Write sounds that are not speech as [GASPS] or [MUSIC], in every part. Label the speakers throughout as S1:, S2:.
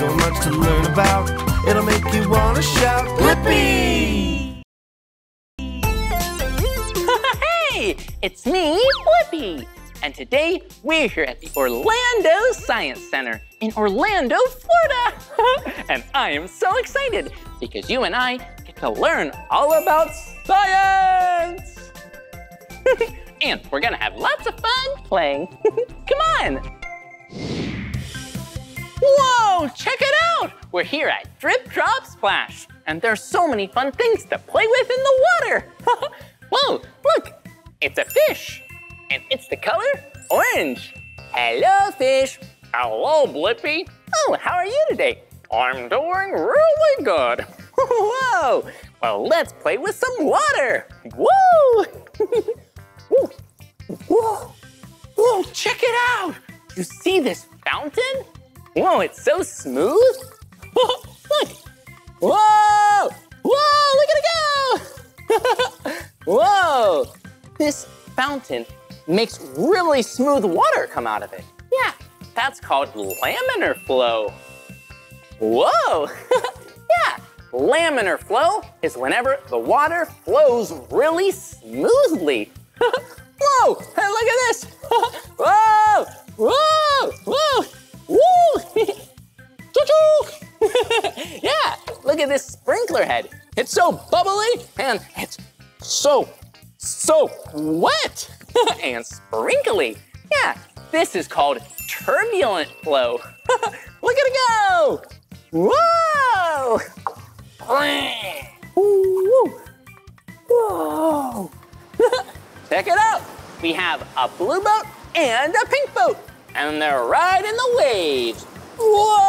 S1: so much to learn about. It'll make you wanna shout, Blippi! [LAUGHS]
S2: hey, it's me, Blippi. And today we're here at the Orlando Science Center in Orlando, Florida. [LAUGHS] and I am so excited because you and I get to learn all about science. [LAUGHS] and we're gonna have lots of fun playing. Come on. Whoa, check it out! We're here at Drip Drop Splash, and there's so many fun things to play with in the water. [LAUGHS] Whoa, look, it's a fish, and it's the color orange. Hello, fish. Hello, Blippi. Oh, how are you today? I'm doing really good. [LAUGHS] Whoa, well, let's play with some water. Woo! [LAUGHS] Whoa, whoa, check it out. You see this fountain? Whoa, it's so smooth. Whoa, look. Whoa, whoa, look at it go. [LAUGHS] whoa, this fountain makes really smooth water come out of it. Yeah, that's called laminar flow. Whoa, [LAUGHS] yeah, laminar flow is whenever the water flows really smoothly. [LAUGHS] Whoa, hey, look at this. Whoa, whoa, whoa. Woo! [LAUGHS] Choo-choo! [LAUGHS] yeah, look at this sprinkler head. It's so bubbly and it's so, so wet [LAUGHS] and sprinkly. Yeah, this is called turbulent flow. look at it go! Whoa! Whoa! Check it out. We have a blue boat and a pink boat and they're riding the waves. Whoa!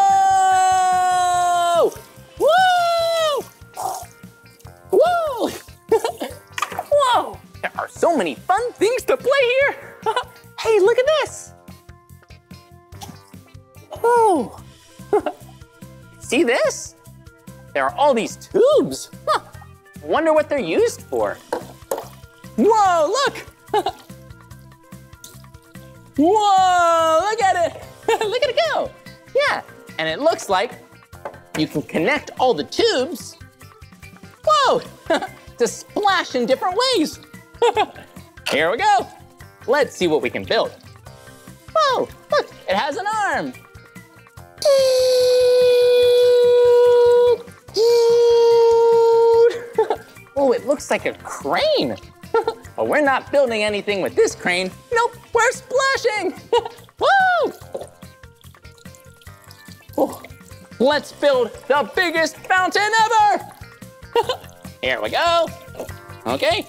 S2: Whoa! Whoa! [LAUGHS] Whoa! There are so many fun things to play here. [LAUGHS] hey, look at this. Oh! [LAUGHS] See this? There are all these tubes. Huh. Wonder what they're used for. Whoa, look! Whoa, look at it. [LAUGHS] look at it go. Yeah, and it looks like you can connect all the tubes, whoa, [LAUGHS] to splash in different ways. [LAUGHS] Here we go. Let's see what we can build. Whoa, look, it has an arm. oh, it looks like a crane. [LAUGHS] but we're not building anything with this crane. Nope, we're splashing. [LAUGHS] Woo! Let's build the biggest fountain ever. [LAUGHS] Here we go. Okay.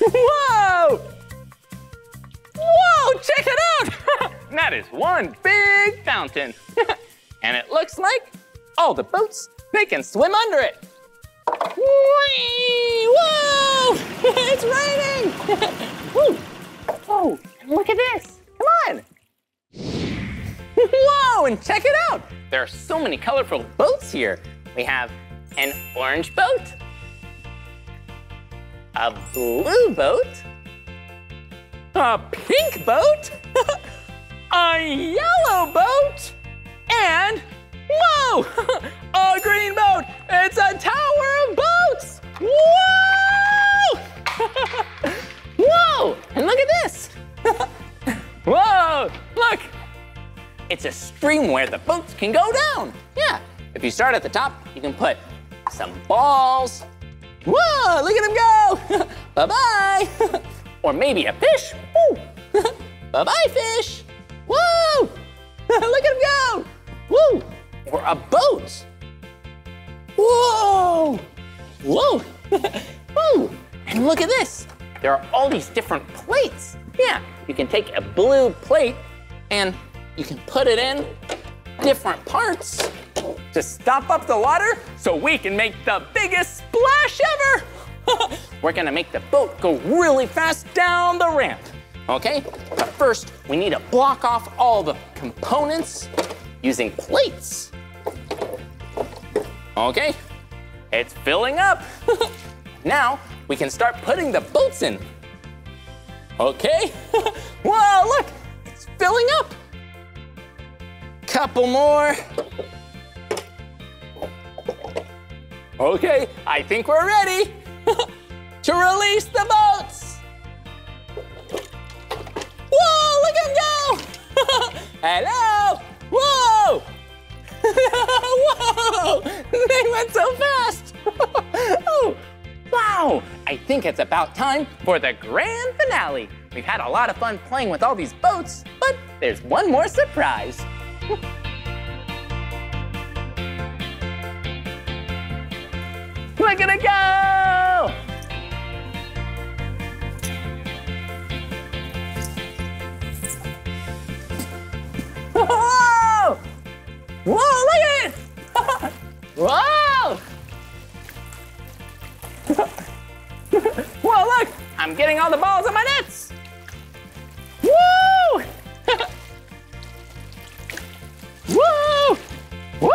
S2: Whoa! Whoa, check it out! that is one big fountain. And it looks like all the boats, they can swim under it. Whee! Whoa! [LAUGHS] it's raining! [LAUGHS] Whoa, oh, look at this. Come on. [LAUGHS] Whoa, and check it out. There are so many colorful boats here. We have an orange boat, a blue boat, a pink boat, a yellow boat, and whoa, [LAUGHS] a green boat. It's a tower of boats. Whoa! [LAUGHS] whoa, and look at this. [LAUGHS] whoa, look. It's a stream where the boats can go down. Yeah, if you start at the top, you can put some balls. Whoa, look at him go. Bye-bye. or maybe a fish. Bye-bye, fish. Whoa! Look at him go! Woo! Or a boat. Whoa! Whoa! [LAUGHS] Woo! And look at this. There are all these different plates. Yeah, you can take a blue plate and you can put it in different parts to stop up the water so we can make the biggest splash ever. [LAUGHS] We're gonna make the boat go really fast down the ramp, okay? But first, we need to block off all the components using plates. Okay, it's filling up. [LAUGHS] now, we can start putting the boats in. Okay. [LAUGHS] Whoa, look, it's filling up. Couple more. Okay, I think we're ready [LAUGHS] to release the boats. Whoa, look at them go. Hello. Whoa. [LAUGHS] Whoa, they went so fast. [LAUGHS] oh, wow. I think it's about time for the grand finale. We've had a lot of fun playing with all these boats, but there's one more surprise. [LAUGHS] At it go! Whoa! Whoa, look at it! [LAUGHS] Whoa! [LAUGHS] Whoa, look! I'm getting all the balls in my nets! [LAUGHS] Woo! Woo! Woo!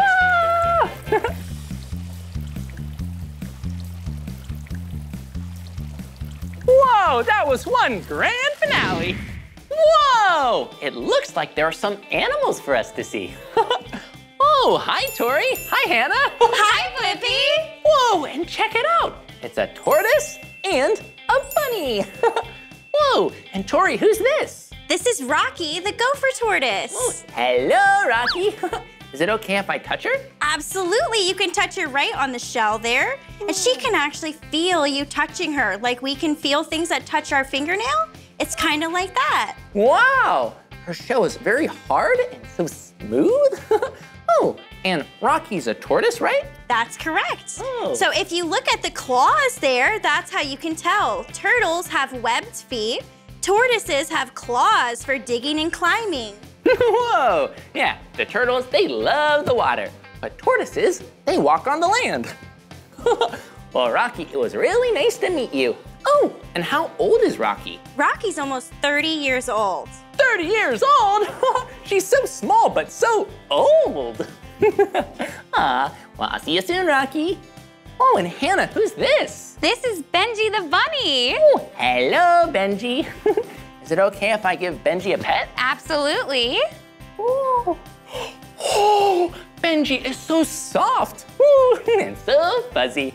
S2: Whoa, that was one grand finale. Whoa! It looks like there are some animals for us to see. Oh, hi, Tori. Hi, Hannah.
S3: Hi, Blippi.
S2: Whoa, and check it out. It's a tortoise and a bunny. [LAUGHS] Whoa, and Tori, who's this?
S3: This is Rocky, the gopher tortoise.
S2: Hello, Rocky. [LAUGHS] Is it okay if I touch her?
S3: Absolutely, you can touch her right on the shell there. And she can actually feel you touching her, like we can feel things that touch our fingernail. It's kind of like that.
S2: Wow, her shell is very hard and so smooth. [LAUGHS] oh, and Rocky's a tortoise, right?
S3: That's correct.
S2: Oh.
S3: So if you look at the claws there, that's how you can tell. Turtles have webbed feet. Tortoises have claws for digging and climbing. [LAUGHS]
S2: Whoa, yeah, the turtles, they love the water. But tortoises, they walk on the land. [LAUGHS] well, Rocky, it was really nice to meet you. Oh, and how old is Rocky?
S3: Rocky's almost 30 years old.
S2: 30 years old? [LAUGHS] She's so small, but so old. [LAUGHS] Ah, well, I'll see you soon, Rocky. Oh, and Hannah, who's this?
S4: This is Benji the bunny.
S2: Oh, hello, Benji. [LAUGHS] is it okay if I give Benji a pet?
S4: Absolutely.
S2: Oh, oh Benji is so soft Ooh, and so fuzzy.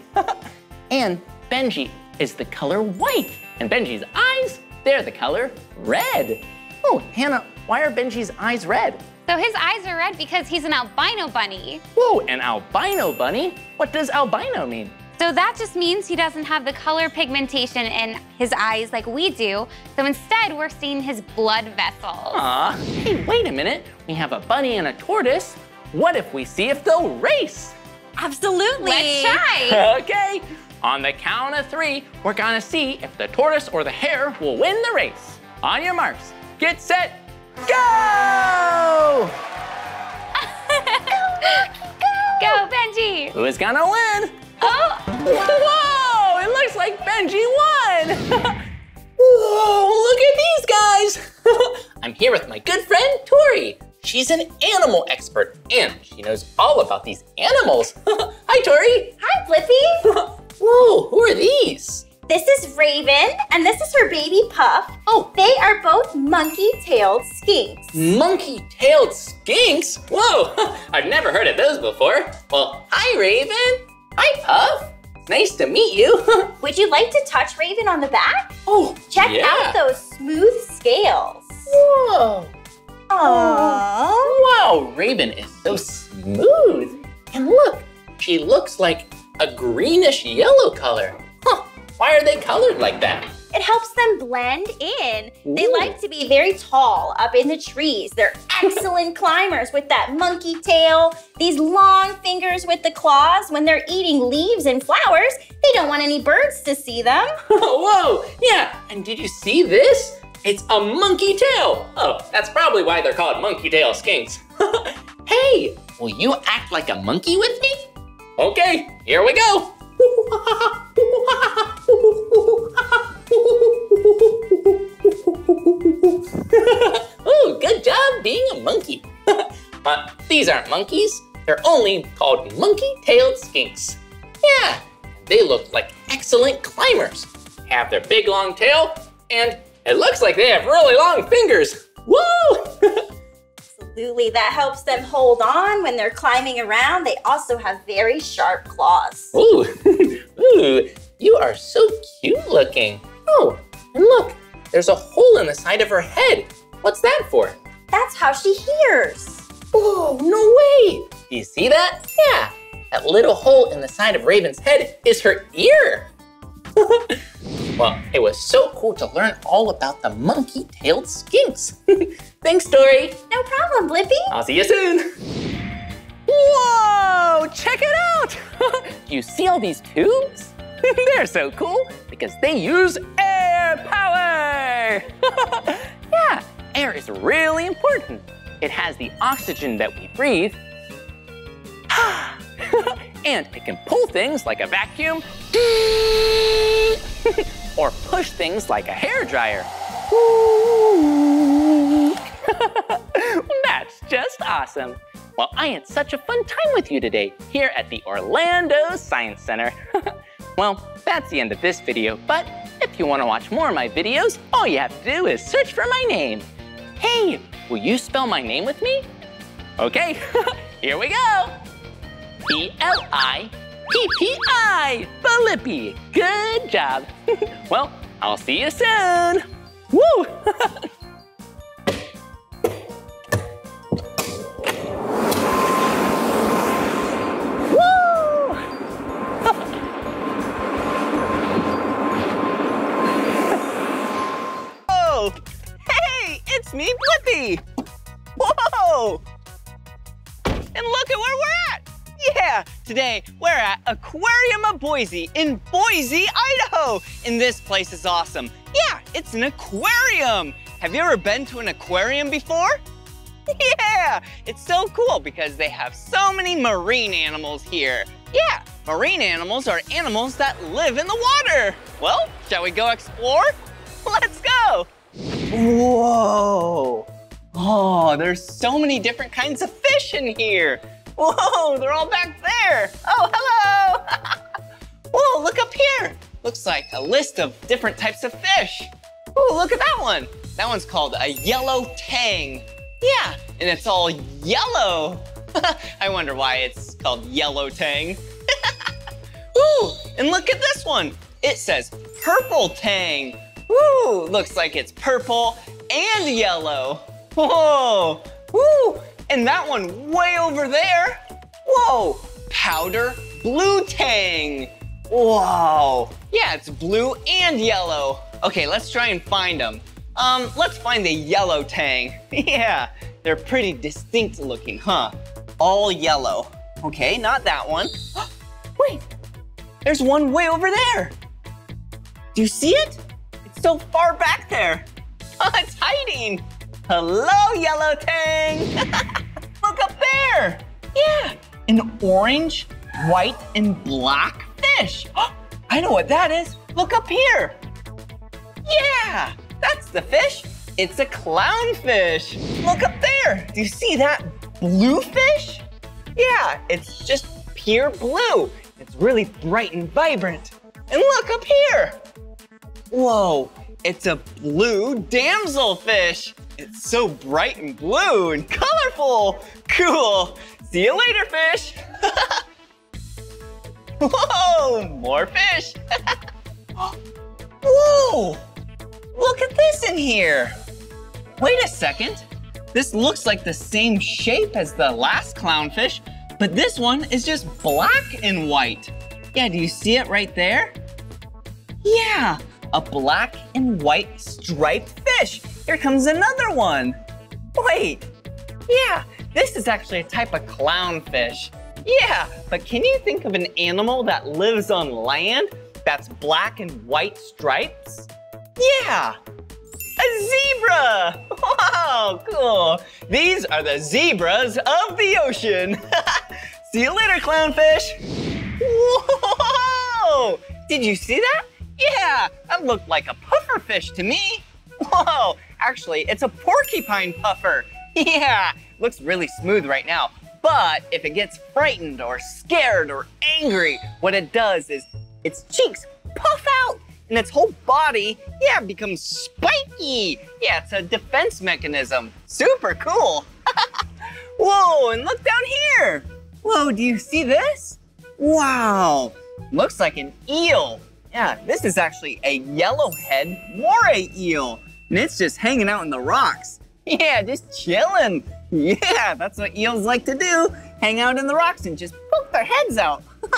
S2: and Benji is the color white. And Benji's eyes, they're the color red. Oh, Hannah, why are Benji's eyes red?
S4: So his eyes are red because he's an albino bunny.
S2: Whoa, an albino bunny? What does albino mean?
S4: So that just means he doesn't have the color pigmentation in his eyes like we do. So instead, we're seeing his blood vessels.
S2: Aw, hey, wait a minute. We have a bunny and a tortoise. What if we see if they'll race?
S3: Absolutely.
S4: Let's try. [LAUGHS]
S2: Okay, on the count of three, we're gonna see if the tortoise or the hare will win the race. On your marks, get set, go! [LAUGHS]
S4: Go, Benji.
S2: Who is gonna win?
S4: Oh,
S2: Whoa, it looks like Benji won! [LAUGHS] Whoa, look at these guys! [LAUGHS] I'm here with my good friend, Tori. She's an animal expert and she knows all about these animals. Hi, Tori.
S3: Hi, Blippi.
S2: Whoa, who are these?
S3: This is Raven, and this is her baby Puff.
S2: Oh.
S3: They are both monkey-tailed skinks.
S2: Monkey-tailed skinks? Whoa, [LAUGHS] I've never heard of those before. Well, hi, Raven. Hi, Puff. Nice to meet you. [LAUGHS]
S3: Would you like to touch Raven on the back?
S2: oh,
S3: Check
S2: yeah.
S3: out those smooth scales.
S2: Whoa.
S3: Aww.
S2: Wow, Raven is so smooth. And look, she looks like a greenish yellow color. Huh, why are they colored like that?
S3: It helps them blend in. They like to be very tall up in the trees. They're [LAUGHS] excellent climbers with that monkey tail, these long fingers with the claws. When they're eating leaves and flowers, they don't want any birds to see them. [LAUGHS]
S2: Whoa, yeah, and did you see this? It's a monkey tail. Oh, that's probably why they're called monkey tail skinks. [LAUGHS] hey, will you act like a monkey with me? Okay, here we go. [LAUGHS] oh, good job being a monkey. [LAUGHS] but these aren't monkeys. They're only called monkey-tailed skinks. Yeah, they look like excellent climbers. Have their big long tail and it looks like they have really long fingers. Woo! [LAUGHS]
S3: Absolutely, that helps them hold on when they're climbing around. They also have very sharp claws.
S2: Ooh, [LAUGHS] ooh, you are so cute looking. Oh, and look, there's a hole in the side of her head. What's that for?
S3: That's how she hears.
S2: Oh, no way! Do you see that? Yeah, that little hole in the side of Raven's head is her ear. [LAUGHS] well, it was so cool to learn all about the monkey-tailed skinks. [LAUGHS] Thanks, Tori.
S3: No problem, Blippi.
S2: I'll see you soon. Whoa, check it out. Do [LAUGHS] you see all these tubes? [LAUGHS] They're so cool because they use air power. yeah, air is really important. It has the oxygen that we breathe. [SIGHS] and it can pull things like a vacuum or push things like a hair dryer. [LAUGHS] That's just awesome. Well, I had such a fun time with you today here at the Orlando Science Center. [LAUGHS] well, that's the end of this video, but if you want to watch more of my videos, all you have to do is search for my name. Hey, will you spell my name with me? Okay, [LAUGHS] here we go. B-L-I-P-P-I, Blippi. Good job. [LAUGHS] well, I'll see you soon. Woo! [LAUGHS] [LAUGHS]
S5: Oh, hey, it's me, Blippi. Whoa! And look at where we're at. Yeah, today we're at Aquarium of Boise in Boise, Idaho. And this place is awesome. Yeah, it's an aquarium. Have you ever been to an aquarium before? [LAUGHS] Yeah, it's so cool because they have so many marine animals here. Yeah, marine animals are animals that live in the water. Well, shall we go explore? [LAUGHS] Let's go. Whoa. Oh, there's so many different kinds of fish in here. Whoa, they're all back there. Oh, hello. [LAUGHS] Whoa, look up here. Looks like a list of different types of fish. Oh, look at that one. That one's called a yellow tang. Yeah, and it's all yellow. [LAUGHS] I wonder why it's called yellow tang. [LAUGHS] Ooh, and look at this one. It says purple tang. Woo, looks like it's purple and yellow. Whoa, woo, and that one way over there. Whoa, powder blue tang. Wow, yeah, it's blue and yellow. Okay, let's try and find them. Um, let's find the yellow tang. [LAUGHS] yeah, they're pretty distinct looking, huh? All yellow. Okay, not that one. [GASPS] Wait, there's one way over there. Do you see it? It's so far back there. [LAUGHS] it's hiding. Hello, yellow tang. [LAUGHS] Look up there. Yeah, an orange, white, and black fish. [GASPS] I know what that is. Look up here. Yeah, that's the fish. It's a clownfish. Look up there. Do you see that blue fish? Yeah, it's just pure blue. It's really bright and vibrant. And look up here. Whoa, it's a blue damselfish. It's so bright and blue and colorful. Cool. See you later, fish. [LAUGHS] Whoa, more fish. [LAUGHS] Whoa, look at this in here. Wait a second. This looks like the same shape as the last clownfish, but this one is just black and white. Yeah, do you see it right there? Yeah, a black and white striped fish. Here comes another one. Wait, yeah, this is actually a type of clownfish. Yeah, but can you think of an animal that lives on land that's black and white stripes? Yeah, a zebra! Wow, cool. These are the zebras of the ocean. [LAUGHS] See you later, clownfish. Whoa! Did you see that? Yeah, that looked like a pufferfish to me. Whoa, actually, it's a porcupine puffer. [LAUGHS] Yeah, looks really smooth right now. But if it gets frightened or scared or angry, what it does is its cheeks puff out and its whole body, yeah, becomes spiky. Yeah, it's a defense mechanism. Super cool. [LAUGHS] Whoa, and look down here. Whoa, do you see this? Wow, looks like an eel. Yeah, this is actually a yellowhead moray eel, and it's just hanging out in the rocks. Yeah, just chilling. Yeah, that's what eels like to do. Hang out in the rocks and just poke their heads out. [LAUGHS]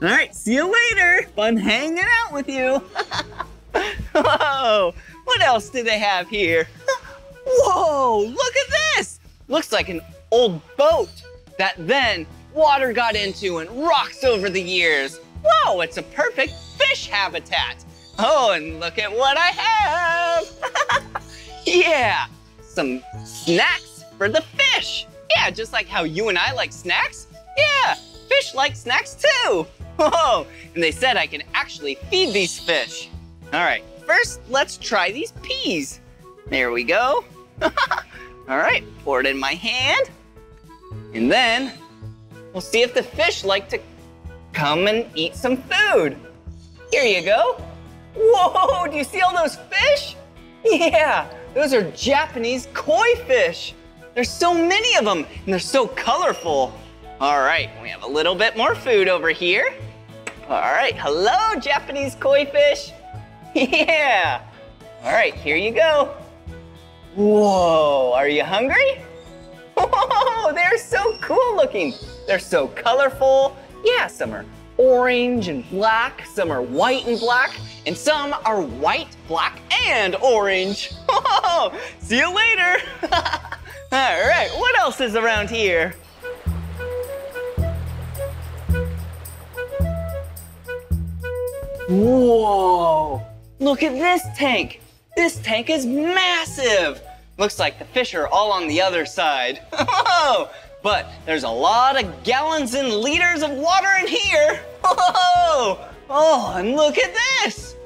S5: All right, see you later. Fun hanging out with you. [LAUGHS] Whoa, what else do they have here? [LAUGHS] Whoa, look at this. Looks like an old boat that then water got into and rocks over the years. Whoa, it's a perfect fish habitat. Oh, and look at what I have. [LAUGHS] yeah, some snacks for the fish. Yeah, just like how you and I like snacks. Yeah, fish like snacks too. Whoa, [LAUGHS] oh, and they said I can actually feed these fish. All right, first let's try these peas. There we go. [LAUGHS] All right, pour it in my hand. And then we'll see if the fish like to come and eat some food. Here you go. Whoa, do you see all those fish? Yeah, those are Japanese koi fish. There's so many of them and they're so colorful. All right, we have a little bit more food over here. All right, hello, Japanese koi fish. [LAUGHS] Yeah. All right, here you go. Whoa, are you hungry? [LAUGHS] Whoa, they're so cool looking. They're so colorful. Yeah, are orange and black, some are white and black, and some are white, black, and orange. [LAUGHS] See you later. [LAUGHS] All right, what else is around here? Whoa, look at this tank. This tank is massive. Looks like the fish are all on the other side. [LAUGHS] but there's a lot of gallons and liters of water in here. Whoa, oh, and look at this.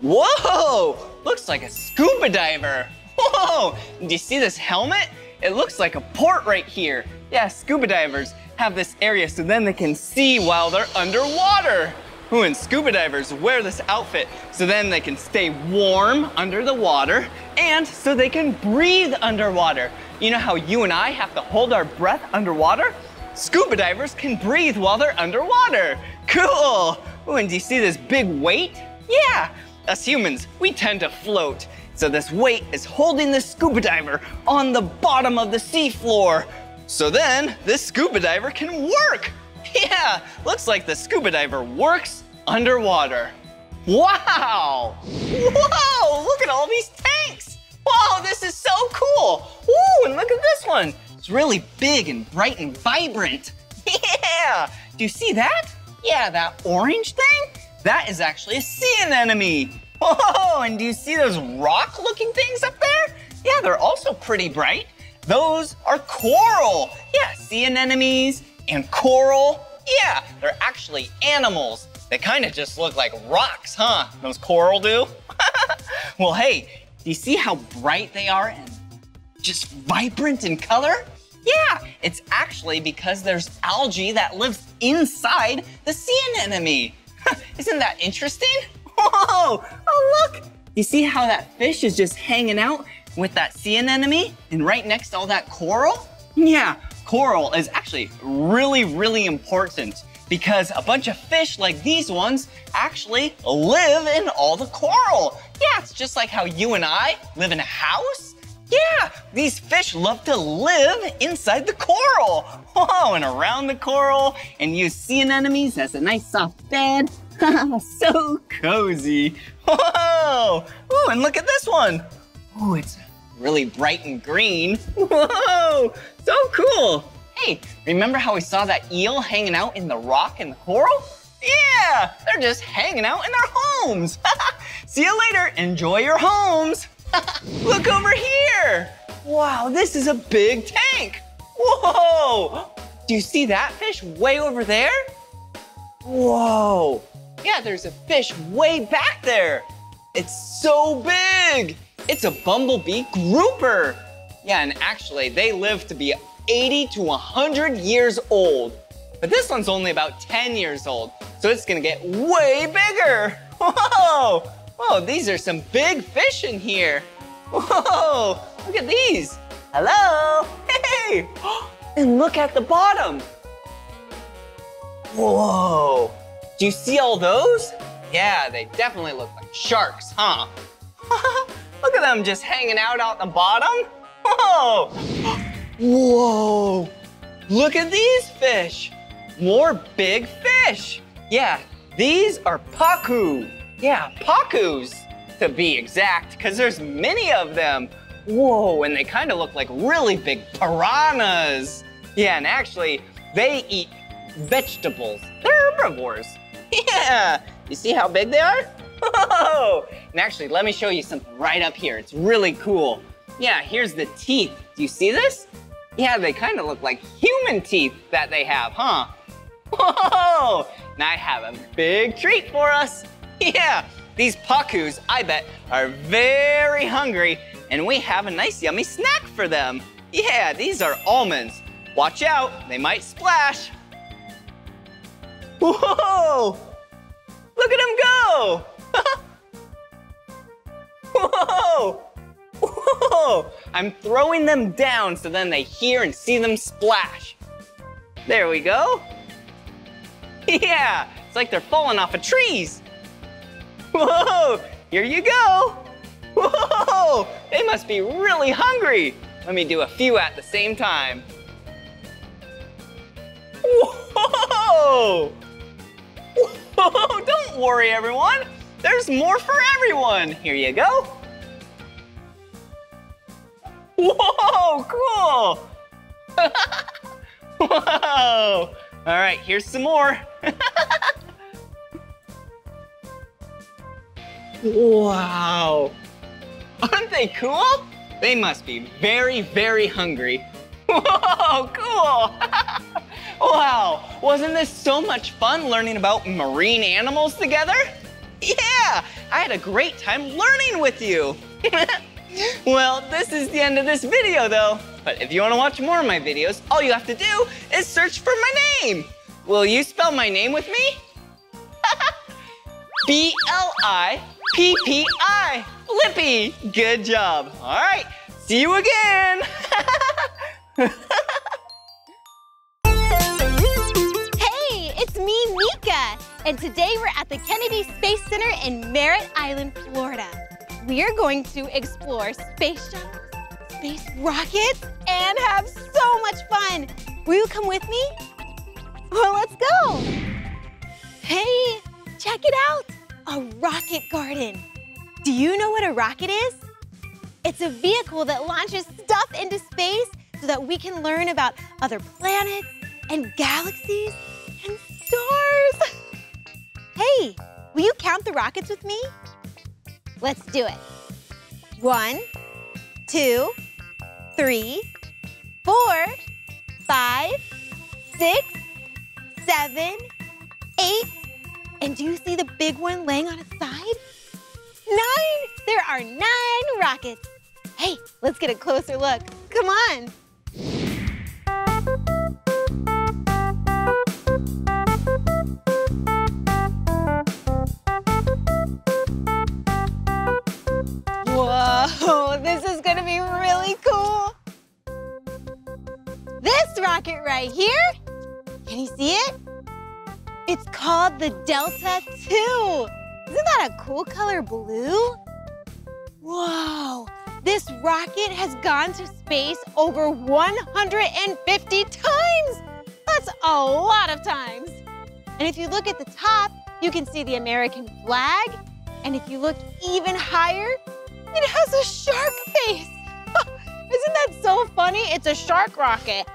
S5: Whoa, looks like a scuba diver. Whoa, do you see this helmet? It looks like a port right here. Yeah, scuba divers have this area so then they can see while they're underwater. Ooh, and scuba divers wear this outfit so then they can stay warm under the water and so they can breathe underwater. You know how you and I have to hold our breath underwater? Scuba divers can breathe while they're underwater. Cool. Ooh, and do you see this big weight? Yeah, us humans, we tend to float. So this weight is holding the scuba diver on the bottom of the seafloor. So then this scuba diver can work. [LAUGHS] Yeah, looks like the scuba diver works underwater. Wow! Whoa, look at all these tanks. Wow, this is so cool. Ooh, and look at this one. It's really big and bright and vibrant. [LAUGHS] Yeah, do you see that? Yeah, that orange thing? That is actually a sea anemone. [LAUGHS] Oh, and do you see those rock looking things up there? Yeah, they're also pretty bright. Those are coral. Yeah, sea anemones and coral. Yeah, they're actually animals. They kind of just look like rocks, huh? Those coral do. [LAUGHS] well, hey, do you see how bright they are and just vibrant in color? Yeah, it's actually because there's algae that lives inside the sea anemone. Isn't that interesting? [LAUGHS] Whoa, oh look. You see how that fish is just hanging out with that sea anemone and right next to all that coral? Yeah, coral is actually really, really important because a bunch of fish like these ones actually live in all the coral. Yeah, it's just like how you and I live in a house. Yeah, these fish love to live inside the coral. Whoa, [LAUGHS] oh, and around the coral and use sea anemones as a nice soft bed. [LAUGHS] so cozy. [LAUGHS] Whoa, Ooh, and look at this one. Ooh, it's really bright and green. Whoa, so cool. Hey, remember how we saw that eel hanging out in the rock and the coral? Yeah, they're just hanging out in their homes. [LAUGHS] See you later. Enjoy your homes. [LAUGHS] Look over here. Wow, this is a big tank. Whoa. Do you see that fish way over there? Whoa. Yeah, there's a fish way back there. It's so big. It's a bumblebee grouper. Yeah, and actually, they live to be 80 to 100 years old. But this one's only about 10 years old, so it's gonna get way bigger. [LAUGHS] Whoa! Whoa, these are some big fish in here. Whoa, look at these. Hello, hey. [GASPS] And look at the bottom. Whoa, do you see all those? Yeah, they definitely look like sharks, huh? [LAUGHS] look at them just hanging out out the bottom. [LAUGHS] Whoa, whoa, look at these fish. More big fish. Yeah, these are pacu. Yeah, pacus to be exact, because there's many of them. Whoa, and they kind of look like really big piranhas. Yeah, and actually, they eat vegetables. They're herbivores. [LAUGHS] Yeah, you see how big they are? Whoa! And actually, let me show you something right up here. It's really cool. Yeah, here's the teeth. Do you see this? Yeah, they kind of look like human teeth that they have, huh? [LAUGHS] Whoa! Now I have a big treat for us. [LAUGHS] Yeah, these pacus, I bet, are very hungry, and we have a nice yummy snack for them. Yeah, these are almonds. Watch out, they might splash. Whoa! Look at them go! [LAUGHS] Whoa! Whoa! I'm throwing them down so then they hear and see them splash. There we go. [LAUGHS] Yeah, it's like they're falling off of trees. Whoa, here you go. Whoa, they must be really hungry. Let me do a few at the same time. Whoa! [LAUGHS] Whoa, don't worry everyone. There's more for everyone. Here you go. Whoa, cool. [LAUGHS] Whoa. All right, here's some more. [LAUGHS] wow. Aren't they cool? They must be very, very hungry. [LAUGHS] Whoa, cool. wow, wasn't this so much fun learning about marine animals together? Yeah, I had a great time learning with you. Well, this is the end of this video though. But if you want to watch more of my videos, all you have to do is search for my name. Will you spell my name with me? [LAUGHS] B-L-I-P-P-I, Blippi. Good job. All right, see you again. [LAUGHS]
S6: Hey, it's me, Meekah. And today we're at the Kennedy Space Center in Merritt Island, Florida. We are going to explore space shuttles, space rockets, and have so much fun. Will you come with me? Well, let's go. Hey, check it out, a rocket garden. Do you know what a rocket is? It's a vehicle that launches stuff into space so that we can learn about other planets and galaxies and stars. [LAUGHS] Hey, will you count the rockets with me? Let's do it. One, two, three, four, five, six, seven, eight, and do you see the big one laying on its side? Nine! There are nine rockets. Hey, let's get a closer look. Come on. Whoa, this is gonna be really cool. This rocket right here, can you see it? It's called the Delta II. Isn't that a cool color blue? Whoa, this rocket has gone to space over 150 times. That's a lot of times. And if you look at the top, you can see the American flag. And if you look even higher, it has a shark face. Oh, isn't that so funny? It's a shark rocket.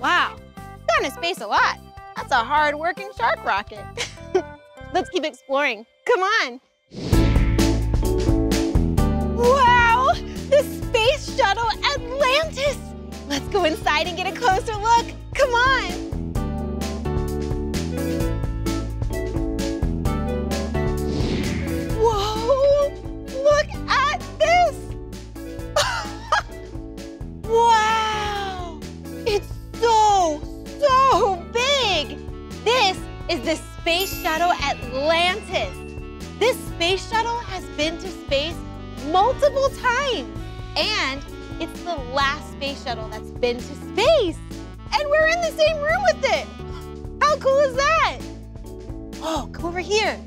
S6: Wow, gone to space a lot. That's a hard-working shark rocket. [LAUGHS] Let's keep exploring. Come on. Wow, the space shuttle Atlantis. Let's go inside and get a closer look. Come on. Is the Space Shuttle Atlantis. This space shuttle has been to space multiple times. And it's the last space shuttle that's been to space. And we're in the same room with it. How cool is that? Oh, come over here.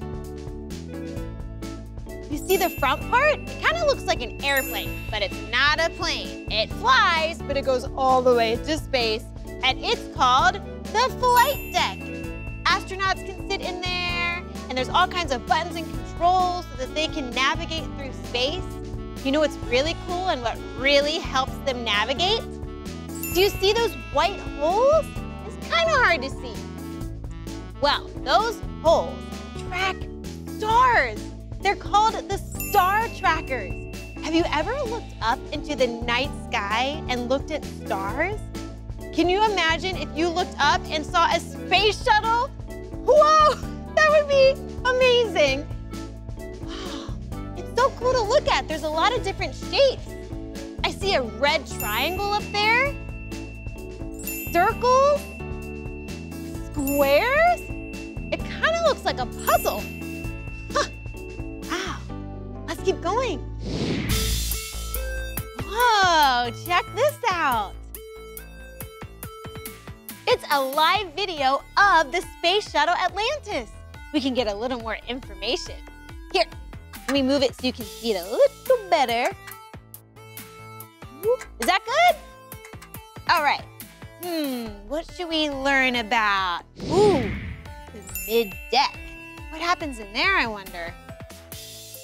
S6: You see the front part? It kind of looks like an airplane, but it's not a plane. It flies, but it goes all the way to space, and it's called the flight deck. Astronauts can sit in there, and there's all kinds of buttons and controls so that they can navigate through space. You know what's really cool and what really helps them navigate? Do you see those white holes? It's kind of hard to see. Well, those holes track stars. They're called the star trackers. Have you ever looked up into the night sky and looked at stars? Can you imagine if you looked up and saw a space shuttle? Whoa, that would be amazing. It's so cool to look at. There's a lot of different shapes. I see a red triangle up there, circles, squares. It kind of looks like a puzzle. Huh. Wow, let's keep going. Whoa, check this out. It's a live video of the Space Shuttle Atlantis. We can get a little more information. Here, let me move it so you can see it a little better. Is that good? All right. Hmm, what should we learn about? Ooh, the mid-deck. What happens in there, I wonder?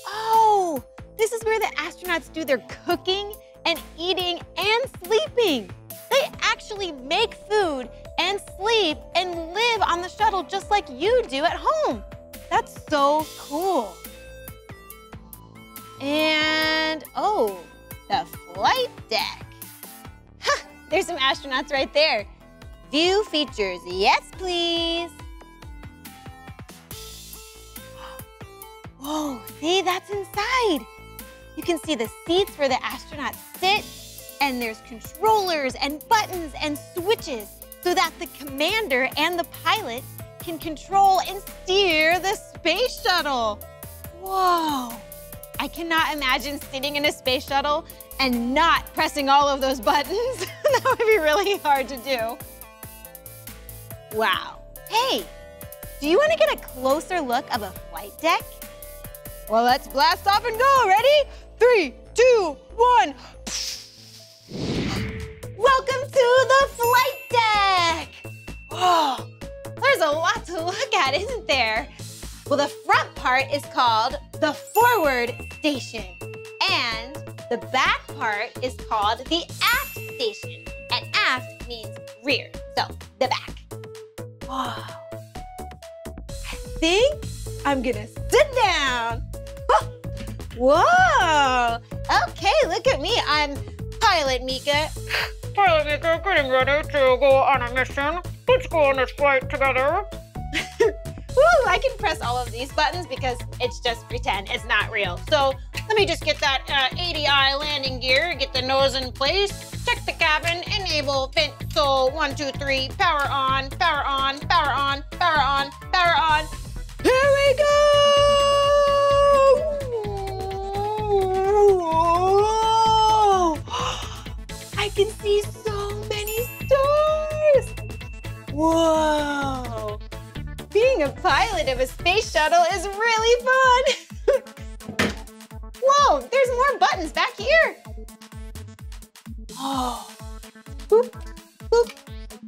S6: Oh, this is where the astronauts do their cooking and eating and sleeping. They actually make food and sleep and live on the shuttle just like you do at home. That's so cool. And, oh, the flight deck. Ha, there's some astronauts right there. View features, yes please. Whoa, see, that's inside. You can see the seats where the astronauts sit, and there's controllers and buttons and switches so that the commander and the pilot can control and steer the space shuttle. Whoa. I cannot imagine sitting in a space shuttle and not pressing all of those buttons. [LAUGHS] that would be really hard to do. Wow. Hey, do you want to get a closer look of a flight deck? Well, let's blast off and go. Ready? Three, two, one. Welcome to the flight deck. Whoa, there's a lot to look at, isn't there? Well, the front part is called the forward station. And the back part is called the aft station. And aft means rear, so the back. Whoa. I think I'm gonna sit down. Huh. Whoa. Okay, look at me. I'm Pilot Meekah.
S7: Pilot Meekah, getting ready to go on a mission. Let's go on this flight together. [LAUGHS]
S6: Woo, I can press all of these buttons because it's just pretend, it's not real. So let me just get that uh, ADI landing gear, get the nose in place, check the cabin, enable fin, so one, two, three, power on, power on, power on, power on, power on. Here we go! [GASPS] I can see so many stars! Whoa! Being a pilot of a space shuttle is really fun! [LAUGHS] Whoa, there's more buttons back here! Oh. [GASPS] Boop, boop,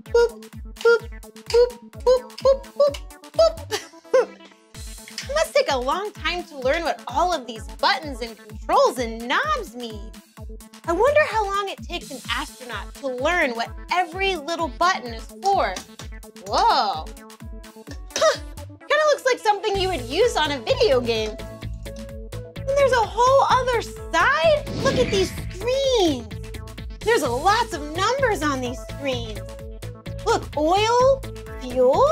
S6: boop, boop, boop, boop, boop, boop, boop. [LAUGHS] It must take a long time to learn what all of these buttons and controls and knobs mean. I wonder how long it takes an astronaut to learn what every little button is for. Whoa. Huh, kind of looks like something you would use on a video game. And there's a whole other side. Look at these screens. There's lots of numbers on these screens. Look, oil, fuel.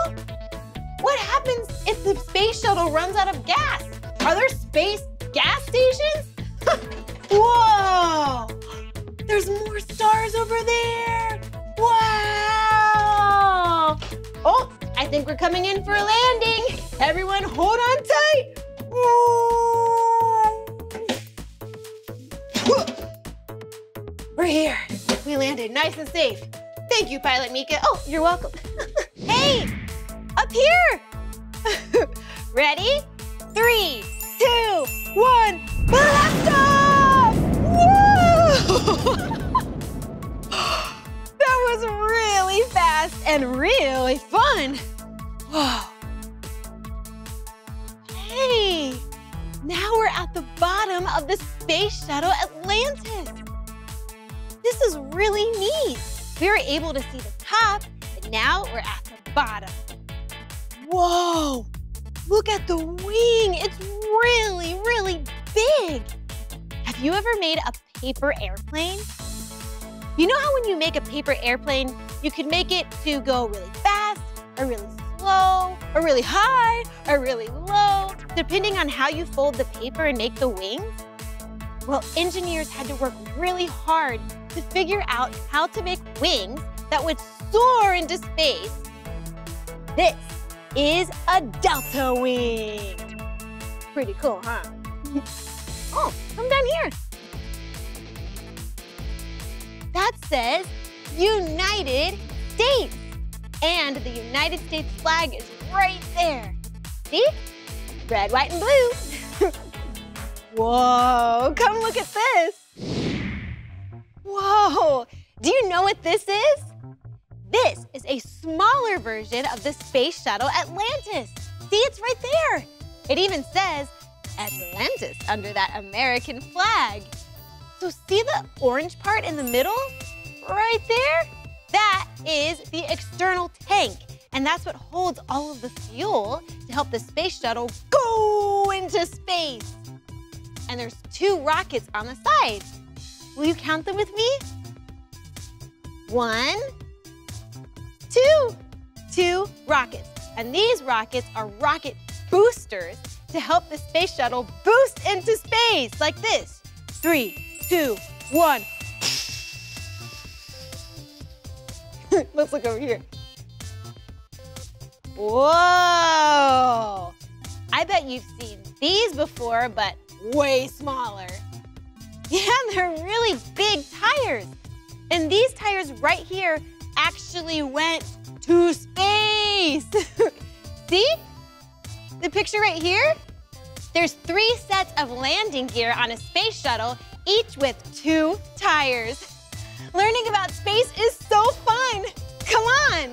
S6: What happens if the space shuttle runs out of gas? Are there space gas stations? [LAUGHS] Whoa! There's more stars over there! Wow! Oh, I think we're coming in for a landing. Everyone hold on tight. We're here. We landed nice and safe. Thank you, Pilot Meekah. Oh, you're welcome. [LAUGHS] hey, up here. [LAUGHS] Ready? Three, two, one, [LAUGHS] that was really fast and really fun. Whoa. [SIGHS] Hey, now we're at the bottom of the Space Shuttle Atlantis. This is really neat. We were able to see the top, and now we're at the bottom. Whoa, look at the wing. It's really, really big. Have you ever made a paper airplane? You know how when you make a paper airplane, you can make it to go really fast or really slow or really high or really low, depending on how you fold the paper and make the wings? Well, engineers had to work really hard to figure out how to make wings that would soar into space. This is a delta wing. Pretty cool, huh? oh, come down here. That says United States. And the United States flag is right there. See? Red, white, and blue. [LAUGHS] Whoa, come look at this. Whoa, do you know what this is? This is a smaller version of the Space Shuttle Atlantis. See, it's right there. It even says Atlantis under that American flag. So see the orange part in the middle? Right there? That is the external tank. And that's what holds all of the fuel to help the space shuttle go into space. And there's two rockets on the side. Will you count them with me? One, two, two rockets. And these rockets are rocket boosters to help the space shuttle boost into space like this. Three, two, one. [LAUGHS] Let's look over here. Whoa! I bet you've seen these before, but way smaller. Yeah, [LAUGHS] they're really big tires. And these tires right here actually went to space. [LAUGHS] See? The picture right here? There's three sets of landing gear on a space shuttle, each with two tires. Learning about space is so fun. Come on.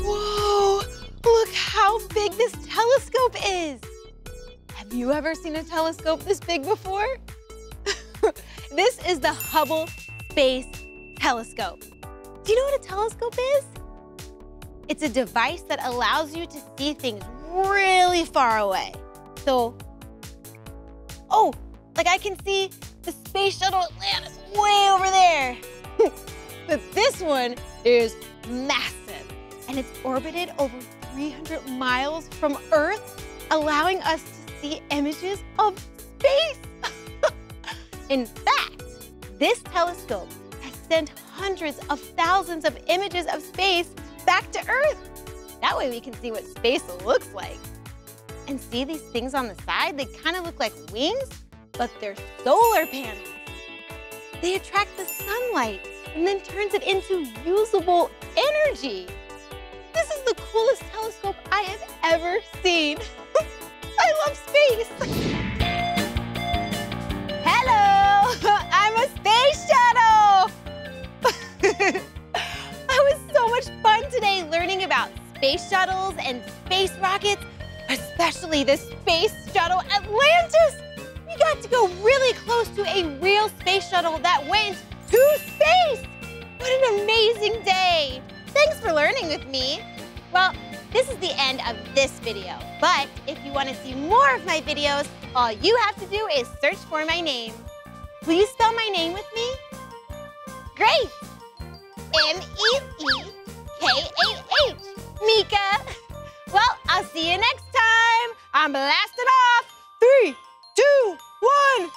S6: Whoa, look how big this telescope is. Have you ever seen a telescope this big before? [LAUGHS] this is the Hubble Space Telescope. Do you know what a telescope is? It's a device that allows you to see things really far away. So, oh, like I can see the Space Shuttle Atlantis way over there. [LAUGHS] but this one is massive and it's orbited over 300 miles from Earth, allowing us see images of space. [LAUGHS] In fact, this telescope has sent hundreds of thousands of images of space back to Earth. That way we can see what space looks like. And see these things on the side? They kind of look like wings, but they're solar panels. They attract the sunlight and then turns it into usable energy. This is the coolest telescope I have ever seen. [LAUGHS] I love space. Hello, [LAUGHS] I'm a space shuttle. [LAUGHS] it was so much fun today learning about space shuttles and space rockets, especially the space shuttle Atlantis. We got to go really close to a real space shuttle that went to space. What an amazing day. Thanks for learning with me. Well, this is the end of this video, but if you want to see more of my videos, all you have to do is search for my name. You spell my name with me? Great! M-E-E-K-A-H, Meekah. [LAUGHS] Well, I'll see you next time. I'm blasting off. Three, two, one.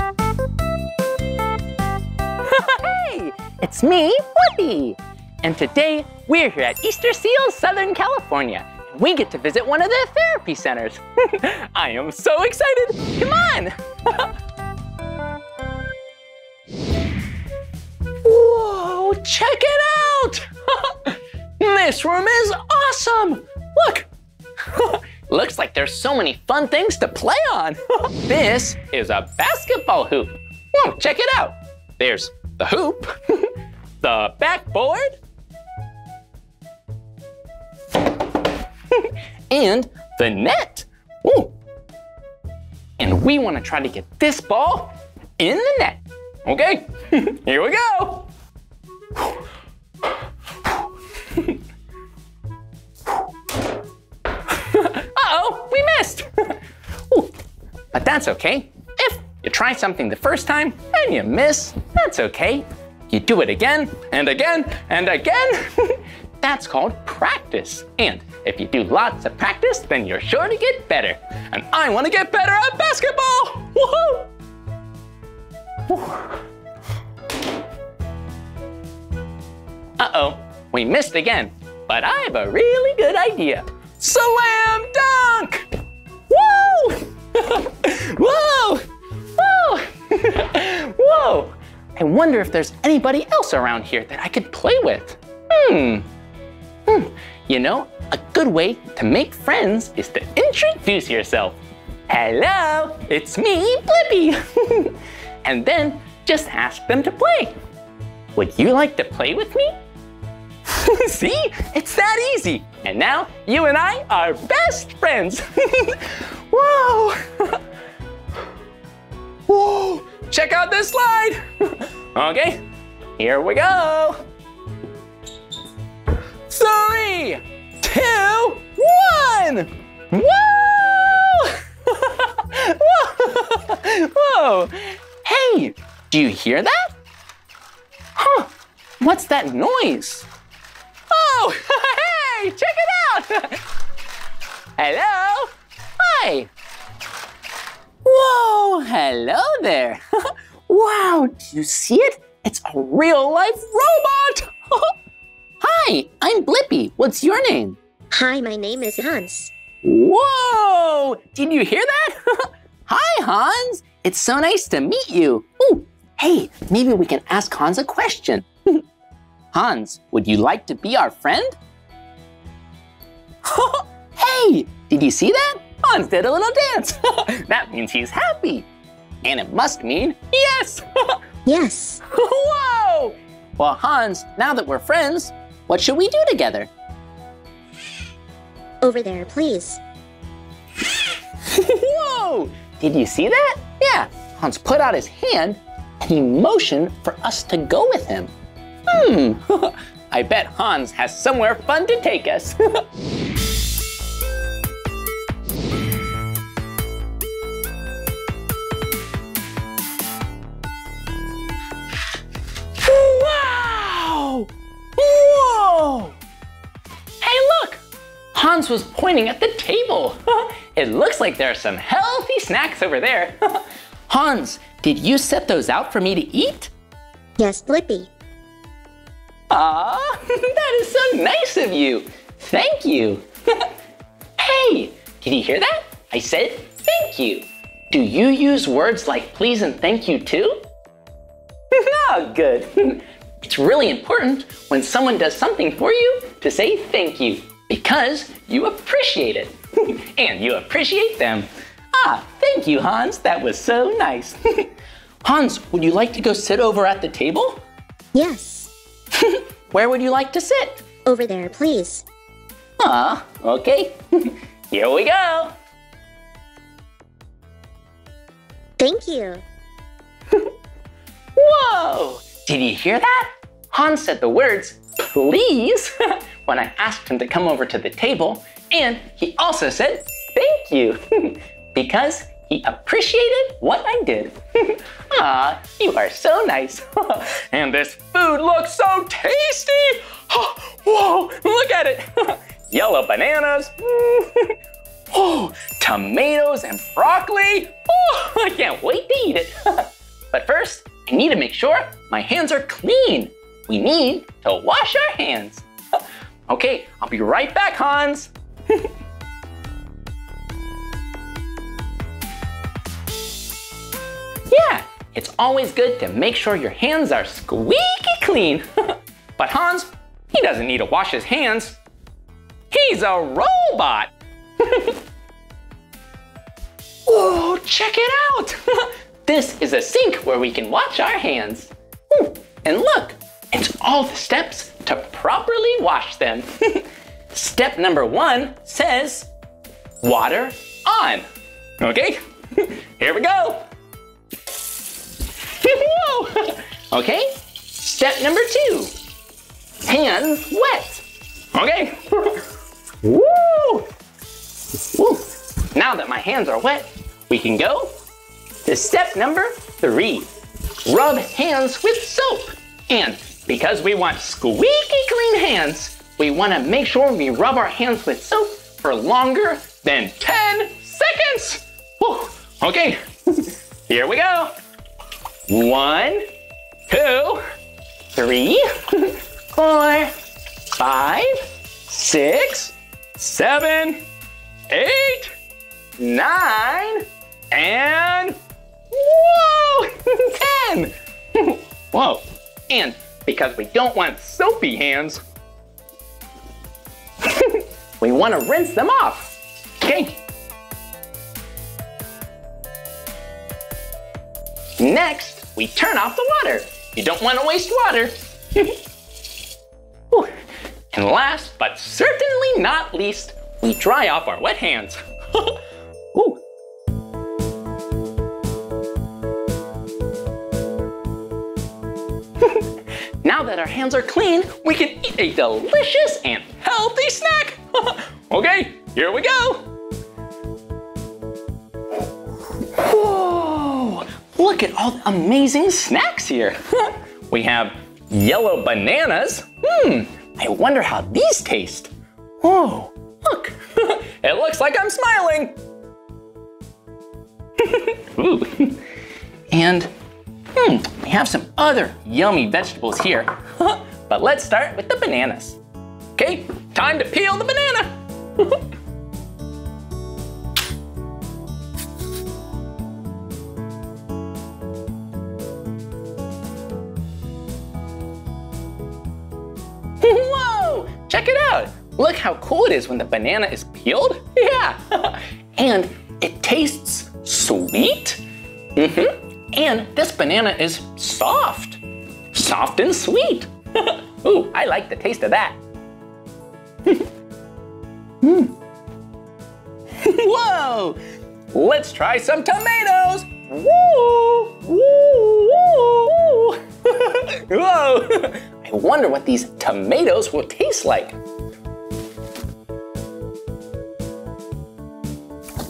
S6: [LAUGHS]
S2: hey, it's me, Blippi. And today we're here at Easter Seals, Southern California. we get to visit one of their therapy centers. [LAUGHS] I am so excited. Come on. [LAUGHS] Whoa, check it out. [LAUGHS] this room is awesome. Look. Looks like there's so many fun things to play on. this is a basketball hoop. Whoa, check it out. There's the hoop, the backboard, [LAUGHS] and the net. Ooh. And we want to try to get this ball in the net. Okay, [LAUGHS] here we go. [LAUGHS] Uh-oh, we missed. Ooh, but that's okay. If you try something the first time and you miss, that's okay. You do it again and again and again. That's called practice. And if you do lots of practice, then you're sure to get better. And I want to get better at basketball. Woohoo! Uh-oh, we missed again. But I have a really good idea. Slam dunk! Woo! [LAUGHS] Whoa! Whoa! [LAUGHS] Whoa! I wonder if there's anybody else around here that I could play with. Hmm. Hmm. You know, a good way to make friends is to introduce yourself. Hello, it's me, Blippi. [LAUGHS] and then just ask them to play. Would you like to play with me? [LAUGHS] See, it's that easy. And now you and I are best friends. [LAUGHS] Whoa. Whoa, check out this slide. okay, here we go. Three, two, one. [LAUGHS] Whoa! Whoa! Hey, do you hear that? Huh, what's that noise? Oh, [LAUGHS] hey, check it out. [LAUGHS] Hello, hi. Whoa, hello there. wow, do you see it? It's a real life robot. Hi, I'm Blippi. What's your name?
S8: Hi, my name is Hans.
S2: Whoa! Did you hear that? [LAUGHS] Hi, Hans. It's so nice to meet you. Ooh, hey, maybe we can ask Hans a question. [LAUGHS] Hans, would you like to be our friend? [LAUGHS] hey, did you see that? Hans did a little dance. that means he's happy. And it must mean yes.
S8: Yes.
S2: Whoa! Well, Hans, now that we're friends, what should we do together?
S8: Over there, please. [LAUGHS]
S2: Whoa! Did you see that? Yeah, Hans put out his hand and he motioned for us to go with him. Hmm, [LAUGHS] I bet Hans has somewhere fun to take us. [LAUGHS] Hans was pointing at the table. [LAUGHS] it looks like there are some healthy snacks over there. [LAUGHS] Hans, did you set those out for me to eat?
S8: Yes, Blippi.
S2: Ah, [LAUGHS] that is so nice of you. Thank you. hey, did you hear that? I said thank you. Do you use words like please and thank you too? oh, good. It's really important when someone does something for you to say thank you because you appreciate it [LAUGHS] and you appreciate them. Ah, thank you, Hans. That was so nice. [LAUGHS] Hans, would you like to go sit over at the table?
S8: Yes. [LAUGHS]
S2: Where would you like to sit?
S8: Over there, please.
S2: Ah, okay. Here we go.
S8: Thank you.
S2: Whoa! Did you hear that? Hans said the words, please, when I asked him to come over to the table, and he also said, thank you, [LAUGHS] because he appreciated what I did. [LAUGHS] Ah, you are so nice. [LAUGHS] and this food looks so tasty. [GASPS] Whoa, look at it. Yellow bananas. Oh, tomatoes and broccoli. Oh, I can't wait to eat it. but first, I need to make sure my hands are clean. We need to wash our hands. Okay, I'll be right back, Hans. [LAUGHS] yeah, it's always good to make sure your hands are squeaky clean. [LAUGHS] but Hans, he doesn't need to wash his hands. He's a robot. Whoa, [LAUGHS] oh, check it out. this is a sink where we can wash our hands. And look, it's all the steps to properly wash them. [LAUGHS] Step number one says water on. Okay, [LAUGHS] here we go. [LAUGHS] Whoa. Okay, step number two, hands wet. Okay. Woo. Woo. Now that my hands are wet, we can go to step number three. Rub hands with soap. And because we want squeaky clean hands, we want to make sure we rub our hands with soap for longer than 10 seconds. Whew. Okay, [LAUGHS] here we go. One, two, three, [LAUGHS] four, five, six, seven, eight, nine, and whoa, [LAUGHS] 10. Whoa, and because we don't want soapy hands, [LAUGHS] we want to rinse them off. Okay. Next, we turn off the water. You don't want to waste water. [LAUGHS] And last, but certainly not least, we dry off our wet hands. [LAUGHS] Ooh. Now that our hands are clean, we can eat a delicious and healthy snack. [LAUGHS] okay, here we go. Whoa, look at all the amazing snacks here. [LAUGHS] we have yellow bananas. Hmm, I wonder how these taste. Whoa, look, [LAUGHS] it looks like I'm smiling. And hmm, we have some other yummy vegetables here. [LAUGHS] but let's start with the bananas. Okay, time to peel the banana. [LAUGHS] Whoa, check it out. Look how cool it is when the banana is peeled. [LAUGHS] Yeah, and it tastes sweet. Mm-hmm. And this banana is soft, soft and sweet. [LAUGHS] Ooh, I like the taste of that. mm. [LAUGHS] Whoa! Let's try some tomatoes. Woo! Woo! [LAUGHS] Whoa! I wonder what these tomatoes will taste like.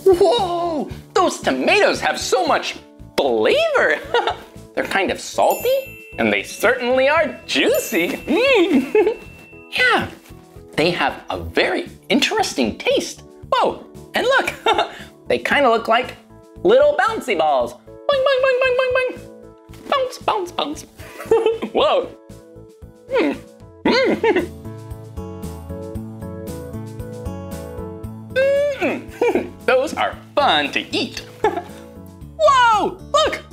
S2: Whoa! Those tomatoes have so much flavor. [LAUGHS] They're kind of salty, and they certainly are juicy. Mm. [LAUGHS] yeah, they have a very interesting taste. Whoa, and look, [LAUGHS] they kind of look like little bouncy balls. Boing, boing, boing, boing, boing, boing. Bounce, bounce, bounce. Whoa. Mm. Mm. Mm. Those are fun to eat. Whoa, look,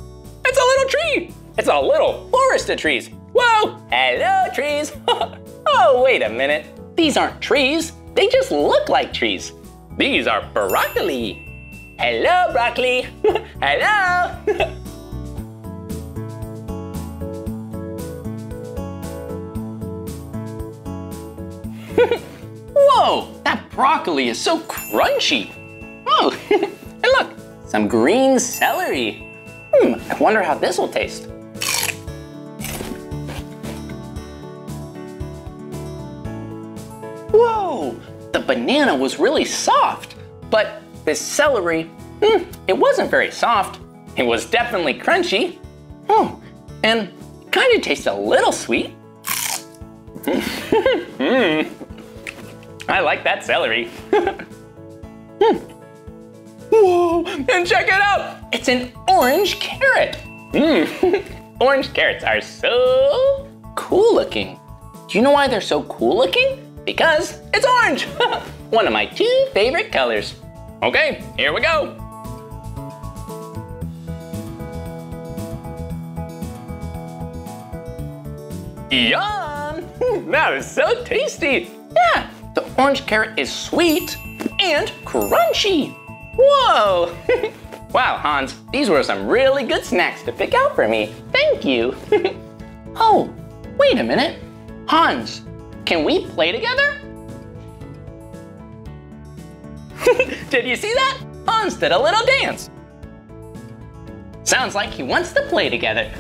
S2: it's a little tree. It's a little forest of trees. Whoa, hello trees. [LAUGHS] oh, wait a minute. These aren't trees, they just look like trees. These are broccoli. Hello, broccoli. [LAUGHS] hello. [LAUGHS] Whoa, that broccoli is so crunchy. Some green celery. Hmm, I wonder how this will taste. Whoa, the banana was really soft, but this celery, hmm, it wasn't very soft. It was definitely crunchy. Oh, and kind of tastes a little sweet. [LAUGHS] mm. I like that celery. [LAUGHS] hmm. Whoa, and check it out. It's an orange carrot. Mm. [LAUGHS] orange carrots are so cool looking. Do you know why they're so cool looking? Because it's orange. [LAUGHS] one of my two favorite colors. Okay, here we go. Yum! [LAUGHS] That is so tasty. Yeah, the orange carrot is sweet and crunchy. Whoa! [LAUGHS] wow, Hans, these were some really good snacks to pick out for me. Thank you. [LAUGHS] oh, wait a minute. Hans, can we play together? [LAUGHS] did you see that? Hans did a little dance. Sounds like he wants to play together.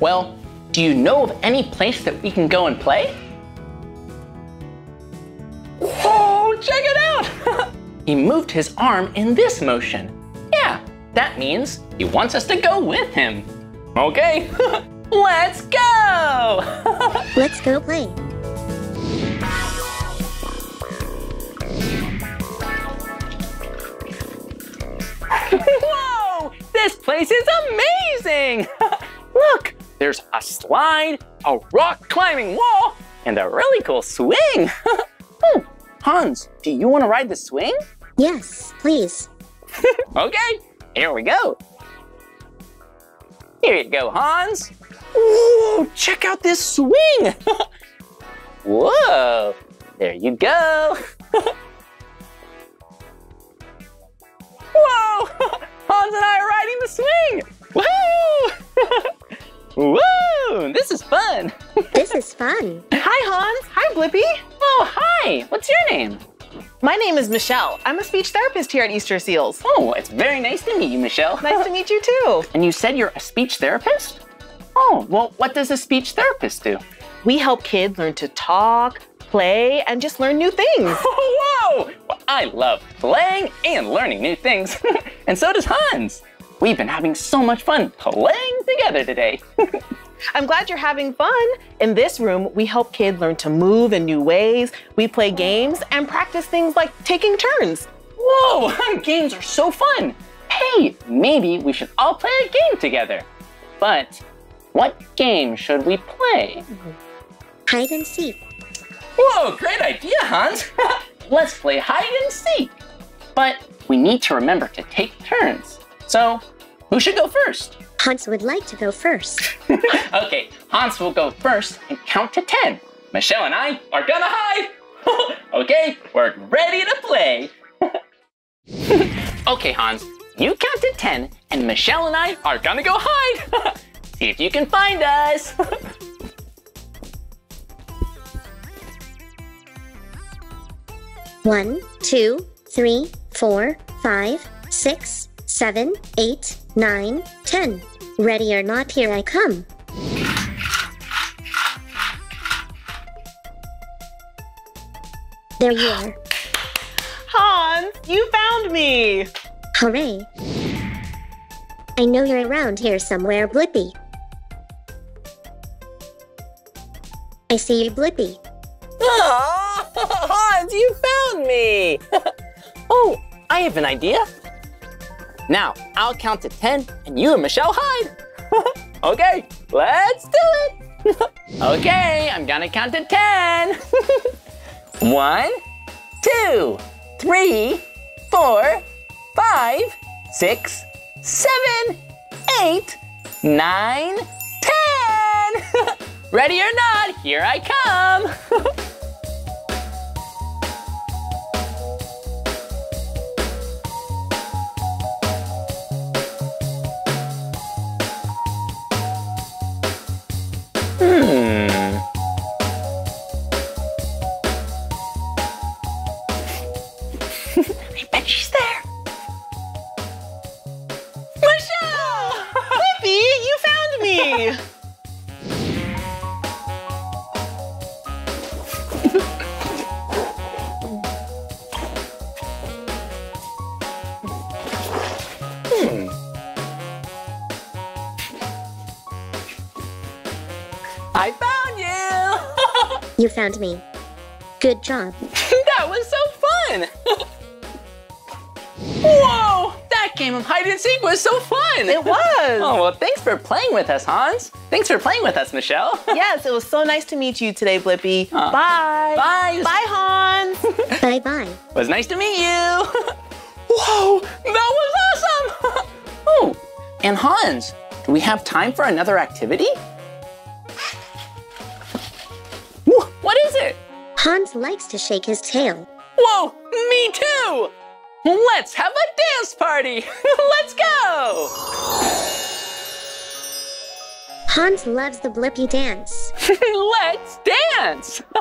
S2: Well, do you know of any place that we can go and play? Oh, check it out! He moved his arm in this motion. Yeah, that means he wants us to go with him. Okay, [LAUGHS] let's go! [LAUGHS]
S8: Let's go play.
S2: Whoa! This place is amazing! [LAUGHS] Look, there's a slide, a rock climbing wall, and a really cool swing. oh, Hans, do you want to ride the swing?
S8: Yes, please. [LAUGHS]
S2: Okay, here we go. Here you go, Hans. Whoa, check out this swing. [LAUGHS] Whoa, there you go. [LAUGHS] Whoa, Hans and I are riding the swing. Woo! Woo, this is fun.
S8: This is fun.
S9: Hi, Hans. Hi, Blippi.
S2: Oh, hi, what's your name?
S9: My name is Michelle. I'm a speech therapist here at Easter Seals.
S2: Oh, it's very nice to meet you, Michelle. [LAUGHS]
S9: Nice to meet you too.
S2: And you said you're a speech therapist? Oh, well, what does a speech therapist do?
S9: We help kids learn to talk, play, and just learn new things. [LAUGHS]
S2: Oh, whoa! Well, I love playing and learning new things. [LAUGHS] and so does Hans. We've been having so much fun playing together today. [LAUGHS]
S9: I'm glad you're having fun. In this room, we help kids learn to move in new ways. We play games and practice things like taking turns.
S2: Whoa, [LAUGHS] games are so fun. Hey, maybe we should all play a game together. But what game should we play?
S8: Hide and seek.
S2: Whoa, great idea, Hans. [LAUGHS] Let's play hide and seek. But we need to remember to take turns. So, who should go first?
S8: Hans would like to go first. [LAUGHS]
S2: okay, Hans will go first and count to 10. Michelle and I are gonna hide. [LAUGHS] okay, we're ready to play. [LAUGHS] okay, Hans, you count to 10 and Michelle and I are gonna go hide. See if you can find us.
S8: One, two, three, four, five, six, seven, eight, nine, ten. Ready or not, here I come. There you are.
S9: Hans, you found me.
S8: Hooray. I know you're around here somewhere, Blippi. I see you, Blippi.
S2: Oh, [LAUGHS] Hans, you found me. [LAUGHS] oh, I have an idea. Now, I'll count to 10 and you and Michelle hide. [LAUGHS] okay, let's do it. [LAUGHS] okay, I'm gonna count to 10. [LAUGHS] One, two, three, four, five, six, seven, eight, nine, ten. Ready or not, here I come.
S9: Found me.
S8: Good job. [LAUGHS]
S2: that was so fun! [LAUGHS] Whoa! That That game of hide and seek was so fun.
S9: It was. [LAUGHS]
S2: Oh, well, thanks for playing with us, Hans. Thanks for playing with us, Michelle.
S9: yes, it was so nice to meet you today, Blippi.
S2: Huh.
S9: Bye.
S2: Bye.
S9: Bye, Hans.
S8: Bye bye.
S2: It was nice to meet you. Whoa, that was awesome. oh, and Hans, do we have time for another activity?
S8: Hans likes to shake his tail.
S2: Whoa, me too. Let's have a dance party. [LAUGHS] Let's go.
S8: Hans loves the Blippi dance. [LAUGHS]
S2: Let's dance. [LAUGHS]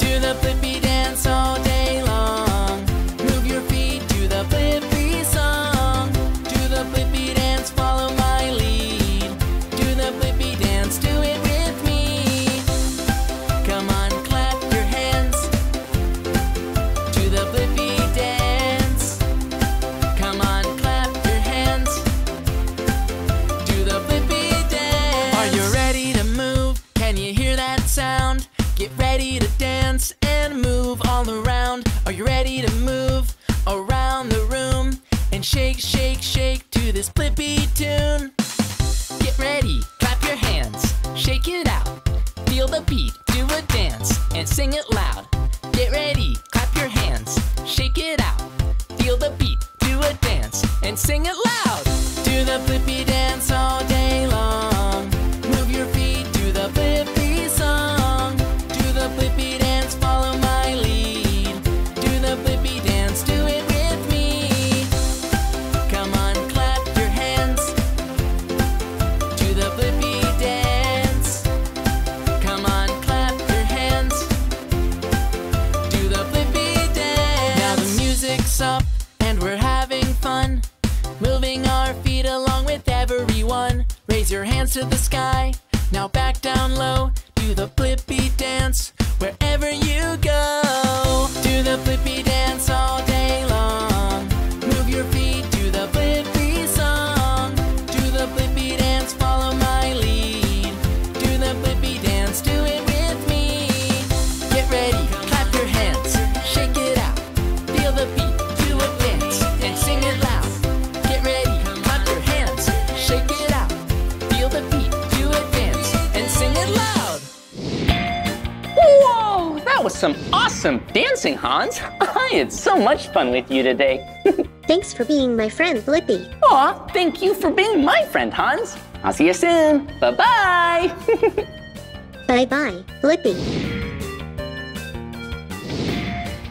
S10: Do the Blippi dance this Blippi tune? Get ready, clap your hands, shake it out. Feel the beat, do a dance and sing it loud.
S2: Much fun with you today. [LAUGHS]
S8: Thanks for being my friend, Blippi.
S2: Aw, thank you for being my friend, Hans. I'll see you soon. Bye-bye.
S8: Bye bye, Blippi.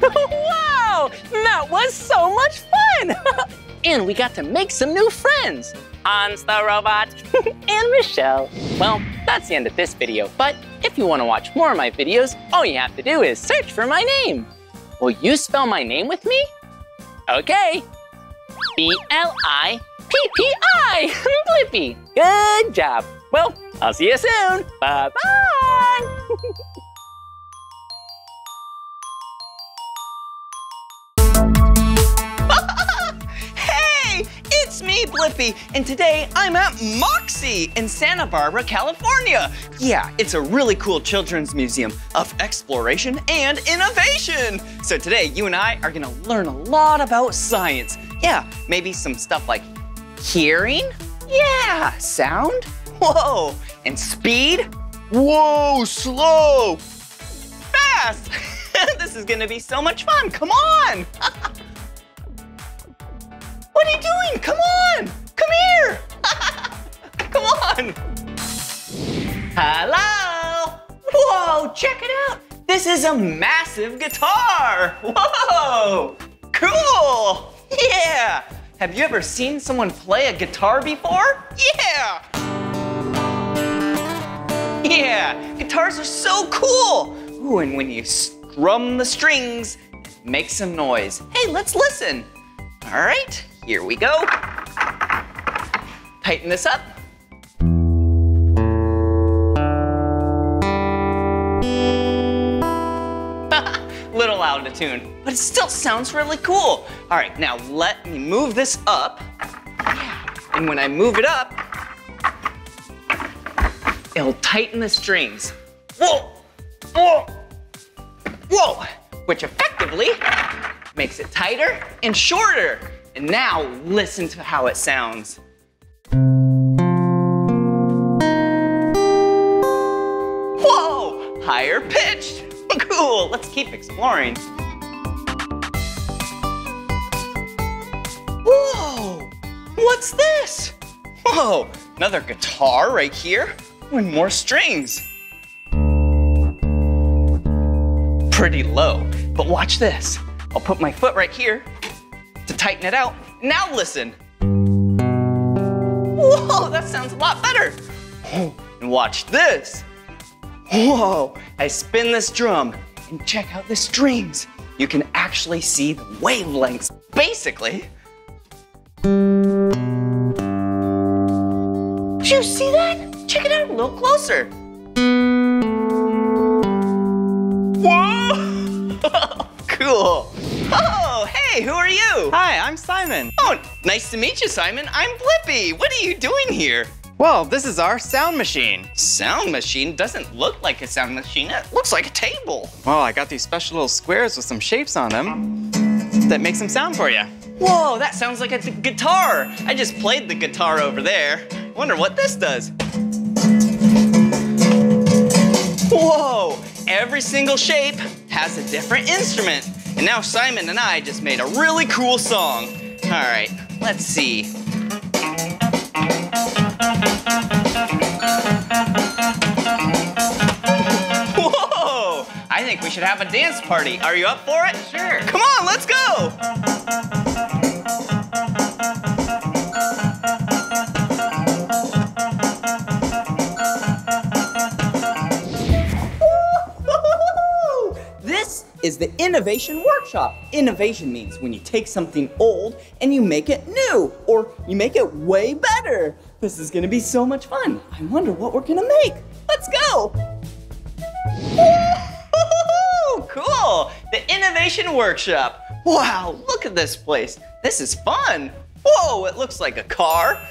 S2: wow, that was so much fun. [LAUGHS] and we got to make some new friends. Hans the robot [LAUGHS] and Michelle. Well, that's the end of this video, but if you want to watch more of my videos, all you have to do is search for my name. Will you spell my name with me? Okay. B-L-I-P-P-I, [LAUGHS] Blippi. Good job. Well, I'll see you soon. Bye-bye. [LAUGHS]
S5: me, Blippi, and today I'm at MOXI in Santa Barbara, California. Yeah, it's a really cool children's museum of exploration and innovation. So today, you and I are gonna learn a lot about science. Yeah, maybe some stuff like hearing. Yeah, sound. Whoa, and speed. Whoa, slow. Fast. [LAUGHS] this is gonna be so much fun. Come on. [LAUGHS] What are you doing? Come on! Come here! [LAUGHS] Come on! Hello! Whoa, check it out! This is a massive guitar! Whoa! Cool! Yeah! Have you ever seen someone play a guitar before? Yeah! Yeah, guitars are so cool! Ooh, and when you strum the strings, it makes some noise. Hey, let's listen. All right, here we go. Tighten this up. [LAUGHS] Little out of tune, but it still sounds really cool. All right, now let me move this up. And when I move it up, it'll tighten the strings. Whoa, whoa, whoa, which effectively makes it tighter and shorter. And now listen to how it sounds. Whoa, higher pitched. Cool, let's keep exploring. Whoa, what's this? Whoa, another guitar right here with more strings. Pretty low, but watch this. I'll put my foot right here tighten it out. Now listen. Whoa, that sounds a lot better. And watch this. Whoa, I spin this drum and check out the strings. You can actually see the wavelengths. Basically, Did you see that? Check it out a little closer. Whoa! [LAUGHS] cool. Hey, who are you?
S11: Hi, I'm Simon.
S5: Oh, nice to meet you, Simon. I'm Blippi. What are you doing here?
S11: Well, this is our sound machine.
S5: Sound machine doesn't look like a sound machine. It looks like a table.
S11: Well, I got these special little squares with some shapes on them that make some sound for you.
S5: Whoa, that sounds like a guitar. I just played the guitar over there. Wonder what this does. Whoa, every single shape has a different instrument. And now Simon and I just made a really cool song. All right, let's see. Whoa! I think we should have a dance party. Are you up for it? Sure. Come on, let's go! Is the Innovation Workshop. Innovation means when you take something old and you make it new, or you make it way better. This is gonna be so much fun. I wonder what we're gonna make. Let's go! Cool! The Innovation Workshop. Wow, look at this place. This is fun. Whoa, it looks like a car.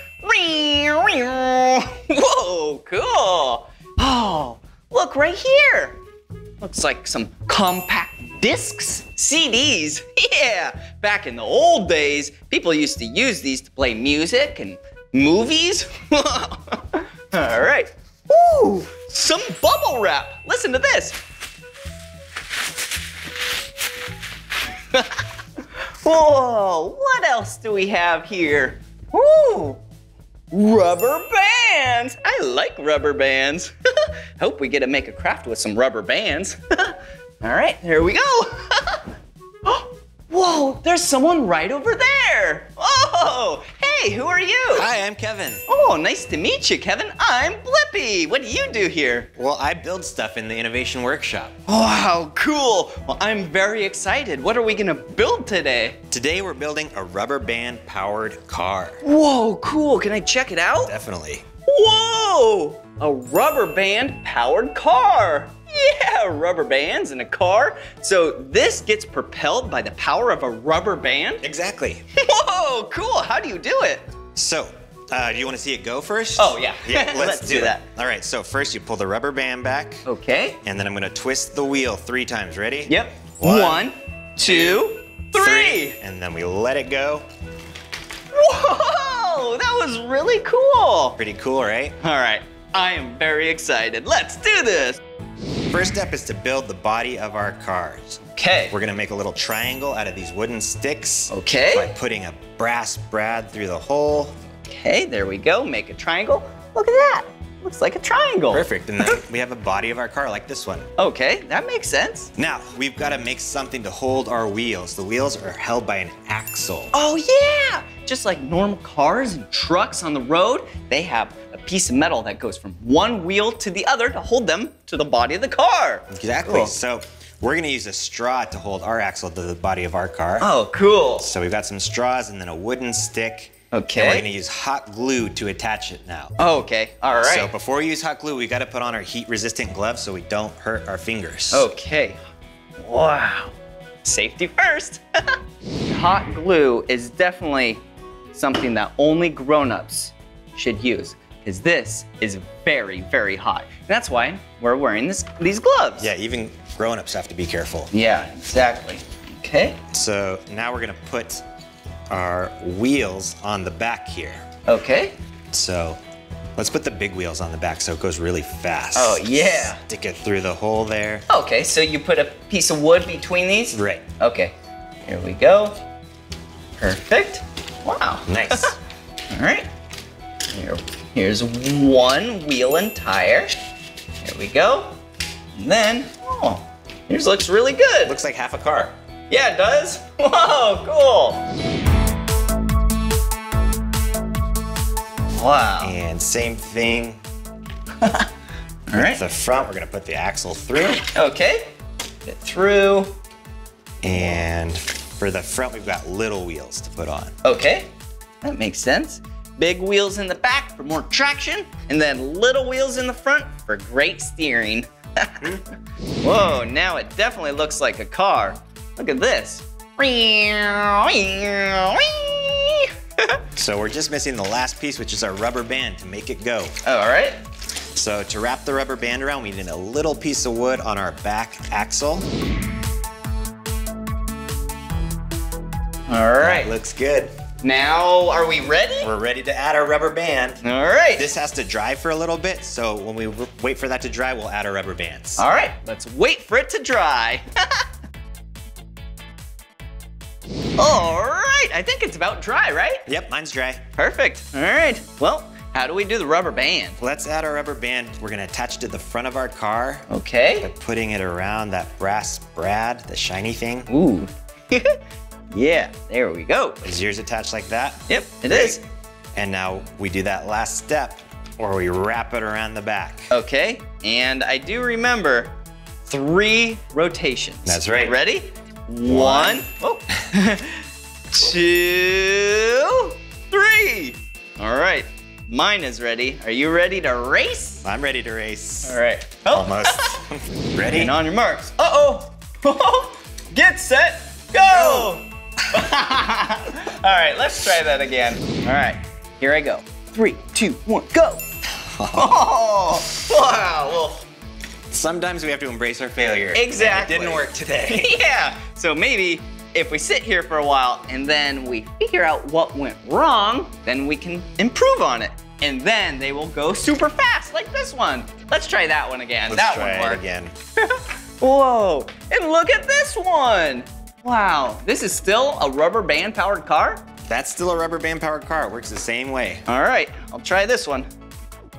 S5: Whoa, cool. Oh, look right here. Looks like some compact discs, CDs. [LAUGHS] Yeah, back in the old days, people used to use these to play music and movies. [LAUGHS] All right. Ooh, some bubble wrap. Listen to this. [LAUGHS] Whoa, what else do we have here? Ooh, rubber bands. I like rubber bands. Hope we get to make a craft with some rubber bands. All right, here we go. [LAUGHS] Oh, whoa, there's someone right over there. Oh, hey, who are you?
S12: Hi, I'm Kevin.
S5: Oh, nice to meet you, Kevin. I'm Blippi. What do you do here?
S12: Well, I build stuff in the Innovation Workshop.
S5: Wow, cool. Well, I'm very excited. What are we gonna build today?
S12: Today we're building a rubber band powered car.
S5: Whoa, cool. Can I check it out?
S12: Definitely.
S5: Whoa! A rubber band powered car. Yeah, rubber bands in a car. So this gets propelled by the power of a rubber band?
S12: Exactly. [LAUGHS]
S5: Whoa, cool. How do you do it?
S12: So, uh, do you want to see it go first?
S5: Oh, yeah.
S12: Yeah, [LAUGHS] let's,
S5: Let's do
S12: it.
S5: that.
S12: All right, so first you pull the rubber band back.
S5: Okay.
S12: And then I'm gonna twist the wheel three times. Ready?
S5: Yep.
S12: One,
S5: One, two, three.
S12: And then we let it go.
S5: Whoa, that was really cool.
S12: Pretty cool, right?
S5: All right, I am very excited. Let's do this.
S12: First step is to build the body of our cars.
S5: Okay.
S12: We're gonna make a little triangle out of these wooden sticks.
S5: Okay.
S12: By putting a brass brad through the hole.
S5: Okay, there we go. Make a triangle. Look at that. Looks like a triangle.
S12: Perfect. And then [LAUGHS] we have a body of our car like this one.
S5: Okay, that makes sense.
S12: Now, we've got to make something to hold our wheels. The wheels are held by an axle.
S5: Oh, yeah. Just like normal cars and trucks on the road, they have piece of metal that goes from one wheel to the other to hold them to the body of the car.
S12: Exactly.
S5: Cool.
S12: So we're gonna use a straw to hold our axle to the body of our car.
S5: Oh, cool.
S12: So we've got some straws and then a wooden stick.
S5: Okay.
S12: And we're gonna use hot glue to attach it now.
S5: Oh, okay. All right.
S12: So before we use hot glue, we gotta put on our heat resistant gloves so we don't hurt our fingers.
S5: Okay. Wow. Safety first. [LAUGHS] Hot glue is definitely something that only grown-ups should use because this is very, very hot. And that's why we're wearing this, these gloves.
S12: Yeah, even grown-ups have to be careful.
S5: Yeah, exactly. Okay.
S12: So now we're gonna put our wheels on the back here.
S5: Okay.
S12: So let's put the big wheels on the back so it goes really fast.
S5: Oh, yeah.
S12: Stick it through the hole there.
S5: Okay, so you put a piece of wood between these?
S12: Right.
S5: Okay, here we go. Perfect. Wow.
S12: Nice. [LAUGHS]
S5: All right. Here, here's one wheel and tire. Here we go. And then, oh, yours looks really good.
S12: Looks like half a car.
S5: Yeah, it does. [LAUGHS] Whoa, cool. Wow.
S12: And same thing. [LAUGHS]
S5: All right.
S12: The front, we're gonna put the axle through.
S5: Okay. Get through.
S12: And for the front, we've got little wheels to put on.
S5: Okay. That makes sense. Big wheels in the back for more traction, and then little wheels in the front for great steering. [LAUGHS] Whoa, now it definitely looks like a car. Look at this. [LAUGHS]
S12: So we're just missing the last piece, which is our rubber band to make it go.
S5: Oh, all right.
S12: So to wrap the rubber band around, we need a little piece of wood on our back axle.
S5: All right.
S12: That looks good.
S5: Now, are we ready?
S12: We're ready to add our rubber band.
S5: All right.
S12: This has to dry for a little bit, so when we wait for that to dry, we'll add our rubber bands.
S5: All right, let's wait for it to dry. [LAUGHS] All right, I think it's about dry, right?
S12: Yep, mine's dry.
S5: Perfect. All right. Well, how do we do the rubber band?
S12: Let's add our rubber band. We're gonna attach it to the front of our car
S5: Okay.
S12: by putting it around that brass brad, the shiny thing.
S5: Ooh. [LAUGHS] yeah, there we go.
S12: Is yours attached like that?
S5: Yep, it is.
S12: And now we do that last step where we wrap it around the back.
S5: Okay, and I do remember three rotations.
S12: That's right.
S5: Ready? One. Oh. [LAUGHS] Two. Three. All right. Mine is ready. Are you ready to race?
S12: I'm ready to race.
S5: All right. Oh.
S12: Almost. [LAUGHS] ready?
S5: And on your marks. Uh-oh. [LAUGHS] Get set, go. [LAUGHS] All right, let's try that again. All right, here I go. Three, two, one, go. Oh, [LAUGHS] wow. Well,
S12: Sometimes we have to embrace our failure.
S5: Exactly.
S12: It didn't work today. [LAUGHS]
S5: yeah. So maybe if we sit here for a while and then we figure out what went wrong, then we can improve on it. And then they will go super fast, like this one. Let's try that one again.
S12: Let's
S5: that
S12: try
S5: one worked.
S12: again.
S5: Whoa, and look at this one. Wow, this is still a rubber band powered car?
S12: That's still a rubber band powered car. It works the same way.
S5: All right, I'll try this one.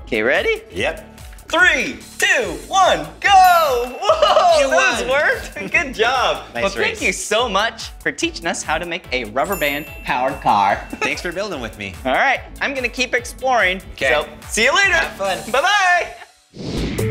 S5: Okay, ready?
S12: Yep.
S5: Three, two, one, go! Whoa,
S12: You
S5: this
S12: won.
S5: worked. [LAUGHS] Good job.
S12: Nice
S5: well, thank you so much for teaching us how to make a rubber band powered car. [LAUGHS]
S12: Thanks for building with me.
S5: All right, I'm gonna keep exploring.
S12: Okay.
S5: So, see you later.
S12: Have fun.
S5: Bye bye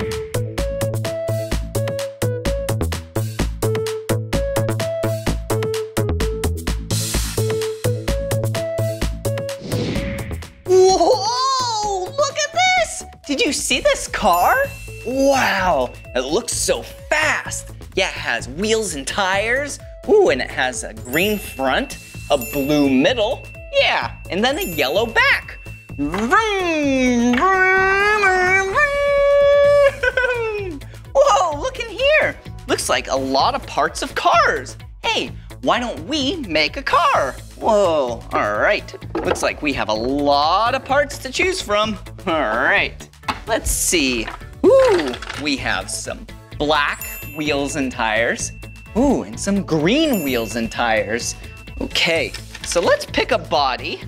S5: you see this car? Wow, it looks so fast. Yeah, it has wheels and tires. Ooh, and it has a green front, a blue middle. Yeah, and then a yellow back. Vroom, vroom, vroom. Whoa, look in here. Looks like a lot of parts of cars. Hey, why don't we make a car? Whoa, all right. Looks like we have a lot of parts to choose from. All right, let's see. Ooh, we have some black wheels and tires. Ooh, and some green wheels and tires. Okay, so let's pick a body.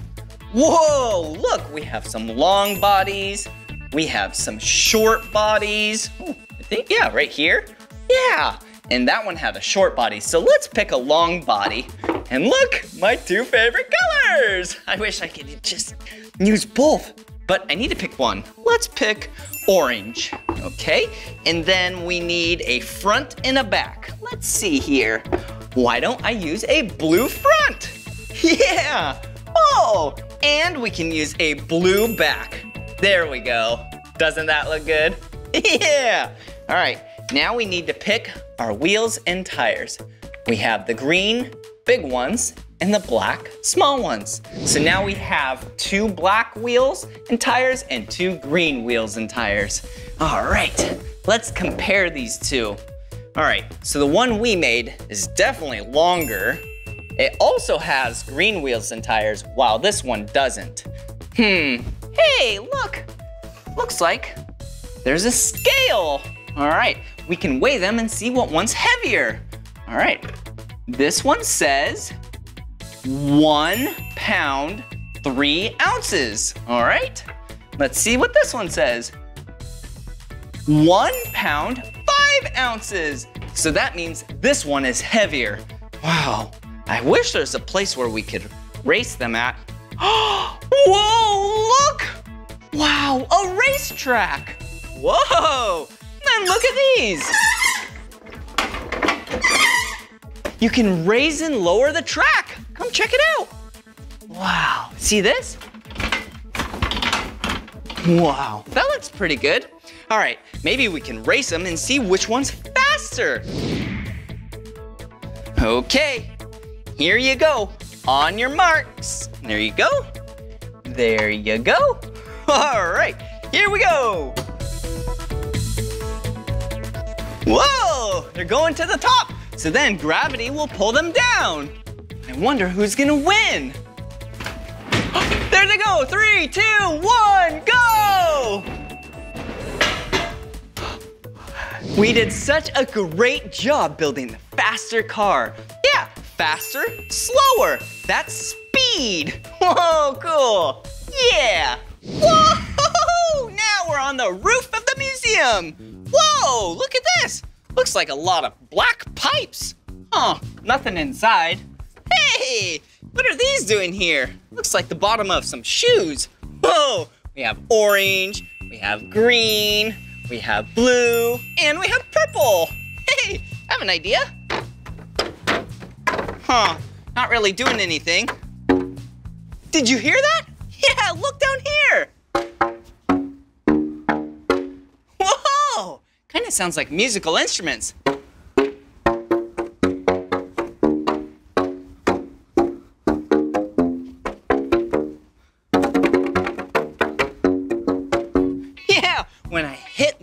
S5: Whoa, look, we have some long bodies. We have some short bodies. Ooh, I think, yeah, right here. Yeah, and that one had a short body. So let's pick a long body. And look, my two favorite colors. I wish I could just use both, but I need to pick one. Let's pick orange, okay? And then we need a front and a back. Let's see here. Why don't I use a blue front? [LAUGHS] Yeah. Oh, and we can use a blue back. There we go. Doesn't that look good? [LAUGHS] Yeah. All right, now we need to pick our wheels and tires. We have the green big ones and the black small ones. So now we have two black wheels and tires and two green wheels and tires. All right, let's compare these two. All right, so the one we made is definitely longer It also has green wheels and tires, while this one doesn't. Hmm. Hey, look. Looks like there's a scale. All right, we can weigh them and see what one's heavier. All right, this one says one pound, three ounces. All right, let's see what this one says. One pound, five ounces. So that means this one is heavier. Wow, I wish there's a place where we could race them at. [GASPS] Whoa, look! Wow, a racetrack. Whoa, and look at these. You can raise and lower the track. Come check it out. Wow, see this? Wow, that looks pretty good. All right, maybe we can race them and see which one's faster. Okay, here you go. On your marks. There you go. There you go. [LAUGHS] All right, here we go. Whoa, they're going to the top. So then gravity will pull them down. I wonder who's gonna win. [GASPS] There they go, three, two, one, go! [GASPS] We did such a great job building the faster car. Yeah, faster, slower. That's speed. [LAUGHS] Whoa, cool. Yeah. Whoa! [LAUGHS] Now we're on the roof of the museum. Whoa, look at this. Looks like a lot of black pipes. Huh, nothing inside. Hey, what are these doing here? Looks like the bottom of some shoes. Whoa, we have orange, we have green, we have blue, and we have purple. Hey, I have an idea. Huh, not really doing anything. Did you hear that? [LAUGHS] Yeah, look down here. Whoa, kind of sounds like musical instruments.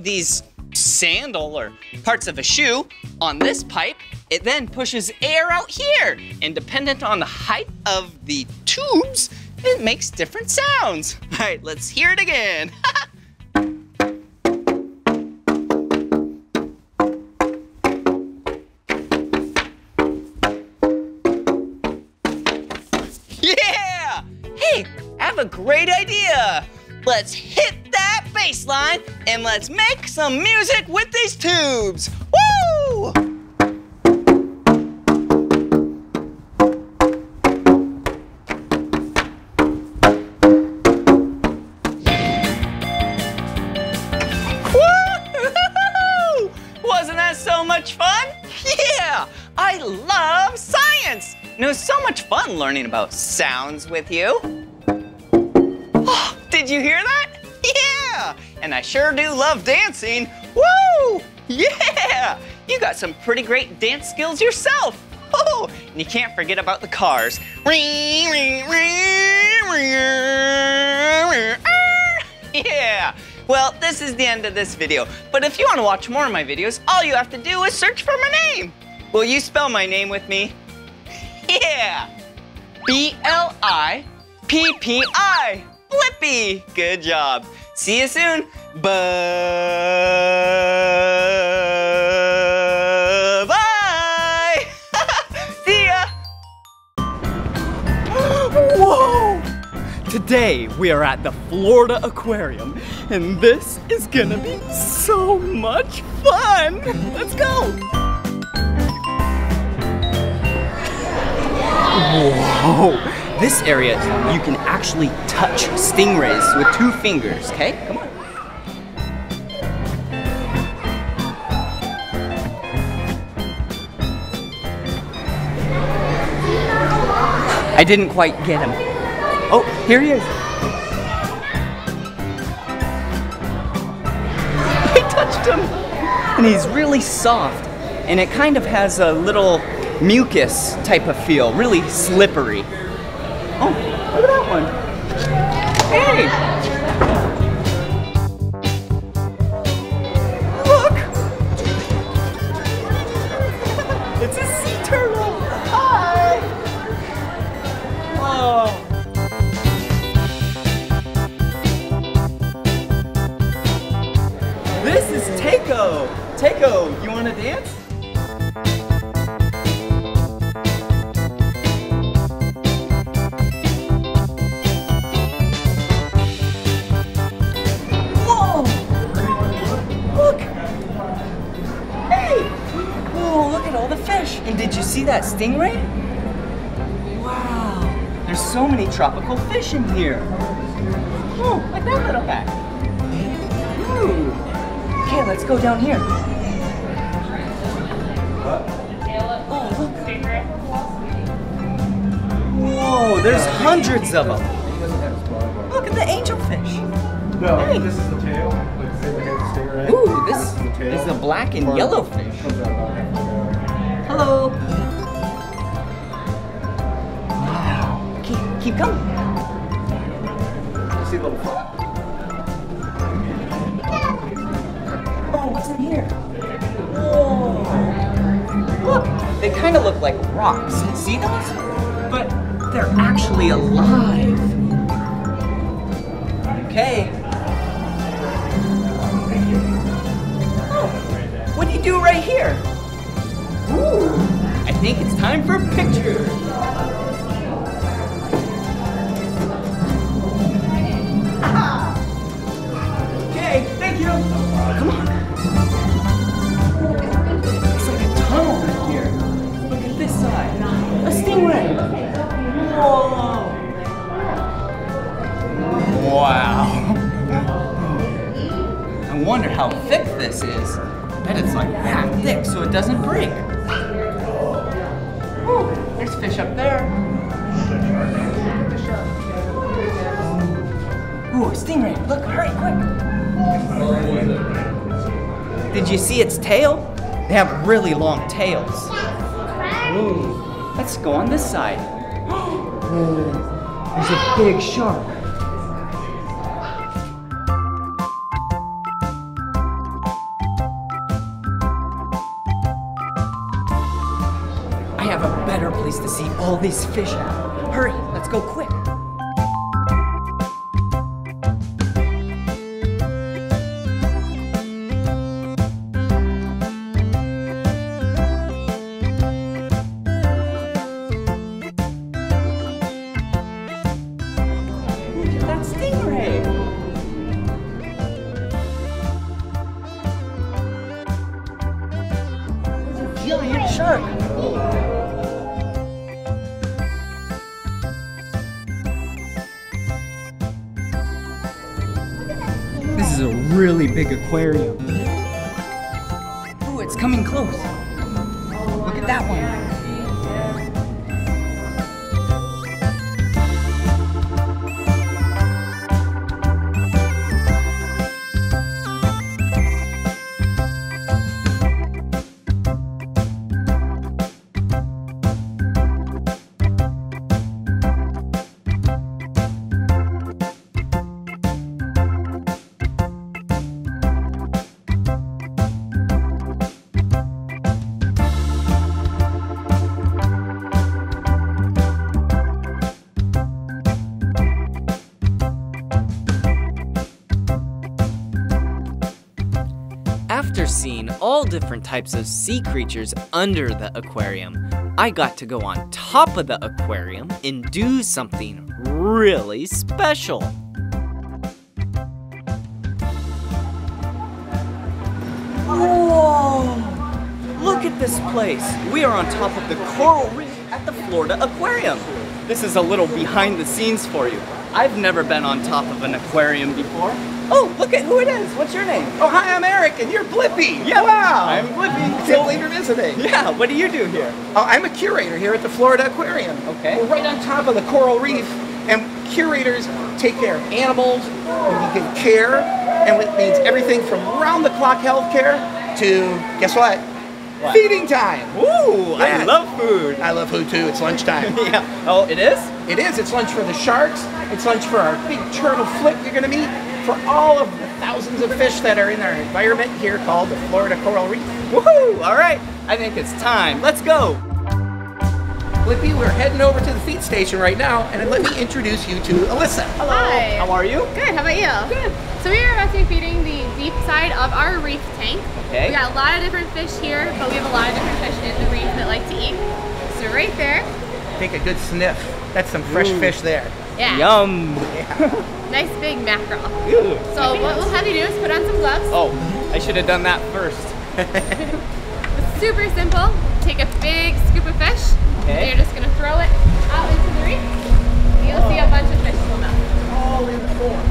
S5: These sandal or parts of a shoe on this pipe, it then pushes air out here. And dependent on the height of the tubes, it makes different sounds. [LAUGHS] All right, let's hear it again. [LAUGHS] yeah! Hey, I have a great idea. Let's hit that bass line and let's make some music with these tubes. Woo! Woo! Wasn't that so much fun? Yeah! I love science! And it was so much fun learning about sounds with you. [GASPS] Did you hear that? And I sure do love dancing. Woo! Yeah! You got some pretty great dance skills yourself. Oh, and you can't forget about the cars. [LAUGHS] Yeah! Well, this is the end of this video. But if you want to watch more of my videos, all you have to do is search for my name. Will you spell my name with me? [LAUGHS] Yeah! B-L-I-P-P-I. Blippi. Good job. See you soon. Bye. [LAUGHS] See ya. [GASPS]
S13: Whoa! Today we are at the Florida Aquarium, and this is gonna be so much fun! Let's go! Whoa! This area, you can actually touch stingrays with two fingers, okay? Come on. I didn't quite get him. Oh, here he is. [LAUGHS] I touched him. And he's really soft. And it kind of has a little mucus type of feel, really slippery. Oh, look at that one. Hey! Look! It's a sea turtle! Hi! Oh!
S5: This is Takeo! Takeo, you wanna dance? All the fish! And did you see that stingray? Wow! There's so many tropical fish in here. Oh, like that little guy. Ooh. Okay, let's go down here. Oh, look. Whoa, there's hundreds of them. Look at the angelfish.
S14: No,
S5: Hey.
S14: this is the tail. Like, say the head stingray.
S5: Ooh, this
S14: tail.
S5: is the black and yellow fish. Hello. Wow. Keep, keep coming.
S14: See the little?
S5: Oh, what's in here? Whoa. Look, they kind of look like rocks. See those? But they're actually alive. Okay. Oh, what do you do right here? Think it's time for a picture. Ah. Okay, thank you. Come on. It's like a tunnel right here. Look at this side. A stingray. Whoa. Wow. [LAUGHS] I wonder how thick this is. I bet it's like that thick so it doesn't break. There's fish up there. Ooh, stingray. Look, hurry, quick. Did you see its tail? They have really long tails. Ooh, let's go on this side. [GASPS] There's a big shark. These fish out. Hurry, let's go quick. All different types of sea creatures under the aquarium, I got to go on top of the aquarium and do something really special. Whoa! Look at this place. We are on top of the coral reef at the Florida Aquarium. This is a little behind the scenes for you. I've never been on top of an aquarium before. Oh, look at who it is. What's your name?
S15: Oh, hi, I'm Eric, and you're Blippi.
S5: Yeah,
S15: wow.
S5: I'm Blippi.
S15: Can't believe you're visiting.
S5: Yeah, what do you do here?
S15: Oh, I'm a curator here at the Florida Aquarium.
S5: Okay.
S15: We're right on top of the coral reef, and curators take care of animals, we give care, and it means everything from round-the-clock health care to, guess what?
S5: What?
S15: Feeding time.
S5: Ooh, I love food.
S15: I love food too. It's lunchtime. [LAUGHS]
S5: yeah. Oh, it is?
S15: It is. It's lunch for the sharks. It's lunch for our big turtle flip you're going to meet. For all of the thousands of fish that are in our environment here called the Florida Coral Reef.
S5: Woohoo! All right, I think it's time. Let's go.
S15: Blippi, we're heading over to the feed station right now, and let me introduce you to Alyssa.
S16: Hi.
S5: How are you?
S16: Good. How about you? Good. So we are about to be feeding the deep side of our reef tank.
S5: Okay.
S16: We got a lot of different fish here, but we have a lot of different fish in the reef that like to eat. So right there.
S15: Take a good sniff. That's some fresh
S5: Ooh.
S15: fish there.
S16: Yeah.
S5: Yum. [LAUGHS]
S16: Nice big mackerel.
S5: Ew.
S16: So what we'll have you do is put on some gloves.
S5: Oh, I should have done that first.
S16: It's [LAUGHS] super simple. Take a big scoop of fish.
S5: Okay.
S16: And you're just gonna throw it out into the reef. You'll see a oh. bunch of fish swim out.
S15: All in form.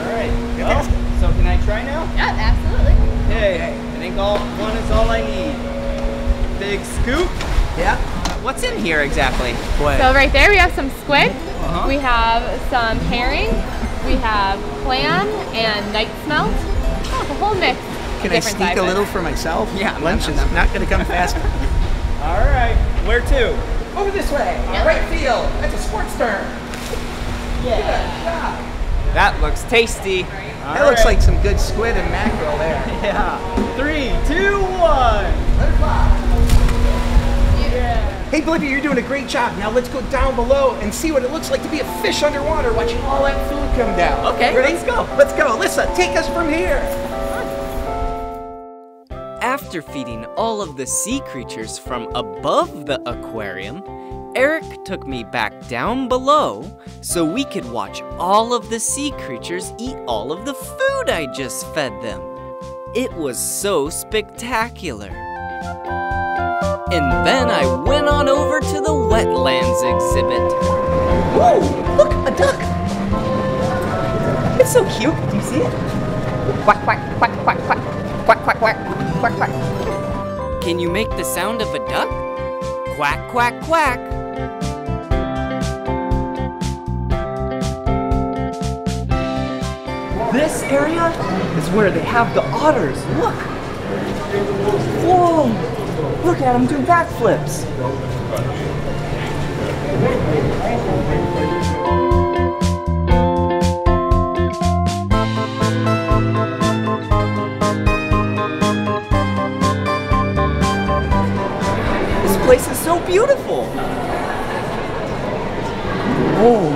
S5: All right. Well, so can I try now?
S16: Yeah, absolutely.
S5: Okay. I think all one is all I need. Big scoop.
S15: Yeah.
S5: What's in here exactly? What?
S16: So right there we have some squid.
S5: Uh-huh.
S16: We have some herring. We have clam and night smelt. Oh, it's a whole mix.
S15: Can I
S16: different
S15: sneak a little for myself?
S5: Yeah,
S15: Lunch is not going to come fast. [LAUGHS]
S5: All right. Where to?
S15: Over this way. Right field. That's a sports term. Yeah.
S5: That looks tasty.
S15: That looks like some good squid and mackerel there.
S5: Yeah. Three, two, one.
S15: Let it fly. Hey, Blippi, you're doing a great job. Now let's go down below and see what it looks like to be a fish underwater watching all that food come down.
S5: Okay,
S15: Ready?
S5: let's go.
S15: Let's go. Alyssa, take us from here.
S17: After feeding all of the sea creatures from above the aquarium, Eric took me back down below so we could watch all of the sea creatures eat all of the food I just fed them. It was so spectacular. And then I went on over to the wetlands exhibit.
S5: Whoa! Look, a duck! It's so cute. Do you see it? Quack, quack, quack, quack, quack. Quack, quack, quack, quack, quack.
S17: Can you make the sound of a duck? Quack, quack, quack.
S5: This area is where they have the otters. Look! Whoa! Look at them do backflips. This place is so beautiful. Whoa.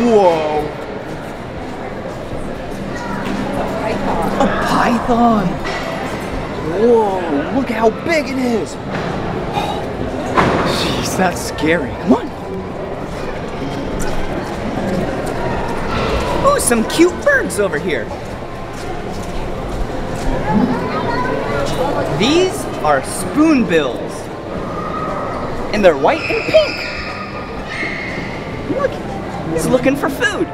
S5: Whoa. A python. Whoa, look how big it is. Jeez, that's scary. Come on. Oh, some cute birds over here. These are spoonbills. And they're white and pink. Look, he's looking for food.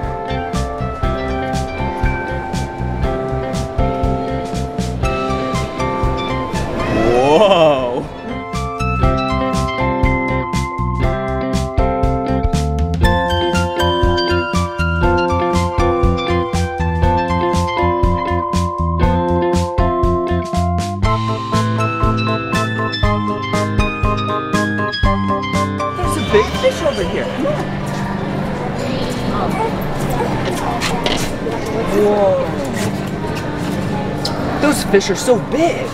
S5: Fish are so big.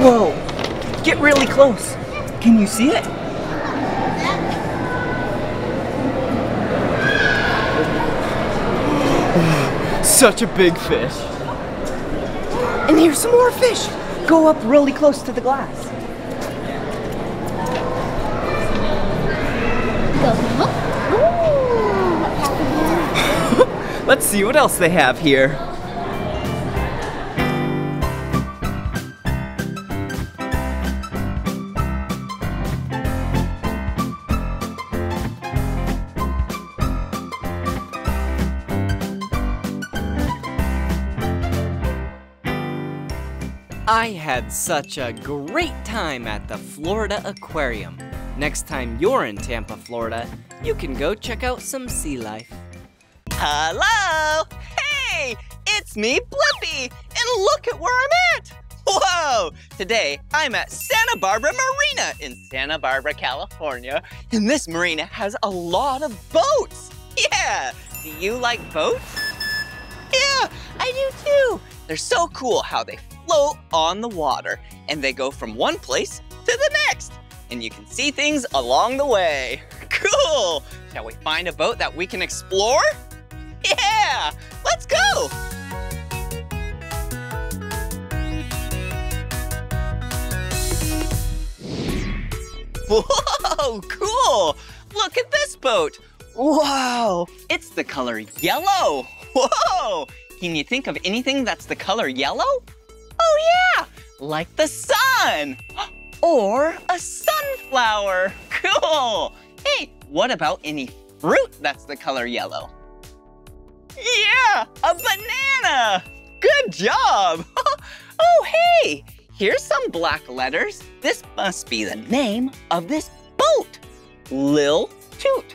S5: Whoa. Get really close. Can you see it? [SIGHS] Such a big fish. And here's some more fish. Go up really close to the glass. See what else they have here.
S17: I had such a great time at the Florida Aquarium. Next time you're in Tampa, Florida, you can go check out some sea life.
S18: Hello! Hey, it's me, Blippi, and look at where I'm at. Whoa! Today I'm at Santa Barbara Marina in Santa Barbara, California, and this marina has a lot of boats. Yeah! Do you like boats? Yeah, I do too. They're so cool how they
S5: float on the water, and they go from one place to the next. And you can see things along the way. [LAUGHS] Cool! Shall we find a boat that we can explore? Yeah! Let's go! Whoa, cool! Look at this boat. Whoa, it's the color yellow. Whoa, can you think of anything that's the color yellow? Oh yeah, like the sun. Or a sunflower. Cool. Hey, what about any fruit that's the color yellow? Yeah, a banana. Good job. [LAUGHS] oh, hey, here's some black letters. This must be the name of this boat. Lil Toot.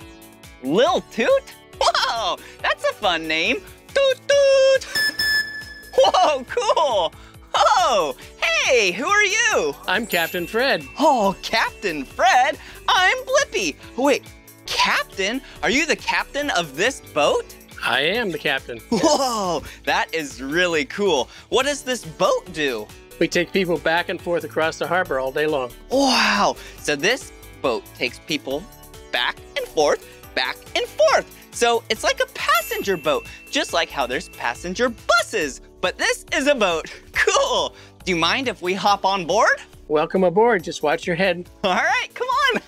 S5: Lil Toot? Whoa, that's a fun name. Toot Toot. [LAUGHS] Whoa, cool. Oh, hey, who are you?
S19: I'm Captain Fred.
S5: Oh, Captain Fred? I'm Blippi. Wait, Captain? Are you the captain of this boat?
S19: I am the captain. [LAUGHS]
S5: Whoa, that is really cool. What does this boat do?
S19: We take people back and forth across the harbor all day long.
S5: Wow, so this boat takes people back and forth, back and forth. So it's like a passenger boat, just like how there's passenger buses. But this is a boat. [LAUGHS] Cool. Do you mind if we hop on board?
S19: Welcome aboard. Just watch your head.
S5: All right, come on.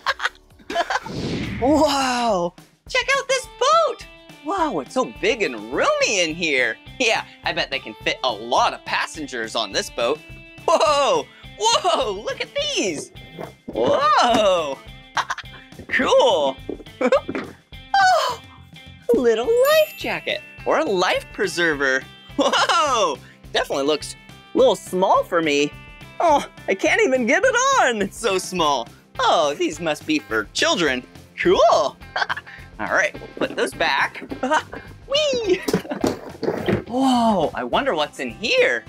S5: [LAUGHS] Whoa, check out this boat. Wow, it's so big and roomy in here. Yeah, I bet they can fit a lot of passengers on this boat. Whoa, whoa, look at these. Whoa, [LAUGHS] cool. [LAUGHS] oh, a little life jacket or a life preserver. Whoa, definitely looks a little small for me. Oh, I can't even get it on. It's so small. Oh, these must be for children. Cool. [LAUGHS] All right, we'll put those back. [LAUGHS] Whee! Whoa, I wonder what's in here.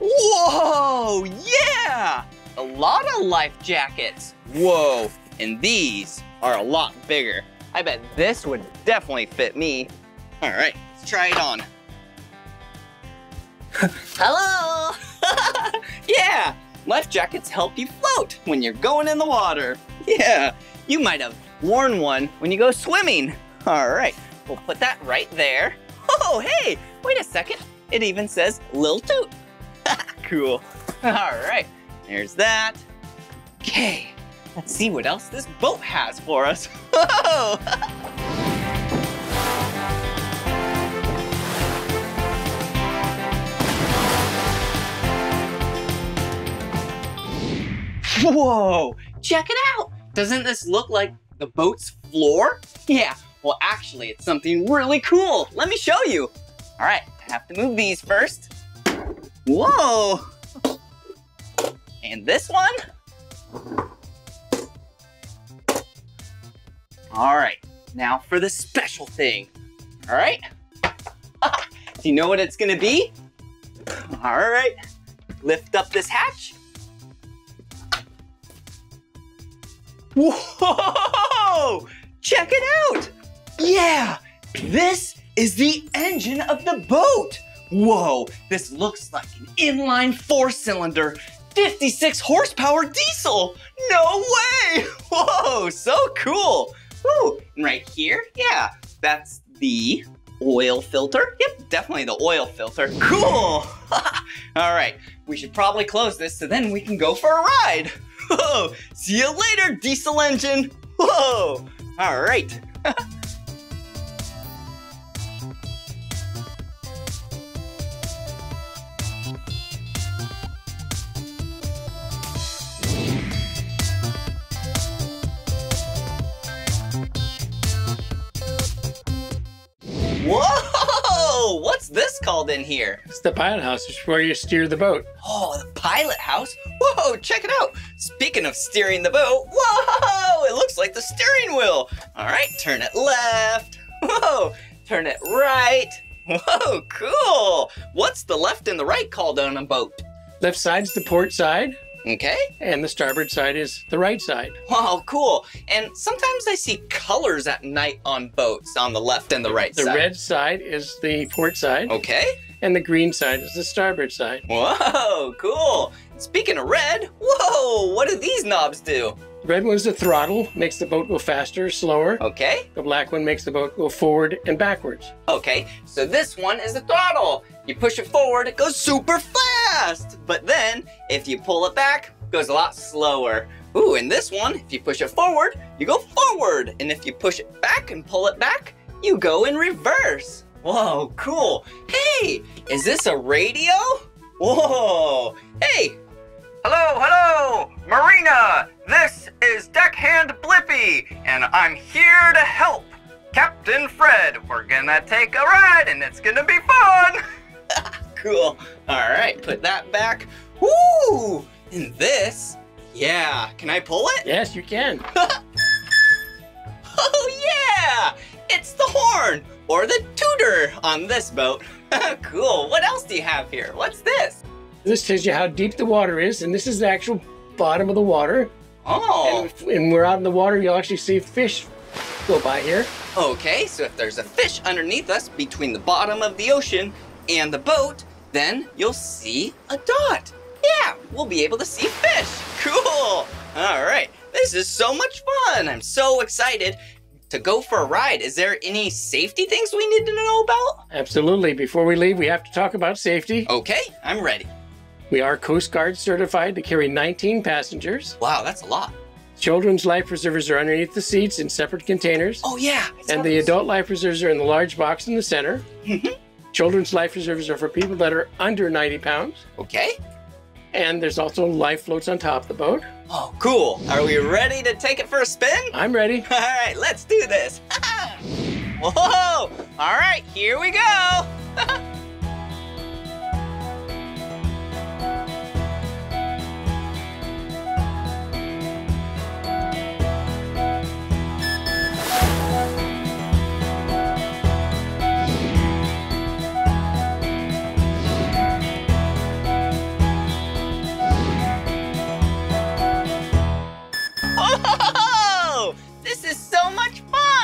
S5: Whoa, yeah! A lot of life jackets. Whoa, and these are a lot bigger. I bet this would definitely fit me. All right, let's try it on. [LAUGHS] Hello! [LAUGHS] yeah, life jackets help you float when you're going in the water. Yeah, you might have worn one when you go swimming. All right, we'll put that right there. Oh, hey, wait a second. It even says Lil Toot. [LAUGHS] cool. All right, there's that. Okay, let's see what else this boat has for us. Whoa! [LAUGHS] Whoa, check it out. Doesn't this look like the boat's floor? Yeah, well actually it's something really cool. Let me show you. All right, I have to move these first. Whoa. And this one. All right, now for the special thing. All right. [LAUGHS] Do you know what it's gonna be? All right, lift up this hatch. Whoa! Check it out! Yeah, this is the engine of the boat. Whoa, this looks like an inline four cylinder, 56 horsepower diesel. No way! [LAUGHS] Whoa, so cool. Woo, and right here, yeah, that's the oil filter. Yep, definitely the oil filter. Cool. [LAUGHS] All right, we should probably close this so then we can go for a ride. Whoa, see you later, diesel engine. Whoa, all [LAUGHS] what's this called in here?
S19: It's the pilot house. It's where you steer the boat.
S5: Oh, the pilot house? Whoa, check it out. Speaking of steering the boat, whoa, it looks like the steering wheel. All right, turn it left. Whoa, turn it right. Whoa, cool. What's the left and the right called on a boat?
S19: Left side's the port side.
S5: Okay.
S19: And the starboard side is the right side.
S5: Wow, cool. And sometimes I see colors at night on boats on the left and the right
S19: The
S5: side.
S19: red side is the port side.
S5: Okay.
S19: and the green side is the starboard side.
S5: Whoa, cool. Speaking of red, whoa, what do these knobs do?
S19: Red one's the throttle, makes the boat go faster or slower.
S5: Okay.
S19: The black one makes the boat go forward and backwards.
S5: Okay, so this one is the throttle. You push it forward, it goes super fast. But then, if you pull it back, it goes a lot slower. Ooh, and this one, if you push it forward, you go forward. And if you push it back and pull it back, you go in reverse. Whoa, cool. Hey, is this a radio? Whoa, hey. Hello, hello, Marina. This is Deckhand Blippi, and I'm here to help. Captain Fred, we're gonna take a ride and it's gonna be fun. [LAUGHS] cool. All right, put that back. Woo! And this, yeah, can I pull it?
S19: Yes, you can. [LAUGHS]
S5: oh yeah! It's the horn or the tooter on this boat. [LAUGHS] cool. What else do you have here? What's this?
S19: This tells you how deep the water is, and this is the actual bottom of the water.
S5: Oh.
S19: And, if, and we're out in the water, you'll actually see fish go by here.
S5: Okay, so if there's a fish underneath us between the bottom of the ocean and the boat, then you'll see a dot. Yeah, we'll be able to see fish. [LAUGHS] Cool. All right, this is so much fun. I'm so excited to go for a ride. Is there any safety things we need to know about?
S19: Absolutely. Before we leave, we have to talk about safety.
S5: Okay, I'm ready.
S19: We are Coast Guard certified to carry 19 passengers.
S5: Wow, that's a lot.
S19: Children's life preservers are underneath the seats in separate containers.
S5: Oh, yeah.
S19: And the adult life preservers are in the large box in the center. Mm-hmm. Children's life preservers are for people that are under 90 pounds.
S5: Okay.
S19: And there's also life floats on top of the boat.
S5: Oh, cool. Are we ready to take it for a spin?
S19: I'm ready. [LAUGHS]
S5: All right, let's do this. [LAUGHS] Whoa! All right, here we go. [LAUGHS]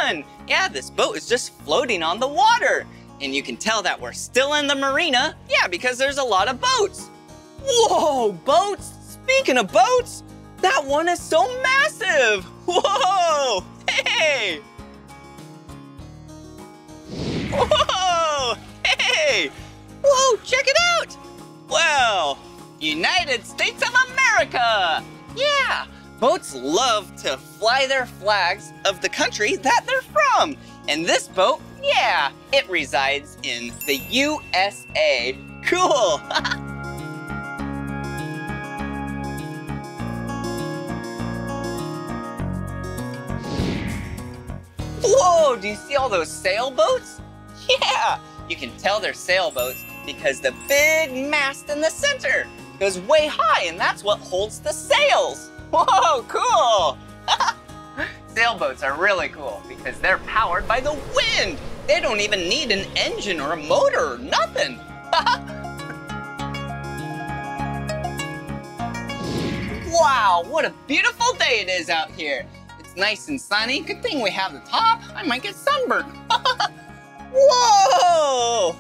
S5: fun! Yeah, this boat is just floating on the water. And you can tell that we're still in the marina. Yeah, because there's a lot of boats. Whoa, boats! Speaking of boats, that one is so massive! Whoa! Hey! Whoa! Hey! Whoa, check it out! Wow! United States of America! Yeah! Boats love to fly their flags of the country that they're from. And this boat, yeah, it resides in the USA. Cool! [LAUGHS] Whoa, do you see all those sailboats? Yeah, you can tell they're sailboats because the big mast in the center goes way high and that's what holds the sails. Whoa, cool! [LAUGHS] Sailboats are really cool because they're powered by the wind. They don't even need an engine or a motor or nothing. [LAUGHS] wow, what a beautiful day it is out here. It's nice and sunny. Good thing we have the top. I might get sunburned. [LAUGHS] Whoa!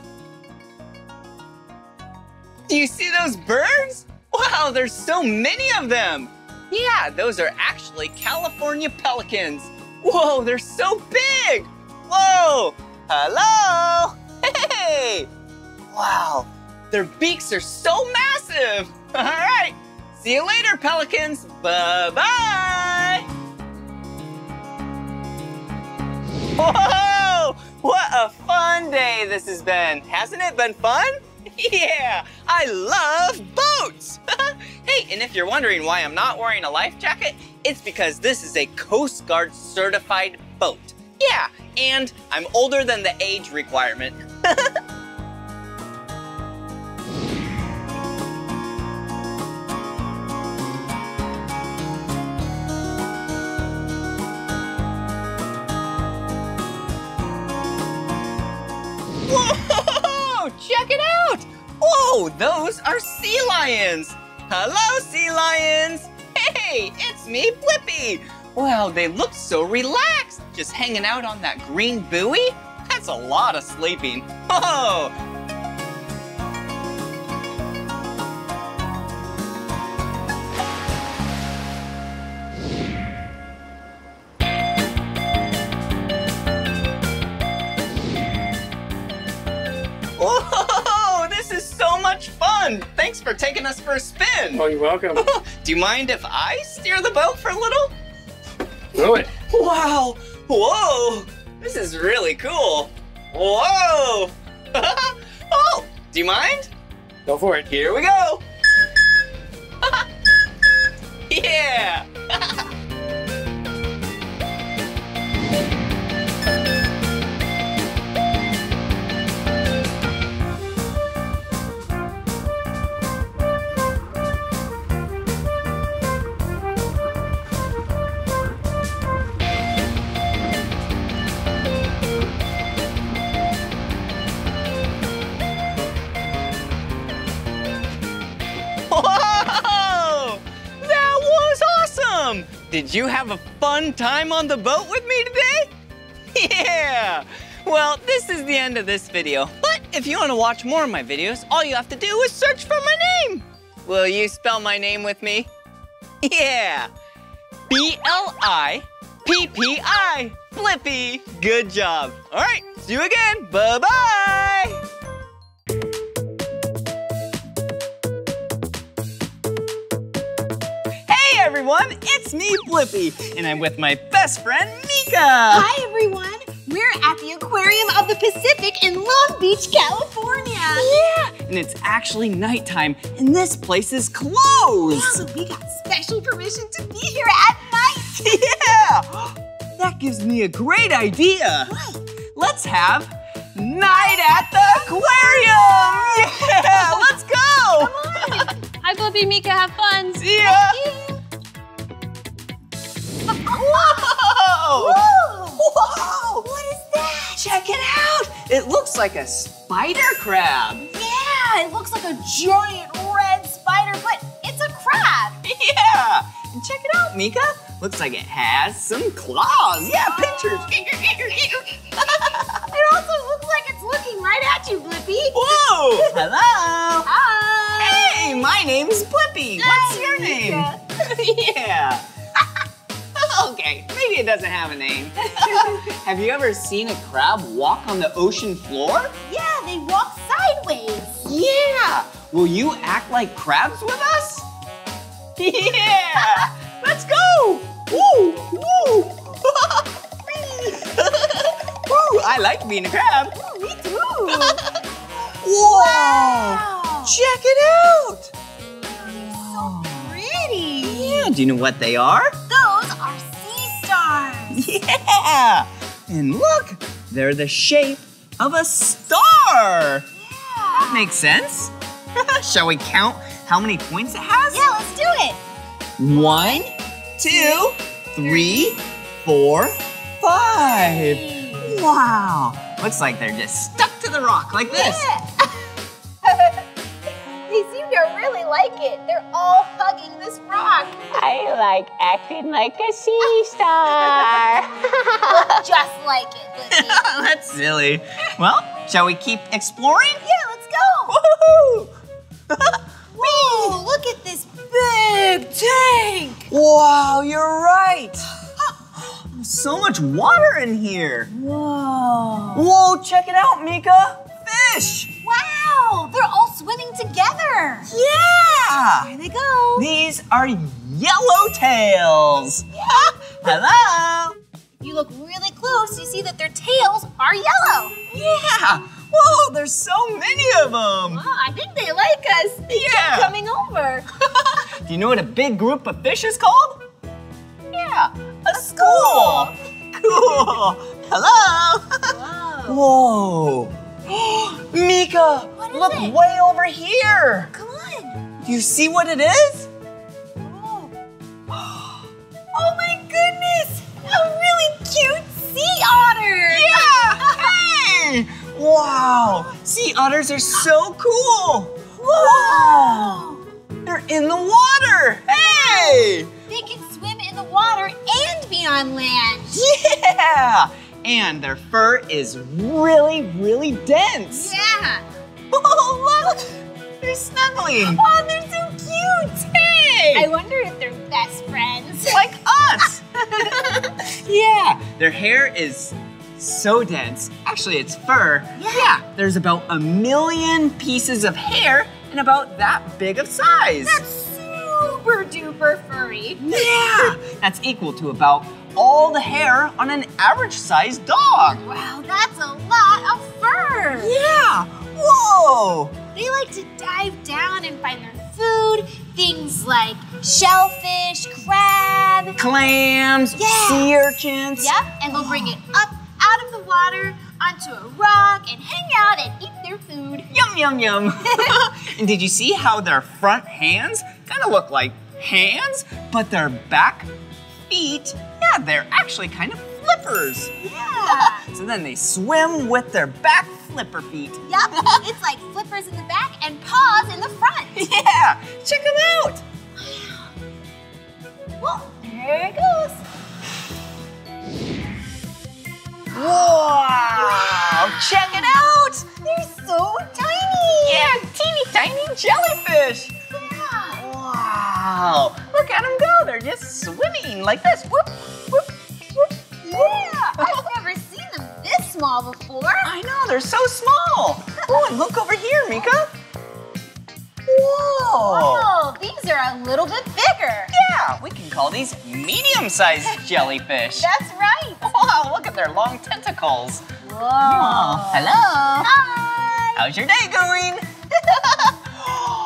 S5: Do you see those birds? Wow, there's so many of them. Yeah, those are actually California pelicans. Whoa, they're so big. Whoa, hello. [LAUGHS] Hey, wow, their beaks are so massive. [LAUGHS] All right, see you later, pelicans. Bye-bye. Whoa, what a fun day this has been. Hasn't it been fun? [LAUGHS] Yeah, I love boats. [LAUGHS] hey, and if you're wondering why I'm not wearing a life jacket, it's because this is a Coast Guard certified boat. Yeah, and I'm older than the age requirement. [LAUGHS] check it out. Whoa, those are sea lions. Hello, sea lions. Hey, it's me, Blippi. Wow, they look so relaxed, just hanging out on that green buoy. That's a lot of sleeping. Whoa.
S18: Whoa, this is so much fun. Thanks for taking us for a spin.
S19: Oh, you're welcome. [LAUGHS]
S18: Do you mind if I steer the boat for a little?
S19: Do it.
S18: Wow. Whoa, this is really cool. Whoa. [LAUGHS] oh, do you mind?
S19: Go for it.
S18: Here we go. [LAUGHS] yeah. Did you have a fun time on the boat with me today? [LAUGHS] Yeah! Well, this is the end of this video. But if you want to watch more of my videos, all you have to do is search for my name. Will you spell my name with me? [LAUGHS] Yeah! B-L-I P-P-I. Blippi. Good job. All right, see you again. Bye-bye. Hey everyone, it's me, Blippi, and I'm with my best friend, Meekah.
S6: Hi, everyone. We're at the Aquarium of the Pacific in Long Beach, California.
S5: Yeah, and it's actually nighttime, and this place is closed.
S6: Yeah, but we got special permission to be here at night. [LAUGHS]
S5: Yeah! That gives me a great idea. Let's have night at the aquarium. Yeah, let's go. Come on! [LAUGHS]
S16: Hi, Blippi, Meekah. Have fun.
S5: See ya. Whoa! Whoa!
S6: What is that?
S5: Check it out. It looks like a spider crab.
S6: Yeah, it looks like a giant red spider, but it's a crab. [LAUGHS]
S5: Yeah. And check it out, Meekah. Looks like it has some claws. Yeah, pictures. [LAUGHS]
S6: It also looks like it's
S5: doesn't have a name. [LAUGHS] have you ever seen a crab walk on the ocean floor?
S6: Yeah, they walk sideways.
S5: Yeah. Will you act like crabs with us? Yeah. [LAUGHS] Let's go. Woo, woo. [LAUGHS] Woo, I like being a crab.
S6: Me too.
S5: Whoa.
S6: Wow.
S5: Check it out.
S6: So Pretty.
S5: Yeah, do you know what they are?
S6: Those are sea stars. [LAUGHS]
S5: Yeah! And look, they're the shape of a star. Yeah. That makes sense. [LAUGHS] Shall we count how many points it has?
S6: Yeah, let's do it.
S5: One, two, three, four, five. Wow. Looks like they're just stuck to the rock like this.
S6: they [LAUGHS] seem to really like it. They're all hugging this rock.
S18: I like acting like a sea star.
S6: Look [LAUGHS] [LAUGHS] just like it, Blippi. [LAUGHS]
S5: That's silly. Well, shall we keep exploring?
S6: Yeah, let's go.
S5: Woohoo!
S6: Whoa, look at this big tank.
S5: Wow, you're right. [GASPS] So much water in here.
S6: Whoa.
S5: Whoa, check it out, Meekah. Fish.
S6: Wow, they're all swimming together.
S5: Yeah.
S6: Here they go.
S5: These are yellowtails. [LAUGHS] Hello.
S6: If you look really close, you see that their tails are yellow.
S5: Yeah. Whoa, there's so many of them.
S6: Wow, I think they like us. They
S5: Yeah.
S6: keep coming over. [LAUGHS]
S5: Do you know what a big group of fish is called? Yeah, a school. Cool. Hello. [LAUGHS] Whoa. [GASPS]
S6: Meekah,
S5: look
S6: it?
S5: way over here.
S6: Come on.
S5: Do you see what it is?
S6: Oh. [GASPS] oh my goodness! A really cute sea otter!
S5: Yeah. [LAUGHS] Hey. Wow. Sea otters are so cool.
S6: Whoa!
S5: They're in the water. Hey.
S6: They can swim in the water and be on land.
S5: Yeah. And their fur is really, really dense.
S6: Yeah. [LAUGHS]
S5: Oh, look! They're snuggling.
S6: Oh, they're so cute!
S5: Hey!
S6: I wonder if they're best friends. [LAUGHS]
S5: like us! [LAUGHS] yeah, their hair is so dense. Actually, it's fur.
S6: Yeah.
S5: there's about a million pieces of hair and about that big of size.
S6: That's super duper furry.
S5: Yeah, that's equal to about all the hair on an average sized dog.
S6: Wow, that's a lot of fur.
S5: Yeah. Whoa.
S6: They like to dive down and find their food. Things like shellfish, crab,
S5: Clams,
S6: Yeah.
S5: sea urchins.
S6: Yep, and they'll bring it up out of the water onto a rock and hang out and eat their food.
S5: Yum, yum, yum. [LAUGHS] and did you see how their front hands kind of look like hands, but their back feet, yeah, they're actually kind of flippers.
S6: Yeah. [LAUGHS]
S5: So then they swim with their back flipper feet.
S6: Yep, [LAUGHS] it's like flippers in the back and paws in the front. [LAUGHS]
S5: Yeah, check them out.
S6: Well, there it goes.
S5: Wow, check it out.
S6: They're so tiny.
S5: Yeah, teeny tiny jellyfish. Wow, look at them go. They're just swimming like this. Whoop, whoop, whoop.
S6: Yeah, oh, I've never seen them this small before.
S5: I know, they're so small. Oh, and look over here, Meekah. Whoa.
S6: Oh, these are a little bit bigger.
S5: Yeah, we can call these medium-sized [LAUGHS] jellyfish.
S6: That's right.
S5: Wow, look at their long tentacles.
S6: Whoa.
S5: Oh, hello.
S6: Hi.
S5: How's your day going? [LAUGHS]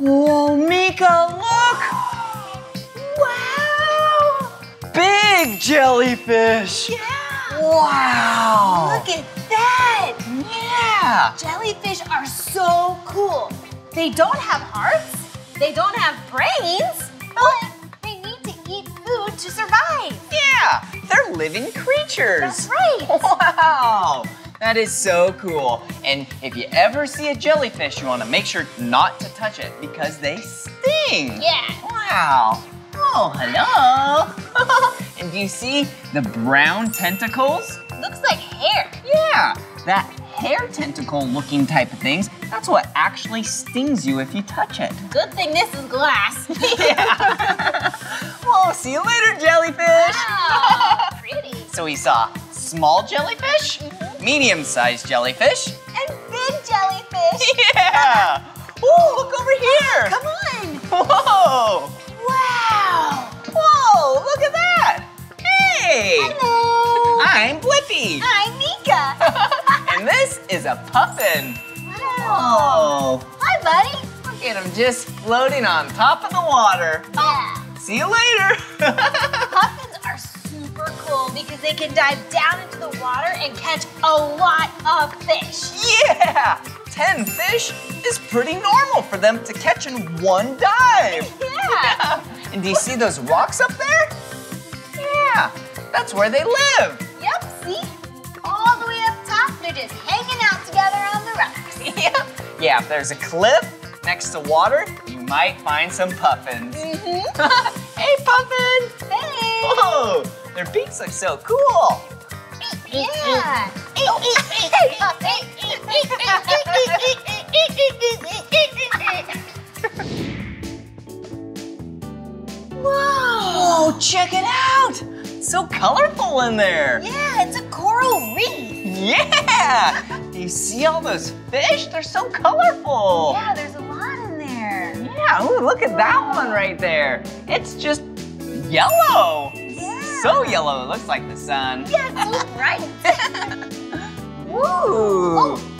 S5: Whoa, Meekah, look!
S6: Wow.
S5: Big jellyfish!
S6: Yeah.
S5: Wow!
S6: Look at that.
S5: Yeah!
S6: Jellyfish are so cool. They don't have hearts, they don't have brains, but they need to eat food to survive.
S5: Yeah! They're living creatures!
S6: That's right. [LAUGHS]
S5: Wow! That is so cool. And if you ever see a jellyfish, you want to make sure not to touch it because they sting.
S6: Yeah.
S5: Wow. Oh, hello. [LAUGHS] and do you see the brown tentacles?
S6: Looks like hair.
S5: Yeah, that hair tentacle looking type of things, that's what actually stings you if you touch it.
S6: Good thing this is glass. [LAUGHS] [LAUGHS] yeah.
S5: Well, see you later, jellyfish.
S6: Wow, pretty.
S5: So we saw small jellyfish, mm-hmm. Medium-sized jellyfish.
S6: And big jellyfish. [LAUGHS]
S5: Yeah. Ooh, look over here.
S6: Come on.
S5: Whoa.
S6: Wow.
S5: Whoa, look at that. Hey.
S6: Hello.
S5: I'm Blippi.
S6: I'm Meekah. [LAUGHS]
S5: And this is a puffin.
S6: Wow.
S5: Oh.
S6: Hi, buddy.
S5: Look at him just floating on top of the water.
S6: Yeah.
S5: See you later. [LAUGHS]
S6: Puffins are cool because they can dive down into the water and catch a lot of fish.
S5: yeah. 10 fish is pretty normal for them to catch in one dive. [LAUGHS]
S6: Yeah.
S5: And do you see those rocks up there? Yeah, that's where they live.
S6: Yep, see? All the way up top, they're just hanging out together on the rocks. [LAUGHS]
S5: Yeah. Yeah, if there's a cliff next to water, you might find some puffins.
S6: Mm-hmm. [LAUGHS]
S5: hey, puffin!
S6: Hey.
S5: Their beaks look so cool.
S6: Yeah. Whoa.
S5: Whoa, check it out! So colorful in there.
S6: Yeah, it's a coral reef.
S5: Yeah! Do you see all those fish? They're so colorful.
S6: Yeah, there's a lot in there.
S5: Yeah, ooh, look at that one right there. It's just yellow. So yellow, it looks like the sun.
S6: Yeah, it's so bright. [LAUGHS]
S5: Ooh.
S6: Oh,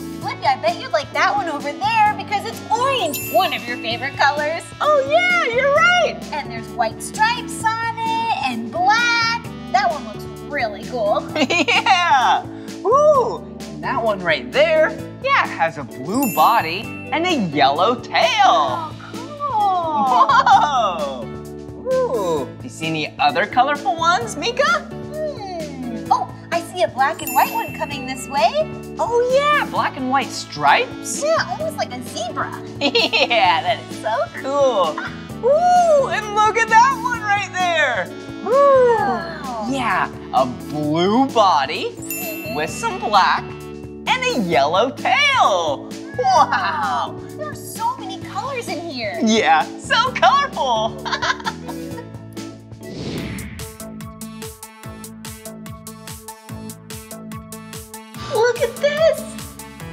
S6: I bet you'd like that one over there because it's orange, one of your favorite colors.
S5: Oh yeah, you're right.
S6: And there's white stripes on it and black. That one looks really cool. [LAUGHS]
S5: yeah. Ooh, and that one right there, yeah, has a blue body and a yellow tail. [GASPS]
S6: Oh, cool.
S5: Whoa. Ooh, you see any other colorful ones, Meekah?
S6: Hmm. Oh, I see a black and white one coming this way.
S5: Oh yeah, black and white stripes.
S6: Yeah, almost like a zebra. [LAUGHS]
S5: yeah, that is so cool. [LAUGHS] Ooh, and look at that one right there. Ooh.
S6: Wow.
S5: Yeah, a blue body with some black and a yellow tail. Wow.
S6: There are so many colors in here.
S5: Yeah, so colorful. [LAUGHS]
S6: Look at this.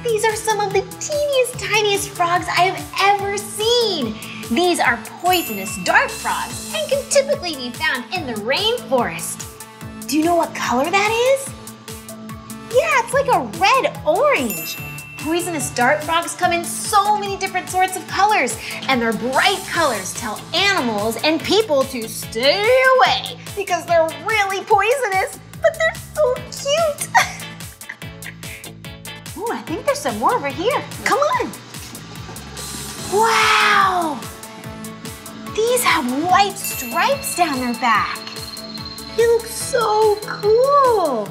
S6: These are some of the teeniest, tiniest frogs I have ever seen. These are poisonous dart frogs and can typically be found in the rainforest. Do you know what color that is? Yeah, it's like a red orange. Poisonous dart frogs come in so many different sorts of colors, and their bright colors tell animals and people to stay away because they're really poisonous, but they're so cute. [LAUGHS] Ooh, I think there's some more over here. Come on. Wow! These have white stripes down their back. They look so cool.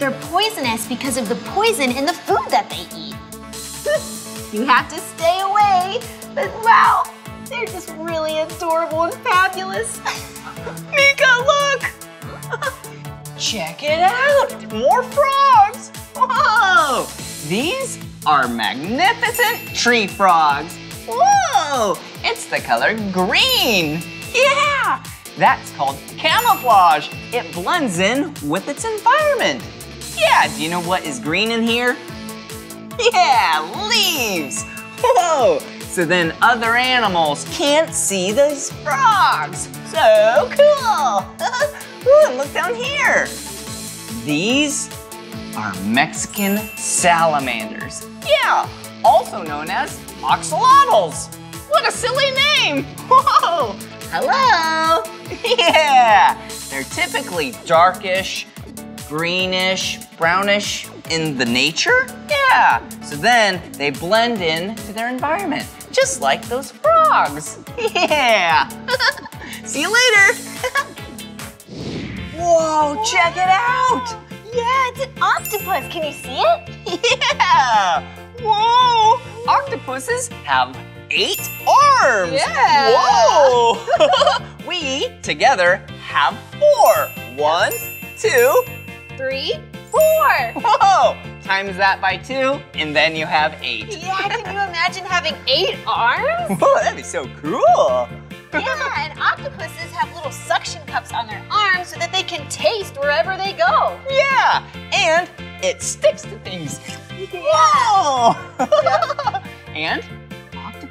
S6: They're poisonous because of the poison in the food that they eat. [LAUGHS] you have to stay away, but wow, they're just really adorable and fabulous. [LAUGHS]
S5: Meekah, look! [LAUGHS] Check it out! More frogs! Whoa! These are magnificent tree frogs. Whoa! It's the color green. Yeah! That's called camouflage. It blends in with its environment. Yeah, do you know what is green in here? Yeah, leaves. Whoa! So then other animals can't see those frogs. So cool! [LAUGHS] Ooh, and look down here. These are Mexican salamanders. Yeah, also known as axolotls. What a silly name! [LAUGHS] Whoa! Hello! [LAUGHS] Yeah! They're typically darkish, greenish, brownish in the nature. Yeah! So then they blend in to their environment, just like those frogs. [LAUGHS] Yeah! [LAUGHS] See you later! [LAUGHS] Whoa, check it out!
S6: Yeah, it's an octopus. Can you see it?
S5: Yeah! Whoa! Octopuses have eight arms!
S6: Yeah.
S5: Whoa! we together have four. One, two,
S6: Three, four.
S5: whoa! Times that by two, and then you have eight.
S6: Yeah, can you imagine having eight arms? [LAUGHS]
S5: Whoa, that'd be so cool!
S6: Yeah, and octopuses have little suction cups on their arms so that they can taste wherever they go.
S5: Yeah, and it sticks to things. Whoa! [LAUGHS] and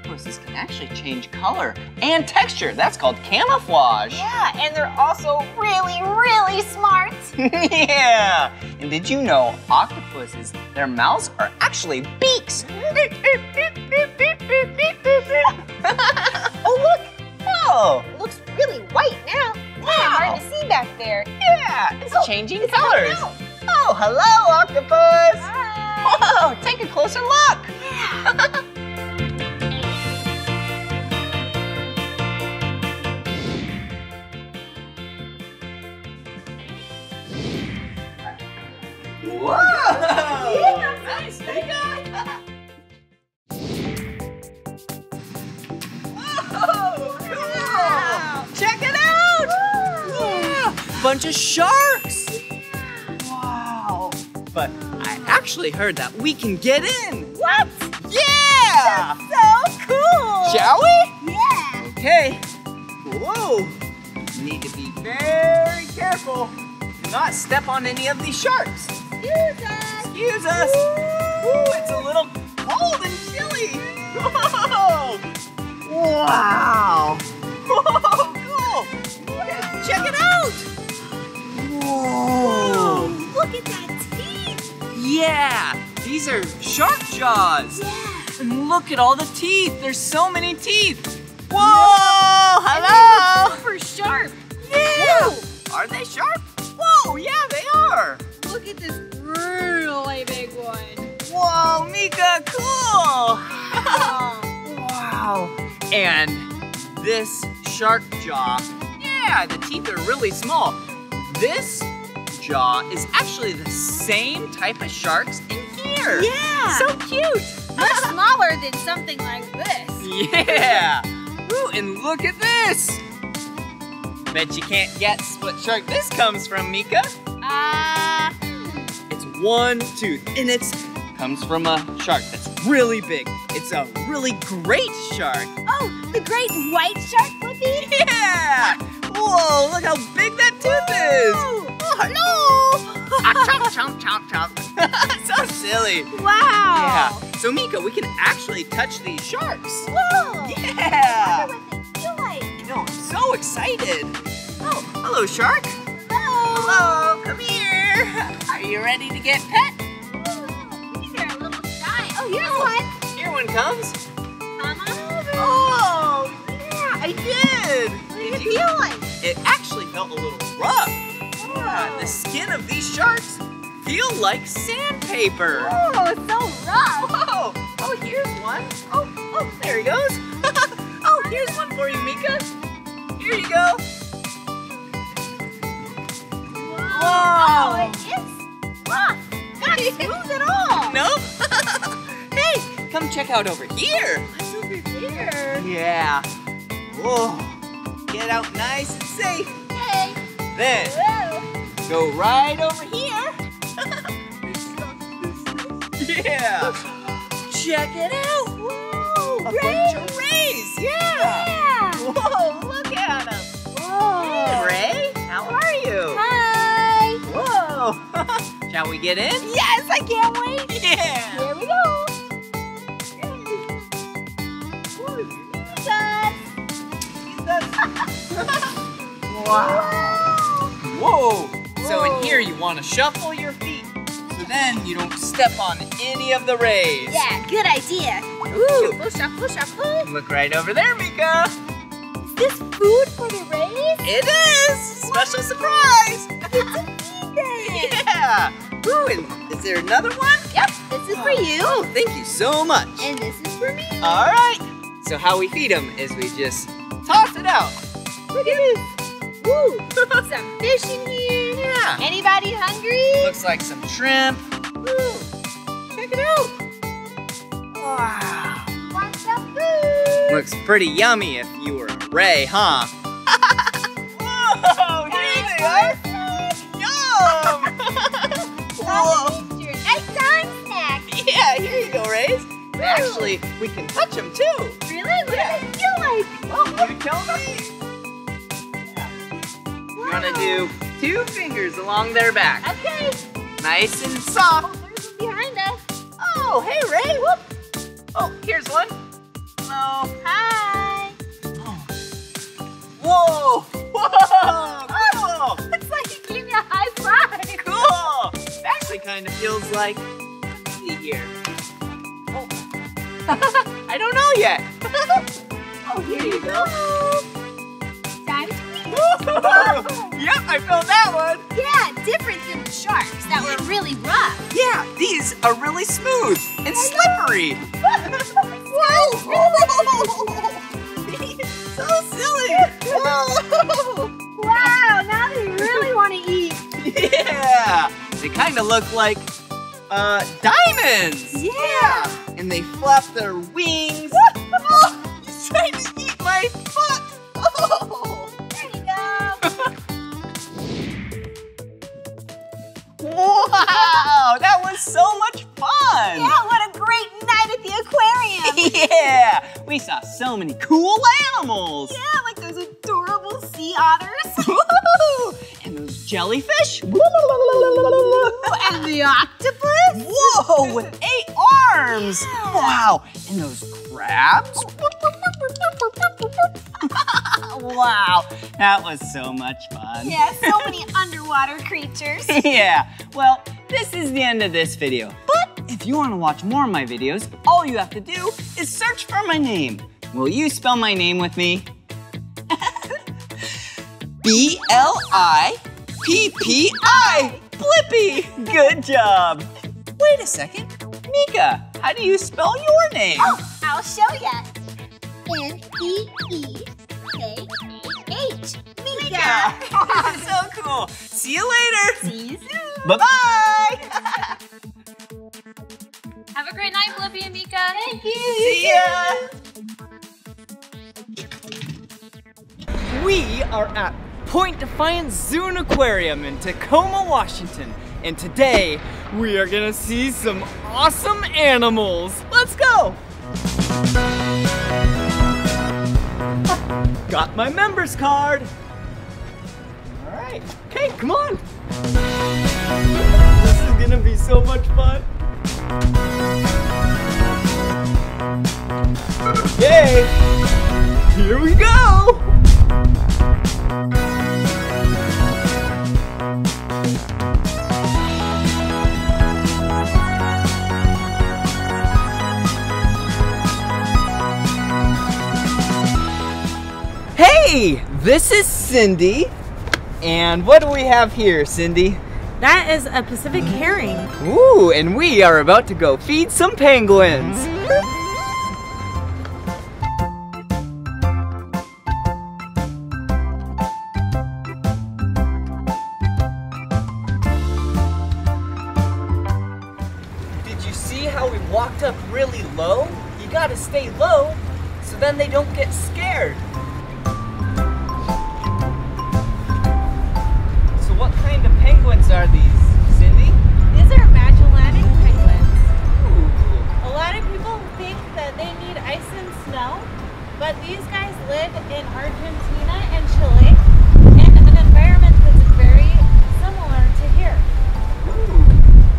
S5: octopuses can actually change color and texture. That's called camouflage.
S6: Yeah, and they're also really, really smart. [LAUGHS]
S5: yeah! And did you know octopuses, their mouths are actually beaks? [LAUGHS] oh, look! Oh!
S6: It looks really white now. Yeah, hard to see back there.
S5: Yeah, it's
S6: Oh,
S5: changing
S6: it's
S5: colors. Oh, hello, octopus!
S6: Hi.
S5: Whoa, take a closer look! [LAUGHS] Whoa! Nice! Whoa, oh, cool! Check it out!
S20: Yeah, bunch of sharks. Wow. But I actually heard that we can get in.
S5: What? Yeah!
S6: So cool.
S5: Shall we?
S6: Yeah.
S20: Okay.
S5: Whoa! Need to be very careful. Not step on any of these sharks.
S6: Excuse us.
S5: Excuse us. Ooh, it's a little cold and chilly. [LAUGHS] Whoa! Wow! Whoa, [LAUGHS] cool! Check it out! Whoa!
S6: Look at that teeth.
S20: Yeah, these are shark jaws. Yeah. And look at all the teeth. There's so many teeth.
S5: Whoa! Hello!
S6: Super sharp.
S20: Yeah. Are they sharp?
S5: Whoa! Yeah, they are.
S21: Look at this really big one.
S5: Whoa, Meekah, cool! wow.
S20: And this shark jaw, yeah, the teeth are really small. This jaw is actually the same type of sharks in here.
S6: Yeah.
S20: So cute.
S21: Much [LAUGHS] smaller than something like this.
S20: Yeah. Ooh, and look at this. Bet you can't guess what shark this comes from, Meekah.
S21: Uh,
S20: It's one tooth, and it's comes from a shark that's really big. It's a really great shark.
S6: Oh, the great white shark, Blippi.
S20: Yeah! Whoa, look how big that tooth is! Oh, hello! ah, chomp, chomp, chomp, chomp. [LAUGHS]
S5: so silly.
S6: Wow.
S5: Yeah. So Meekah, we can actually touch these sharks.
S6: Whoa.
S5: Yeah. Know, I'm so excited. Oh, hello, shark.
S6: Hello.
S5: Hello, come here. Are you ready to get pet?
S6: Oh, these are a little shy. Oh, here's one.
S5: Here one comes.
S6: Come over.
S5: Oh, yeah, I did.
S6: What do you feel like?
S5: It actually felt a little rough. Yeah, the skin of these sharks feel like sandpaper.
S6: Oh, it's so rough.
S5: Whoa! Oh, here's one. Oh, oh, there he goes. [LAUGHS] oh, here's one for you, Meekah. Here you go.
S6: Oh,
S5: Whoa!
S6: it is rough. Not smooth [LAUGHS] at all.
S5: Nope. [LAUGHS] hey, come check out over here.
S6: What's over here?
S5: Yeah. Whoa. Get out nice and safe.
S6: Hey.
S5: Then
S6: Whoa.
S5: go right over here. [LAUGHS] yeah. Check it out.
S6: Whoa.
S5: A bunch of. Yeah.
S6: Yeah.
S5: Whoa, look at them.
S6: Whoa.
S5: Ray, how are you?
S6: Hi.
S5: Whoa. [LAUGHS] Shall we get in?
S6: Yes, I can't wait.
S5: Yeah.
S6: Here we go. [LAUGHS] [LAUGHS]
S5: Wow. Whoa. So in here you want to shuffle your feet then you don't step on any of the rays.
S6: Yeah, good idea. Ooh, push up, push up, push.
S5: Look right over there, Meekah.
S6: Is this food for the rays?
S5: It is. Special surprise. [LAUGHS] It's a yeah. Ooh, and is there another one?
S6: Yep, this is for you.
S5: Oh, thank you so much.
S6: And this is for me.
S5: All right. So how we feed them is we just toss it out.
S6: Look at this. Woo. [LAUGHS] Some fish in here.
S5: Yeah.
S6: Anybody hungry?
S5: Looks like some shrimp.
S6: Ooh.
S5: Check it out. Wow.
S6: Want some food?
S5: Looks pretty yummy if you were a ray, huh? [LAUGHS] Whoa, here they are. Yum. [LAUGHS] Whoa.
S6: Your nighttime snack.
S5: Yeah, here you go, Rays. Actually, we can touch them too.
S6: Really? What does it feel like?
S5: Well, you tell me. You want to do two fingers along their back.
S6: Okay.
S5: Nice and soft.
S6: Oh, there's one behind us.
S5: Oh, hey, Ray. Whoop. Oh, here's one. Hello.
S6: Hi.
S5: Whoa. [LAUGHS] Whoa. Cool. [LAUGHS]
S6: Looks like you gave me a high five.
S5: Cool. It actually kind of feels like. See here. Oh. [LAUGHS] I don't know yet. oh, here you go.
S6: Time to. [LAUGHS]
S5: yep, I felt that one.
S6: Yeah, different than the sharks that were really rough.
S5: Yeah, these are really smooth and slippery. [LAUGHS] Whoa! [LAUGHS] so silly.
S6: Wow, now they really want to eat.
S5: Yeah, they kind of look like uh, diamonds.
S6: Yeah.
S5: And they flap their wings. oh, he's trying to eat my foot. Oh.
S6: There you go.
S5: Wow, that was so much fun.
S6: Yeah, what a great night at the aquarium. [LAUGHS]
S5: Yeah, we saw so many cool animals.
S6: Yeah, like those adorable sea otters. [LAUGHS]
S5: Woo! And those jellyfish. [LAUGHS]
S6: and the octopus.
S5: Whoa, with eight arms. Wow, and those crabs. [LAUGHS] wow, that was so much fun.
S6: Yeah, so [LAUGHS] many underwater creatures. [LAUGHS]
S5: yeah, well, this is the end of this video. But if you want to watch more of my videos, all you have to do is search for my name. Will you spell my name with me? B L I P P I. Blippi. Good job. Wait a second. Meekah, how do you spell your name?
S6: Oh, I'll show ya. M E E K A H. Meekah. [LAUGHS]
S5: so cool. See you later.
S6: See you soon.
S5: Bye bye. [LAUGHS]
S16: Have a great night, Blippi and Meekah.
S6: Thank you.
S5: See ya. We are at Point Defiance Zoo and Aquarium in Tacoma, Washington. And today, we are gonna see some awesome animals. Let's go! Got my member's card. All right, okay, come on. This is gonna be so much fun. Okay, here we go. Hey, this is Cindy. And what do we have here, Cindy?
S22: That is a Pacific herring.
S5: Ooh, and we are about to go feed some penguins. Did you see how we walked up really low? You gotta stay low so then they don't get scared.
S22: In Argentina and Chile in an environment that's very similar to here.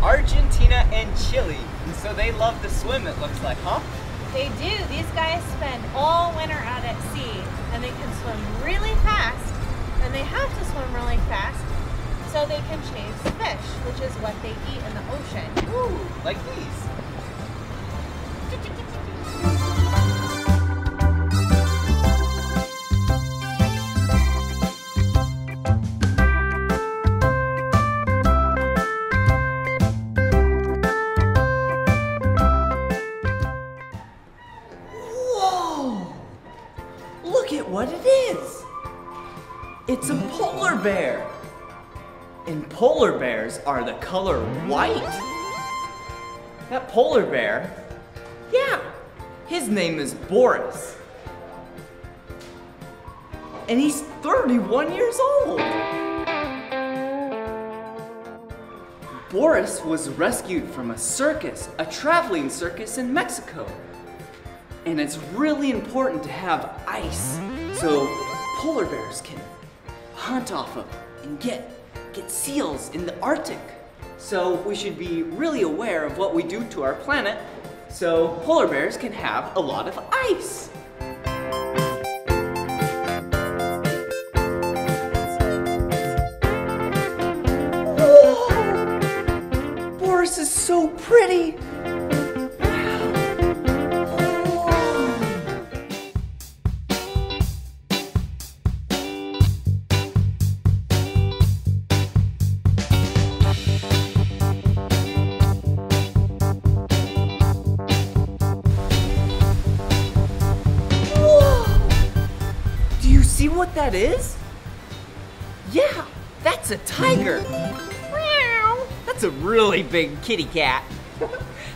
S5: Argentina and Chile. And so they love to swim, it looks like, huh?
S22: They do. These guys spend all winter out at sea and they can swim really fast and they have to swim really fast so they can chase fish, which is what they eat in the ocean.
S5: Ooh, like these. Bears are the color white. That polar bear, yeah, his name is Boris. And he's 31 years old. Boris was rescued from a circus, a traveling circus in Mexico. And it's really important to have ice so polar bears can hunt off of and get get seals in the Arctic. So we should be really aware of what we do to our planet so polar bears can have a lot of ice. Whoa! Boris is so pretty. That is? Yeah, that's a tiger. Meow. That's a really big kitty cat. [LAUGHS]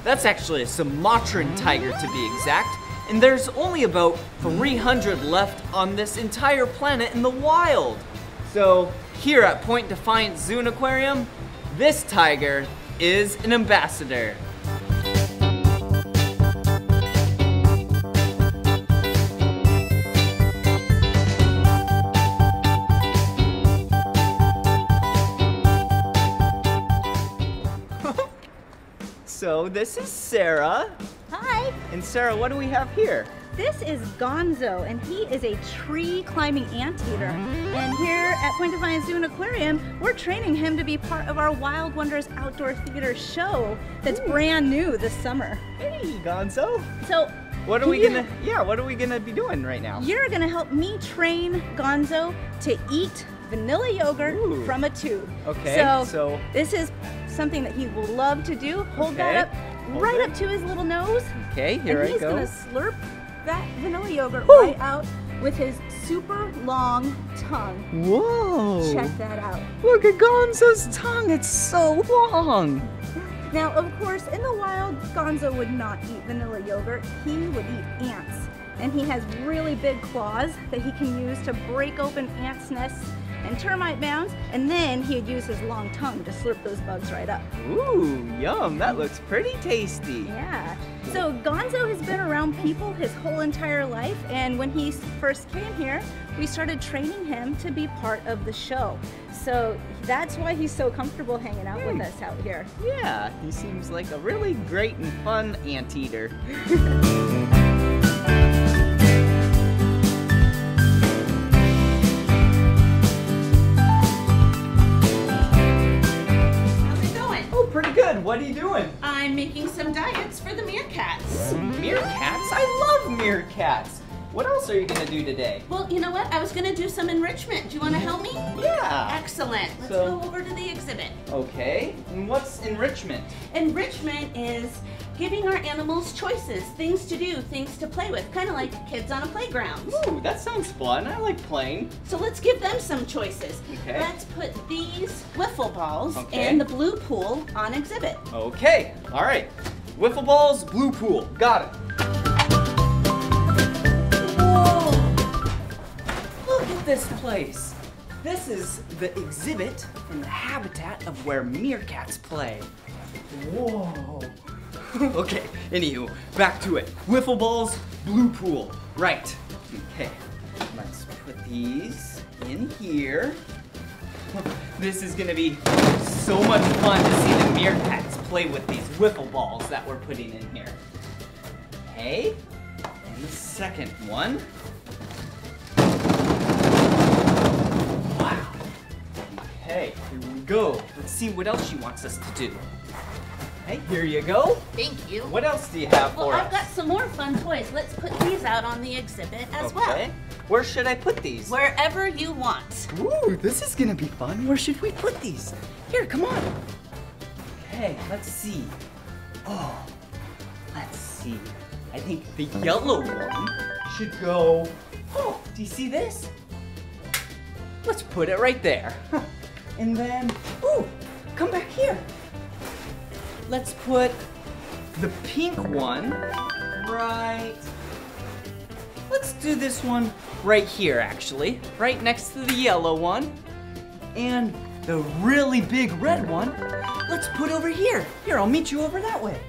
S5: That's actually a Sumatran tiger to be exact. And there's only about 300 left on this entire planet in the wild. So here at Point Defiance Zoo and Aquarium, this tiger is an ambassador. So this is Sarah.
S23: Hi.
S5: And Sarah, what do we have here?
S23: This is Gonzo, and he is a tree climbing anteater. And here at Point Defiance Zoo and Aquarium, we're training him to be part of our Wild Wonders Outdoor Theater show that's brand new this summer.
S5: Hey, Gonzo.
S23: So,
S5: What are we gonna? Yeah, what are we gonna be doing right now?
S23: You're gonna help me train Gonzo to eat vanilla yogurt from a tube.
S5: Okay,
S23: So,
S5: so-
S23: this is something that he will love to do. Hold
S5: Okay,
S23: that up
S5: hold
S23: right
S5: it.
S23: up to his little nose.
S5: Okay, here
S23: and
S5: I
S23: he's
S5: go.
S23: gonna slurp that vanilla yogurt right out with his super long tongue.
S5: Whoa!
S23: Check that out.
S5: Look at Gonzo's tongue. It's so long.
S23: Now, of course, in the wild, Gonzo would not eat vanilla yogurt. He would eat ants. And he has really big claws that he can use to break open ants' nests and termite mounds. And then he'd use his long tongue to slurp those bugs right up.
S5: Ooh, yum. That looks pretty tasty.
S23: Yeah. So Gonzo has been around people his whole entire life, and when he first came here, we started training him to be part of the show. So that's why he's so comfortable hanging out with hmm. us out here.
S5: Yeah, he seems like a really great and fun anteater. [LAUGHS] What are you doing?
S24: I'm making some diets for the meerkats.
S5: Meerkats? I love meerkats. What else are you gonna do today?
S24: Well, you know what? I was gonna do some enrichment. Do you want to help me?
S5: Yeah.
S24: Excellent. Let's
S5: So-
S24: go over to the exhibit.
S5: Okay. And what's enrichment?
S24: Enrichment is giving our animals choices, things to do, things to play with, kind of like kids on a playground.
S5: Ooh, that sounds fun. I like playing.
S24: So let's give them some choices.
S5: Okay.
S24: Let's put these wiffle balls
S5: Okay.
S24: and the blue pool on exhibit.
S5: Okay. All right. Wiffle balls, blue pool. Got it. Whoa! Look at this place. This is the exhibit in the habitat of where meerkats play. Whoa. [LAUGHS] okay, anywho, back to it. Wiffle balls, blue pool. Right. Okay, let's put these in here. [LAUGHS] This is gonna be so much fun to see the meerkats play with these wiffle balls that we're putting in here. Okay, and the second one. Wow. Okay, here we go. Let's see what else she wants us to do. Hey, here you go.
S24: Thank you.
S5: What else do you have
S24: Well,
S5: for
S24: I've
S5: us?
S24: got some more fun toys. Let's put these out on the exhibit as well.
S5: Okay. Where should I put these?
S24: Wherever you want.
S5: Ooh, this is gonna be fun. Where should we put these? Here, come on. Okay, let's see. Oh, let's see. I think the yellow one should go. Oh, do you see this? Let's put it right there. [LAUGHS] and then, ooh, come back here. Let's put the pink one right. Let's do this one right here, actually. Right next to the yellow one. And the really big red one, let's put over here. Here, I'll meet you over that way.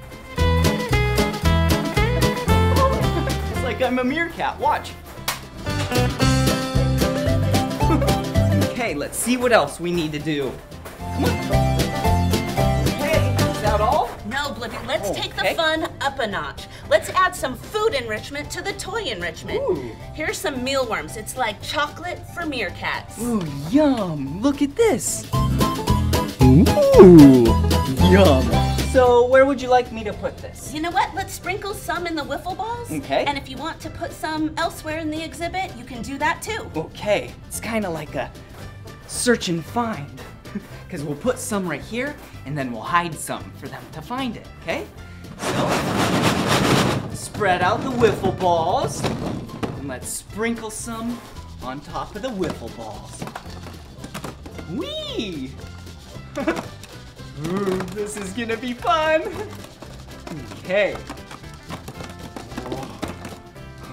S5: it's like I'm a meerkat. Watch. [LAUGHS] okay, let's see what else we need to do.
S24: Let's oh, take the
S5: Okay.
S24: fun up a notch. Let's add some food enrichment to the toy enrichment. Here's some mealworms. It's like chocolate for meerkats.
S5: Ooh, yum. Look at this. Ooh, yum. So, where would you like me to put this?
S24: You know what? Let's sprinkle some in the wiffle balls.
S5: Okay.
S24: And if you want to put some elsewhere in the exhibit, you can do that too.
S5: Okay, it's kind of like a search and find. [LAUGHS] Because we'll put some right here, and then we'll hide some for them to find it, okay? So, spread out the wiffle balls, and let's sprinkle some on top of the wiffle balls. Whee! [LAUGHS] Ooh, this is gonna be fun! Okay.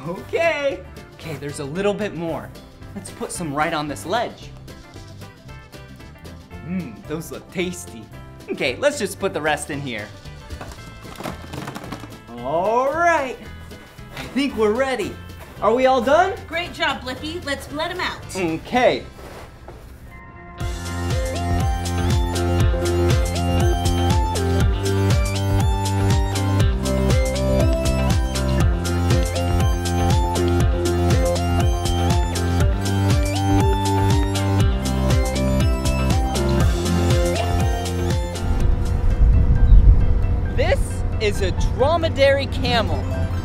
S5: Okay. Okay, there's a little bit more. Let's put some right on this ledge. Mmm, those look tasty. Okay, let's just put the rest in here. All right. I think we're ready. Are we all done?
S24: Great job, Blippi. Let's let him out.
S5: Okay. Dromedary camel,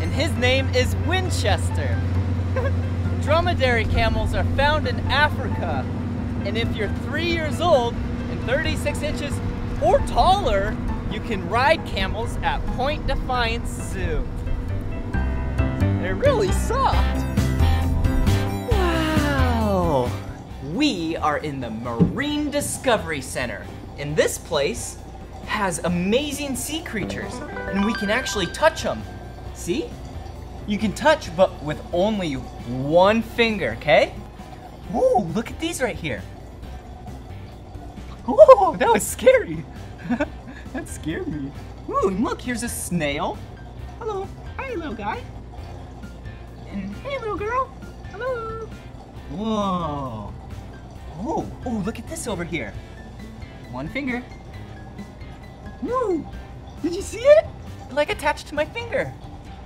S5: and his name is Winchester. [LAUGHS] dromedary camels are found in Africa, and if you're three years old and 36 inches or taller, you can ride camels at Point Defiance Zoo. They're really soft. Wow! We are in the Marine Discovery Center, In this place has amazing sea creatures, and we can actually touch them. See? You can touch, but with only one finger, okay? Ooh, look at these right here. Ooh, that was scary. [LAUGHS] that scared me. Ooh, and look, here's a snail. Hello. Hi, little guy. And hey, little girl. Hello. Whoa. Oh, oh, look at this over here. One finger. Woo! Did you see it? Like attached to my finger.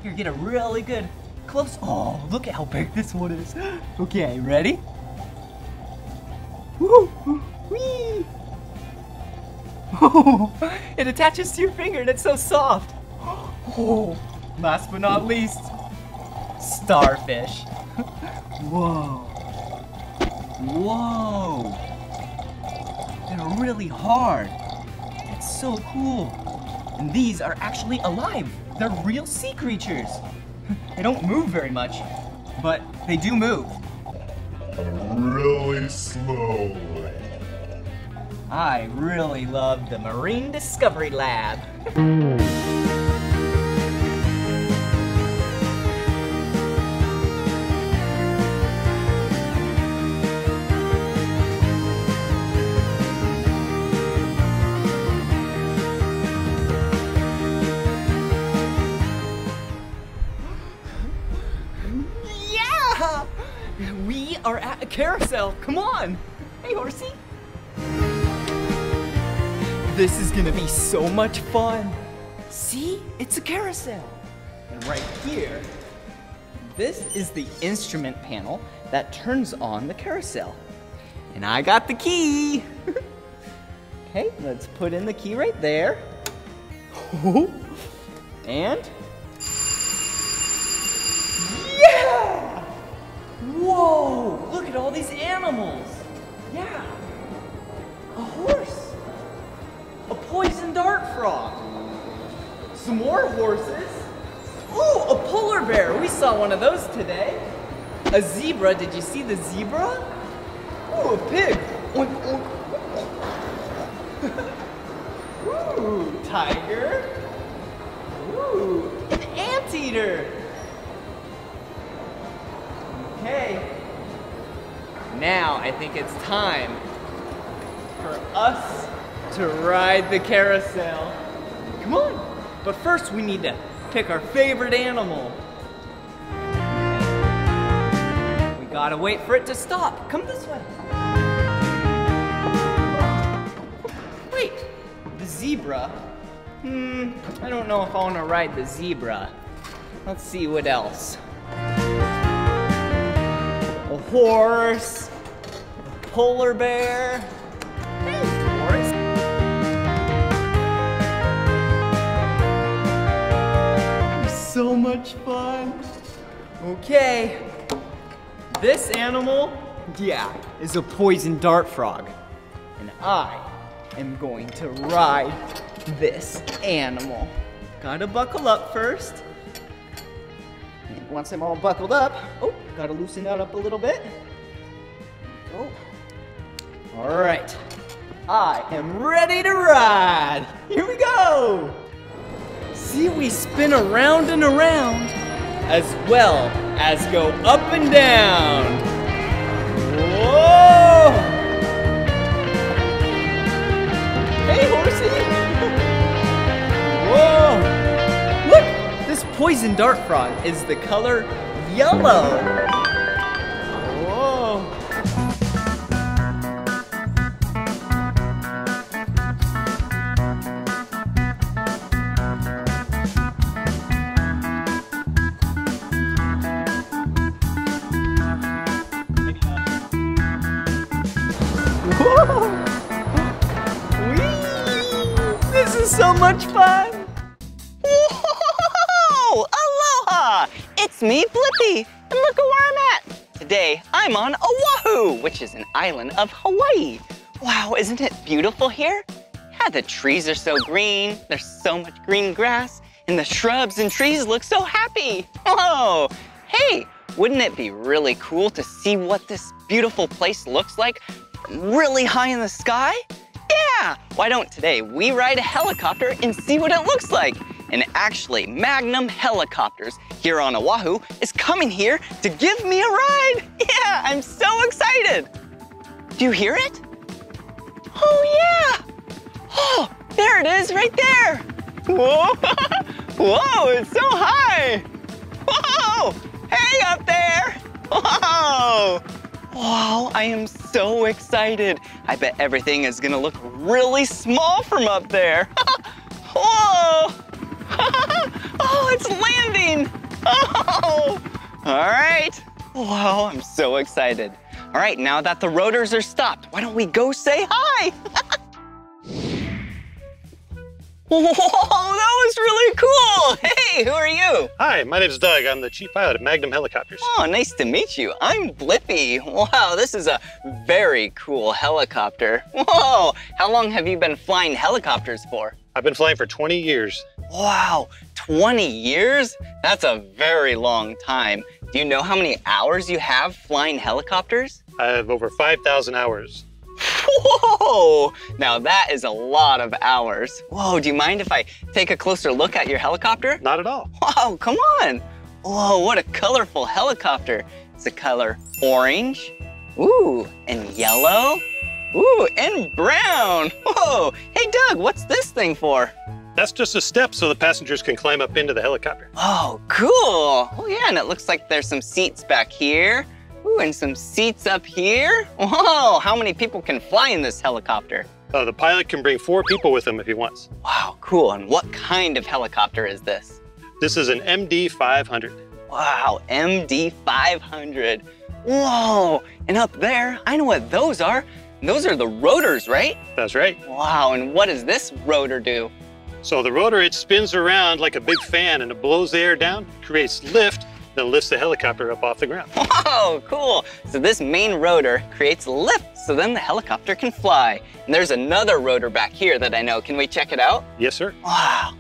S5: Here, get a really good close. Oh, look at how big this one is. [GASPS] Okay, ready? Woo! Whee! Oh, [LAUGHS] it attaches to your finger and it's so soft. [GASPS] Oh, last but not least, starfish. [LAUGHS] Whoa. Whoa. They're really hard. So cool. And these are actually alive. They're real sea creatures. [LAUGHS] They don't move very much, but they do move.
S14: Really slowly.
S5: I really love the Marine Discovery Lab. [LAUGHS] carousel. Come on. Hey, horsey. This is gonna be so much fun. See? It's a carousel. And right here, this is the instrument panel that turns on the carousel. And I got the key. [LAUGHS] okay, let's put in the key right there. [LAUGHS] and yeah! Whoa! Look at all these animals. Yeah. A horse. A poison dart frog. Some more horses. Ooh, a polar bear. We saw one of those today. A zebra. Did you see the zebra? Ooh, a pig. [LAUGHS] Ooh, tiger. Ooh, an anteater. Okay. Now I think it's time for us to ride the carousel. Come on. But first we need to pick our favorite animal. We gotta wait for it to stop. Come this way. Wait, the zebra? Hmm, I don't know if I wanna ride the zebra. Let's see what else. A horse, a polar bear. Hey, horse. So much fun. Okay, this animal, yeah, is a poison dart frog. And I am going to ride this animal. Gotta buckle up first. And once I'm all buckled up, oh, gotta loosen that up a little bit. Oh. All right. I am ready to ride. Here we go. See, we spin around and around, as well as go up and down. Whoa! Hey, horsey! [LAUGHS] Whoa! Look, this poison dart frog is the color yellow. Whoa! Whoa! Whee! This is so much fun!
S18: Me, Blippi, and look at where I'm at. Today, I'm on Oahu, which is an island of Hawaii. Wow, isn't it beautiful here? Yeah, the trees are so green, there's so much green grass, and the shrubs and trees look so happy. Whoa! Hey, wouldn't it be really cool to see what this beautiful place looks like really high in the sky? Yeah! Why don't today we ride a helicopter and see what it looks like? And actually, Magnum Helicopters here on Oahu is coming here to give me a ride. [LAUGHS] Yeah, I'm so excited. Do you hear it? Oh, yeah. Oh, there it is right there. Whoa. [LAUGHS]
S5: Whoa, it's so high! Whoa! Hey up there! Whoa! Wow, I am so excited. I bet everything is gonna look really small from up there. [LAUGHS] Whoa! [LAUGHS] oh, it's landing! Oh! All right. Wow, I'm so excited. All right, now that the rotors are stopped, why don't we go say hi? [LAUGHS] Whoa, that was really cool. Hey, who are you?
S25: Hi, my name is Doug. I'm the chief pilot of Magnum Helicopters.
S5: Oh, nice to meet you. I'm Blippi. Wow, this is a very cool helicopter. Whoa, how long have you been flying helicopters for?
S25: I've been flying for 20 years.
S5: Wow, 20 years? That's a very long time. Do you know how many hours you have flying helicopters?
S25: I have over 5,000 hours.
S5: Whoa! Now that is a lot of hours. Whoa, do you mind if I take a closer look at your helicopter?
S25: Not at all.
S5: Wow, come on. Whoa, what a colorful helicopter. It's the color orange, ooh, and yellow, ooh, and brown. Whoa, hey Doug, what's this thing for?
S25: That's just a step so the passengers can climb up into the helicopter.
S5: Oh, cool. Oh yeah, and it looks like there's some seats back here. Ooh, and some seats up here. Whoa, how many people can fly in this helicopter?
S25: Uh, the pilot can bring four people with him if he wants.
S5: Wow, cool. And what kind of helicopter is this?
S25: This is an MD-500.
S5: Wow, MD-500. Whoa, and up there, I know what those are. Those are the rotors, right?
S25: That's right.
S5: Wow, and what does this rotor do?
S25: So the rotor, it spins around like a big fan and it blows the air down, creates lift, then lifts the helicopter up off the ground. [LAUGHS]
S5: Whoa, cool. So this main rotor creates lift, so then the helicopter can fly. And there's another rotor back here that I know. Can we check it out?
S25: Yes, sir.
S5: Wow.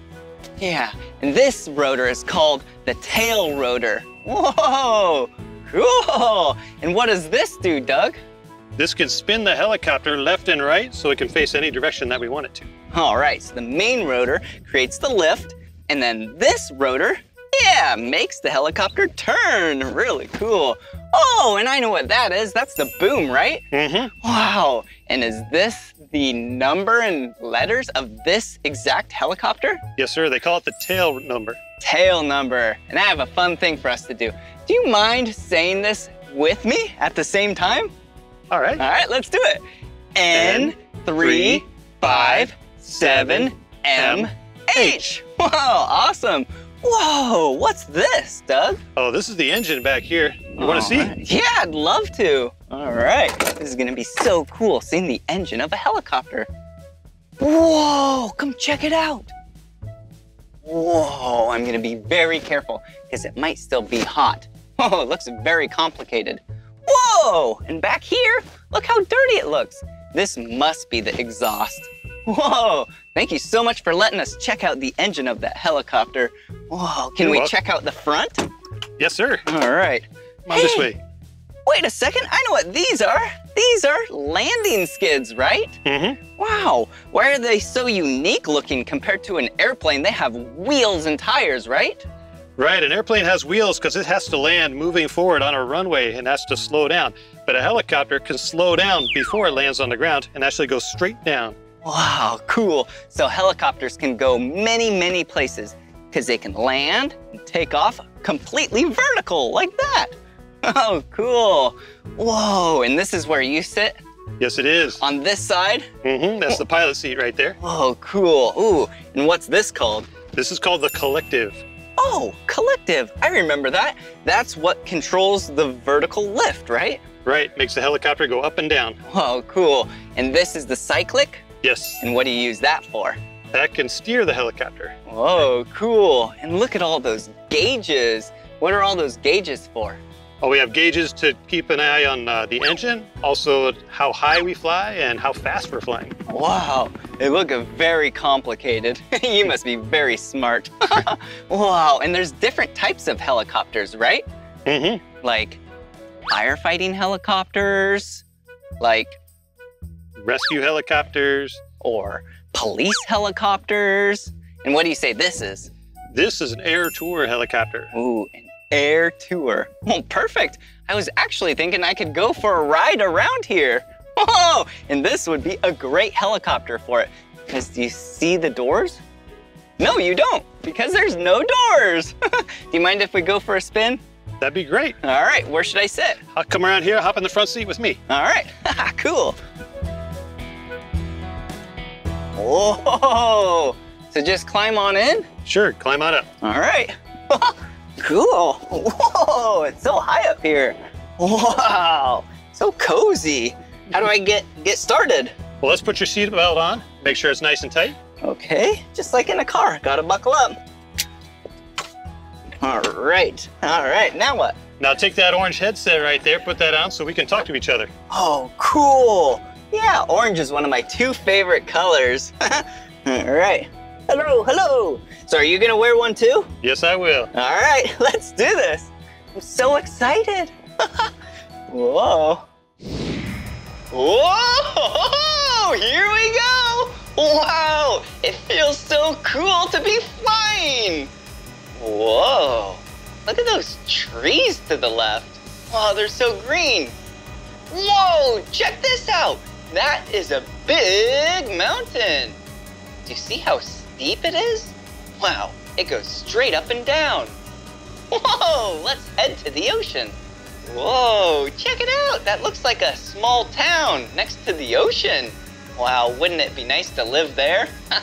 S5: Yeah, and this rotor is called the tail rotor. Whoa, cool. And what does this do, Doug?
S25: This can spin the helicopter left and right so it can face any direction that we want it to.
S5: All right, so the main rotor creates the lift, and then this rotor, yeah, makes the helicopter turn. Really cool. Oh, and I know what that is. That's the boom, right?
S25: Mm-hmm.
S5: Wow. And is this the number and letters of this exact helicopter?
S25: Yes, sir. They call it the tail number.
S5: Tail number. And I have a fun thing for us to do. Do you mind saying this with me at the same time?
S25: All right.
S5: All right, let's do it. N three five seven M H. Wow, awesome. Whoa, what's this, Doug?
S25: Oh, this is the engine back here. You want to see?
S5: Yeah, I'd love to. All right, this is gonna be so cool seeing the engine of a helicopter. Whoa, come check it out. Whoa, I'm gonna be very careful because it might still be hot. Whoa, [LAUGHS] oh, it looks very complicated. Whoa, and back here, look how dirty it looks. This must be the exhaust. Whoa, thank you so much for letting us check out the engine of that helicopter. Whoa, can
S25: You're
S5: we
S25: welcome.
S5: check out the front?
S25: Yes, sir.
S5: All right.
S25: Come on this way.
S5: Wait a second, I know what these are. These are landing skids, right?
S25: Mm-hmm.
S5: Wow, why are they so unique looking compared to an airplane? They have wheels and tires, right?
S25: Right, an airplane has wheels because it has to land moving forward on a runway and has to slow down. But a helicopter can slow down before it lands on the ground and actually go straight down.
S5: Wow, cool. So helicopters can go many, many places because they can land and take off completely vertical like that. [LAUGHS] Oh, cool. Whoa, and this is where you sit
S25: Yes, it is.
S5: on this side?
S25: Mm-hmm. That's the pilot seat right there.
S5: Oh, cool. Ooh, and what's this called?
S25: This is called the collective.
S5: Oh, collective. I remember that. That's what controls the vertical lift, right?
S25: Right, makes the helicopter go up and down.
S5: Oh, cool. And this is the cyclic?
S25: Yes.
S5: And what do you use that for?
S25: That can steer the helicopter.
S5: Oh, cool. And look at all those gauges. What are all those gauges for?
S25: Oh, we have gauges to keep an eye on uh, the engine, also how high we fly and how fast we're flying.
S5: Wow, they look very complicated. [LAUGHS] you must be very smart. [LAUGHS] wow, and there's different types of helicopters, right?
S25: Mm-hmm.
S5: Like firefighting helicopters, like
S25: Rescue helicopters.
S5: or police helicopters. And what do you say this is?
S25: This is an air tour helicopter.
S5: Ooh, an air tour. Oh, perfect. I was actually thinking I could go for a ride around here. Whoa, and this would be a great helicopter for it. Because do you see the doors? No, you don't, because there's no doors. [LAUGHS] Do you mind if we go for a spin?
S25: That'd be great.
S5: All right, where should I sit?
S25: I'll come around here, hop in the front seat with me.
S5: All right, [LAUGHS] cool. Whoa! So just climb on in?
S25: Sure, climb on up.
S5: All right. [LAUGHS] cool. Whoa, it's so high up here. Wow, so cozy. How do I get get started?
S25: Well, let's put your seatbelt on. Make sure it's nice and tight.
S5: Okay, just like in a car, gotta buckle up. All right, all right, now what?
S25: Now take that orange headset right there, put that on so we can talk to each other.
S5: Oh, cool. Yeah, orange is one of my two favorite colors. [LAUGHS] all right. Hello, hello. So are you gonna wear one too?
S25: Yes, I will.
S5: All right, [LAUGHS] let's do this. I'm so excited. [LAUGHS] Whoa. Whoa, [LAUGHS] here we go. Wow, it feels so cool to be flying. Whoa, look at those trees to the left. Wow, they're so green. Whoa, check this out. That is a big mountain. Do you see how steep it is? Wow, it goes straight up and down. Whoa, let's head to the ocean. Whoa, check it out. That looks like a small town next to the ocean. Wow, wouldn't it be nice to live there? [LAUGHS]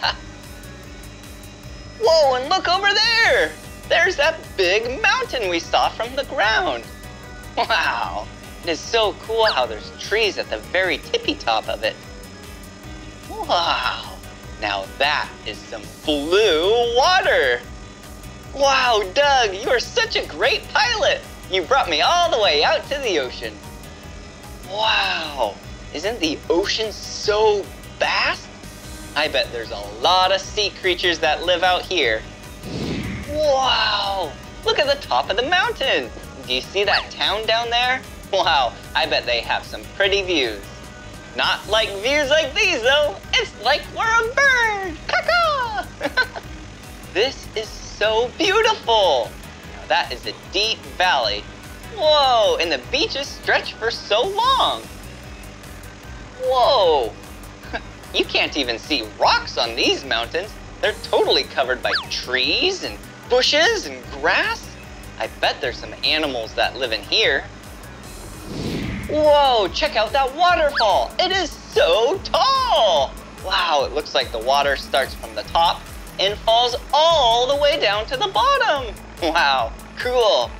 S5: Whoa, and look over there. There's that big mountain we saw from the ground. Wow, it is so cool how there's trees at the very tippy top of it. Wow, now that is some blue water. Wow, Doug, you are such a great pilot. You brought me all the way out to the ocean. Wow, isn't the ocean so vast? I bet there's a lot of sea creatures that live out here. Wow, look at the top of the mountain. Do you see that town down there? Wow, I bet they have some pretty views. Not like views like these though. It's like we're a bird. Caw-caw. [LAUGHS] this is so beautiful. Now that is a deep valley. Whoa, and the beaches stretch for so long. Whoa, [LAUGHS] you can't even see rocks on these mountains. They're totally covered by trees and bushes and grass. I bet there's some animals that live in here. Whoa, check out that waterfall. It is so tall. Wow, it looks like the water starts from the top and falls all the way down to the bottom. Wow, cool.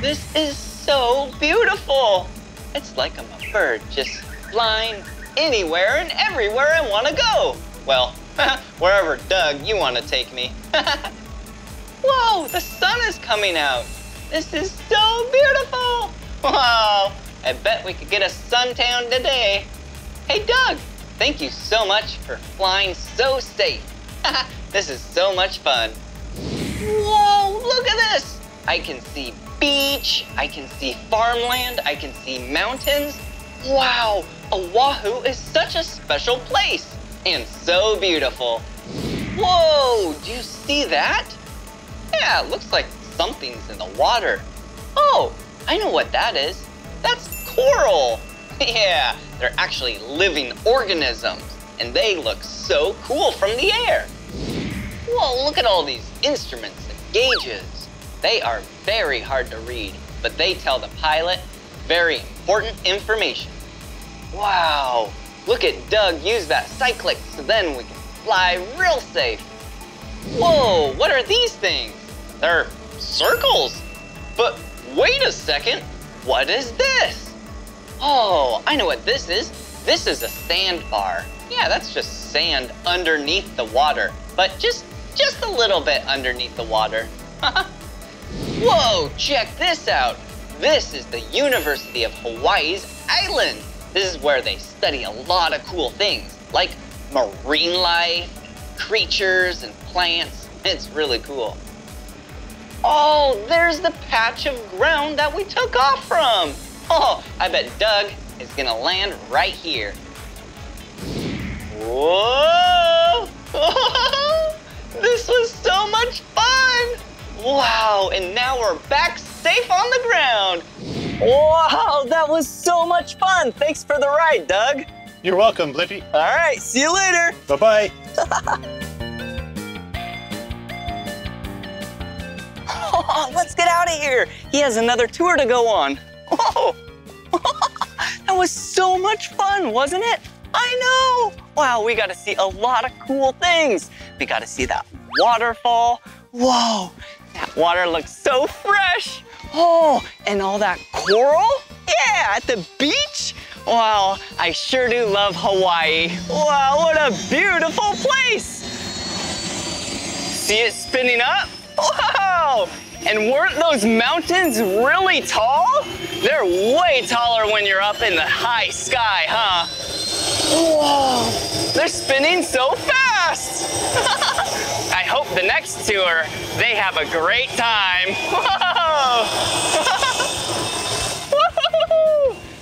S5: This is so beautiful. It's like I'm a bird just flying anywhere and everywhere I want to go. Well, [LAUGHS] wherever Doug, you want to take me. [LAUGHS] Whoa, the sun is coming out. This is so beautiful. Wow, I bet we could get a suntan today. Hey, Doug, thank you so much for flying so safe. [LAUGHS] this is so much fun. Whoa, look at this. I can see beach, I can see farmland, I can see mountains. Wow, Oahu is such a special place and so beautiful. Whoa, do you see that? Yeah, it looks like something's in the water. Oh, I know what that is. That's coral. [LAUGHS] yeah, they're actually living organisms, and they look so cool from the air. Whoa, look at all these instruments and gauges. They are very hard to read, but they tell the pilot very important information. Wow, look at Doug use that cyclic so then we can fly real safe. Whoa, what are these things? They're circles. But wait a second, what is this? Oh, I know what this is. This is a sandbar. Yeah, that's just sand underneath the water, but just just a little bit underneath the water. [LAUGHS] Whoa, check this out. This is the University of Hawaii's island. This is where they study a lot of cool things, like marine life, creatures, and plants. It's really cool. Oh, there's the patch of ground that we took off from. Oh, I bet Doug is gonna land right here. Whoa! [LAUGHS] this was so much fun! Wow, and now we're back safe on the ground. Wow, that was so much fun. Thanks for the ride, Doug.
S25: You're welcome, Blippi.
S5: All right, see you later.
S25: Bye-bye. [LAUGHS]
S26: Oh, [LAUGHS] let's get out of here. He has another tour to go on. Whoa. [LAUGHS] Oh, [LAUGHS] that was so much fun, wasn't it? I know. Wow, we got to see a lot of cool things. We got to see that waterfall. Whoa, that water looks so fresh. Oh, and all that coral? Yeah, at the beach? Wow, I sure do love Hawaii. Wow, what a beautiful place. See it spinning up? Wow! And weren't those mountains really tall? They're way taller when you're up in the high sky, huh? Whoa! They're spinning so fast! [LAUGHS] I hope the next tour, they have a great time. [LAUGHS]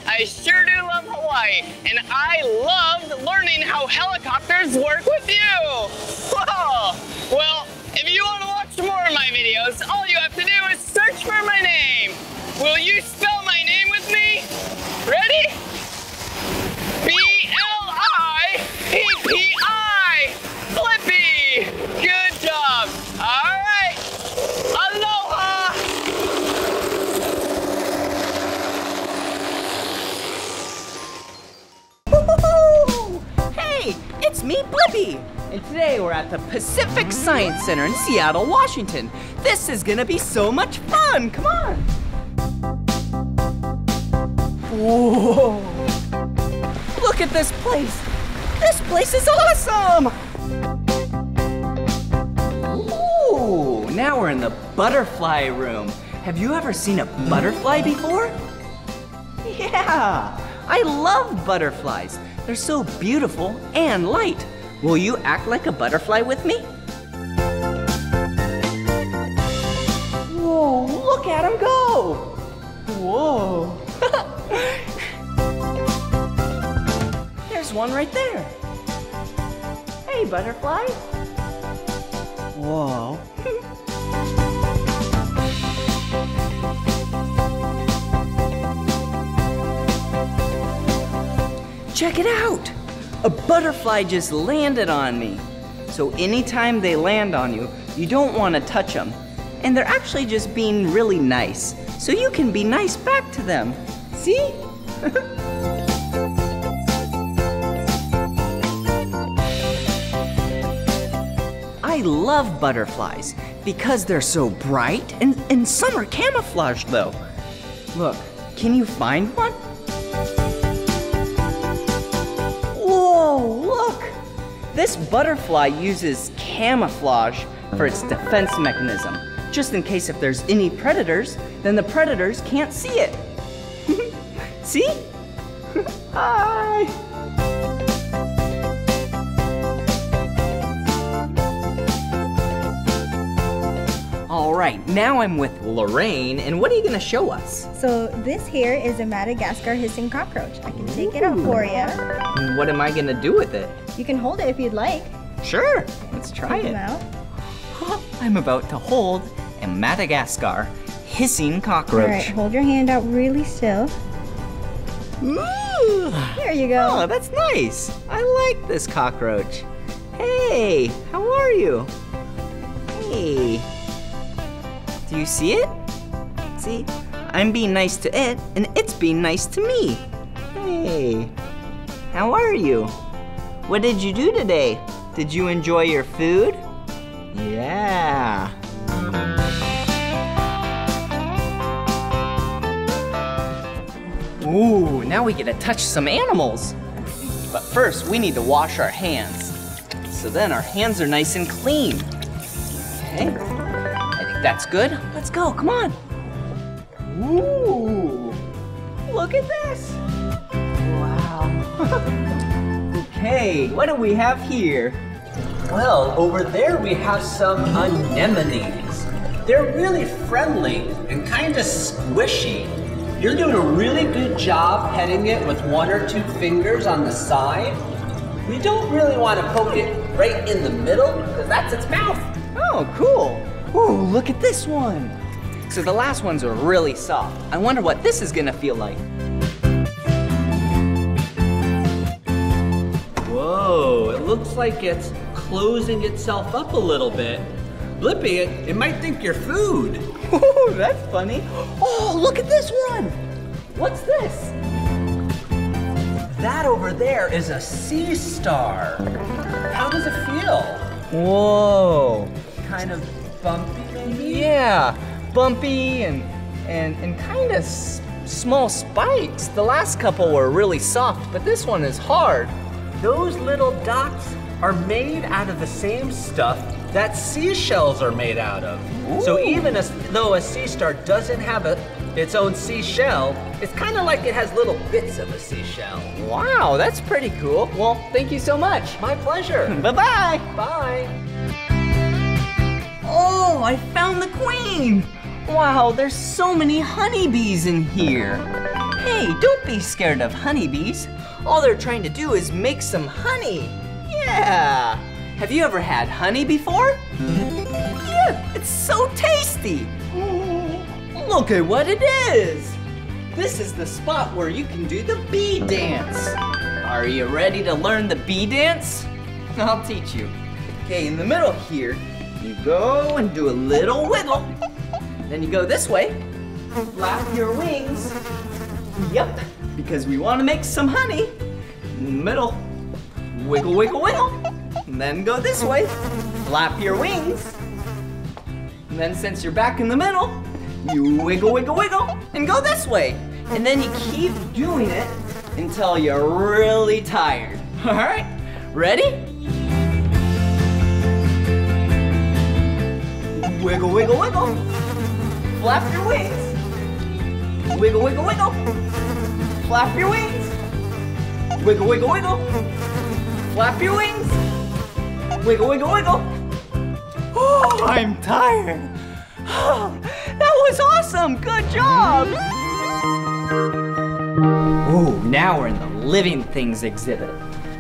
S26: I sure do love Hawaii, and I loved learning how helicopters work with you. Whoa! Well, if you want to of my videos, all you have to do is search for my name. Will you spell my name with me? Ready? B-L-I-P-P-I. Blippi. Good job. All right. Aloha.
S5: Hey, it's me, Blippi! And today we're at the Pacific Science Center in Seattle, Washington. This is gonna be so much fun! Come on! Whoa! Look at this place! This place is awesome! Ooh, now we're in the butterfly room. Have you ever seen a butterfly before? Yeah, I love butterflies. They're so beautiful and light. Will you act like a butterfly with me? Whoa, look at him go! Whoa. [LAUGHS] There's one right there. Hey, butterfly. Whoa. [LAUGHS] Check it out! A butterfly just landed on me. So anytime they land on you, you don't want to touch them. And they're actually just being really nice. So you can be nice back to them. See? [LAUGHS] I love butterflies because they're so bright and, and some are camouflaged though. Look, can you find one? Whoa, look! This butterfly uses camouflage for its defense mechanism. Just in case if there's any predators, then the predators can't see it. [LAUGHS] see? [LAUGHS] Hi! All right, now I'm with Lorraine, and what are you gonna show us?
S23: So this here is a Madagascar hissing cockroach. I can take it out for you.
S5: And What am I gonna do with it?
S23: You can hold it if you'd like.
S5: Sure, let's try
S23: Take
S5: it.
S23: out.
S5: I'm about to hold a Madagascar hissing cockroach.
S23: All right, hold your hand out really still.
S5: Ooh.
S23: There you go.
S5: Oh, that's nice. I like this cockroach. Hey, how are you? Hey. Do you see it? See, I'm being nice to it, and it's being nice to me. Hey, how are you? What did you do today? Did you enjoy your food? Yeah. Ooh, now we get to touch some animals. But first, we need to wash our hands. So then our hands are nice and clean. Okay, that's good. Let's go, come on. Ooh, look at this. Wow. [LAUGHS] okay, what do we have here?
S2: Well, over there we have some anemones. They're really friendly and kind of squishy. You're doing a really good job petting it with one or two fingers on the side. We don't really want to poke it right in the middle because that's its mouth.
S5: Oh, cool. Ooh, look at this one. So the last ones are really soft. I wonder what this is gonna feel like.
S2: Whoa, it looks like it's closing itself up a little bit.
S27: Blippi, it, it might think you're food. [LAUGHS]
S5: Ooh, that's funny. Oh, look at this one. What's this?
S27: That over there is a sea star. How does it feel?
S5: Whoa.
S27: Kind of bumpy.
S5: Yeah, bumpy and and and kind of s- small spikes. The last couple were really soft, but this one is hard.
S27: Those little dots are made out of the same stuff that seashells are made out of. So even as though a sea star doesn't have a, its own seashell, it's kind of like it has little bits of a seashell.
S5: Wow, that's pretty cool. Well, thank you so much.
S27: My pleasure. [LAUGHS]
S5: Bye-bye.
S27: Bye.
S5: Oh, I found the queen. Wow, there's so many honeybees in here. Hey, don't be scared of honeybees. All they're trying to do is make some honey. Yeah. Have you ever had honey before? Yeah, it's so tasty. Look at what it is. This is the spot where you can do the bee dance. Are you ready to learn the bee dance? I'll teach you. Okay, in the middle here, you go and do a little wiggle. Then you go this way, flap your wings. Yep, because we want to make some honey. Middle, wiggle, wiggle, wiggle. And then go this way, flap your wings. And then since you're back in the middle, you wiggle, wiggle, wiggle, and go this way. And then you keep doing it until you're really tired. [LAUGHS] All right, ready? Wiggle, wiggle, wiggle. Flap your wings. Wiggle, wiggle, wiggle. Flap your wings. Wiggle, wiggle, wiggle. Flap your wings. Wiggle, wiggle, wiggle. Oh, I'm tired. Oh, that was awesome. Good job. Ooh, now we're in the living things exhibit.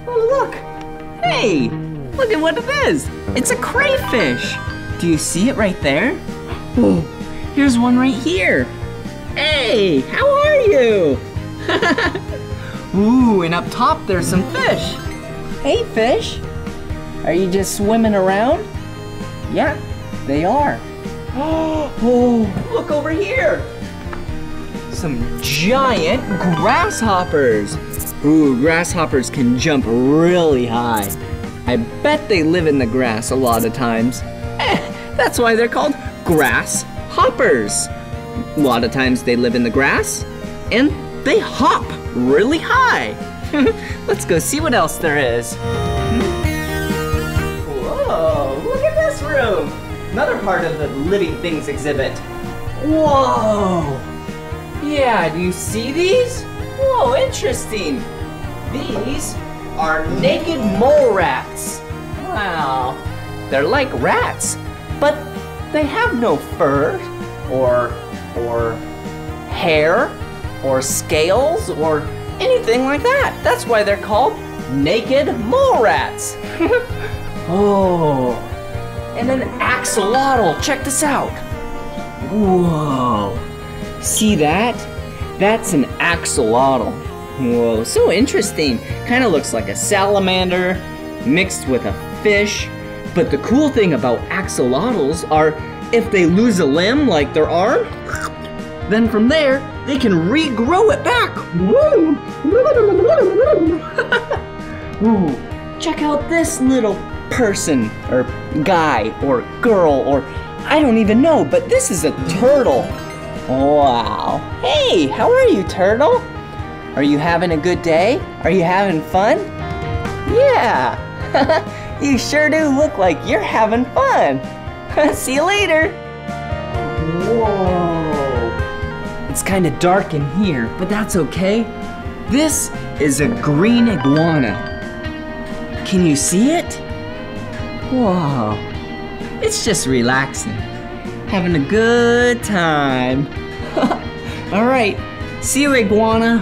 S5: Oh, look. Hey, look at what it is. It's a crayfish. Do you see it right there? Oh, here's one right here. Hey, how are you? [LAUGHS] Ooh, and up top there's some fish. Hey, fish. Are you just swimming around? Yeah, they are. [GASPS] Oh, look over here. Some giant grasshoppers. Ooh, grasshoppers can jump really high. I bet they live in the grass a lot of times. That's why they're called grasshoppers. A lot of times they live in the grass and they hop really high. [LAUGHS] Let's go see what else there is. Whoa, look at this room. Another part of the living things exhibit. Whoa. Yeah, do you see these? Whoa, interesting. These are naked mole rats. Wow. They're like rats, but they have no fur or or hair or scales or anything like that. That's why they're called naked mole rats. [LAUGHS] oh. And an axolotl. Check this out. Whoa. See that? That's an axolotl. Whoa, so interesting. Kind of looks like a salamander mixed with a fish. But the cool thing about axolotls are if they lose a limb like their arm, then from there they can regrow it back. [LAUGHS] Woo! Check out this little person or guy or girl or I don't even know, but this is a turtle. Wow. Hey, how are you, turtle? Are you having a good day? Are you having fun? Yeah. [LAUGHS] you sure do look like you're having fun. [LAUGHS] See you later. Whoa. It's kind of dark in here, but that's okay. This is a green iguana. Can you see it? Whoa. It's just relaxing. Having a good time. [LAUGHS] All right. See you, iguana.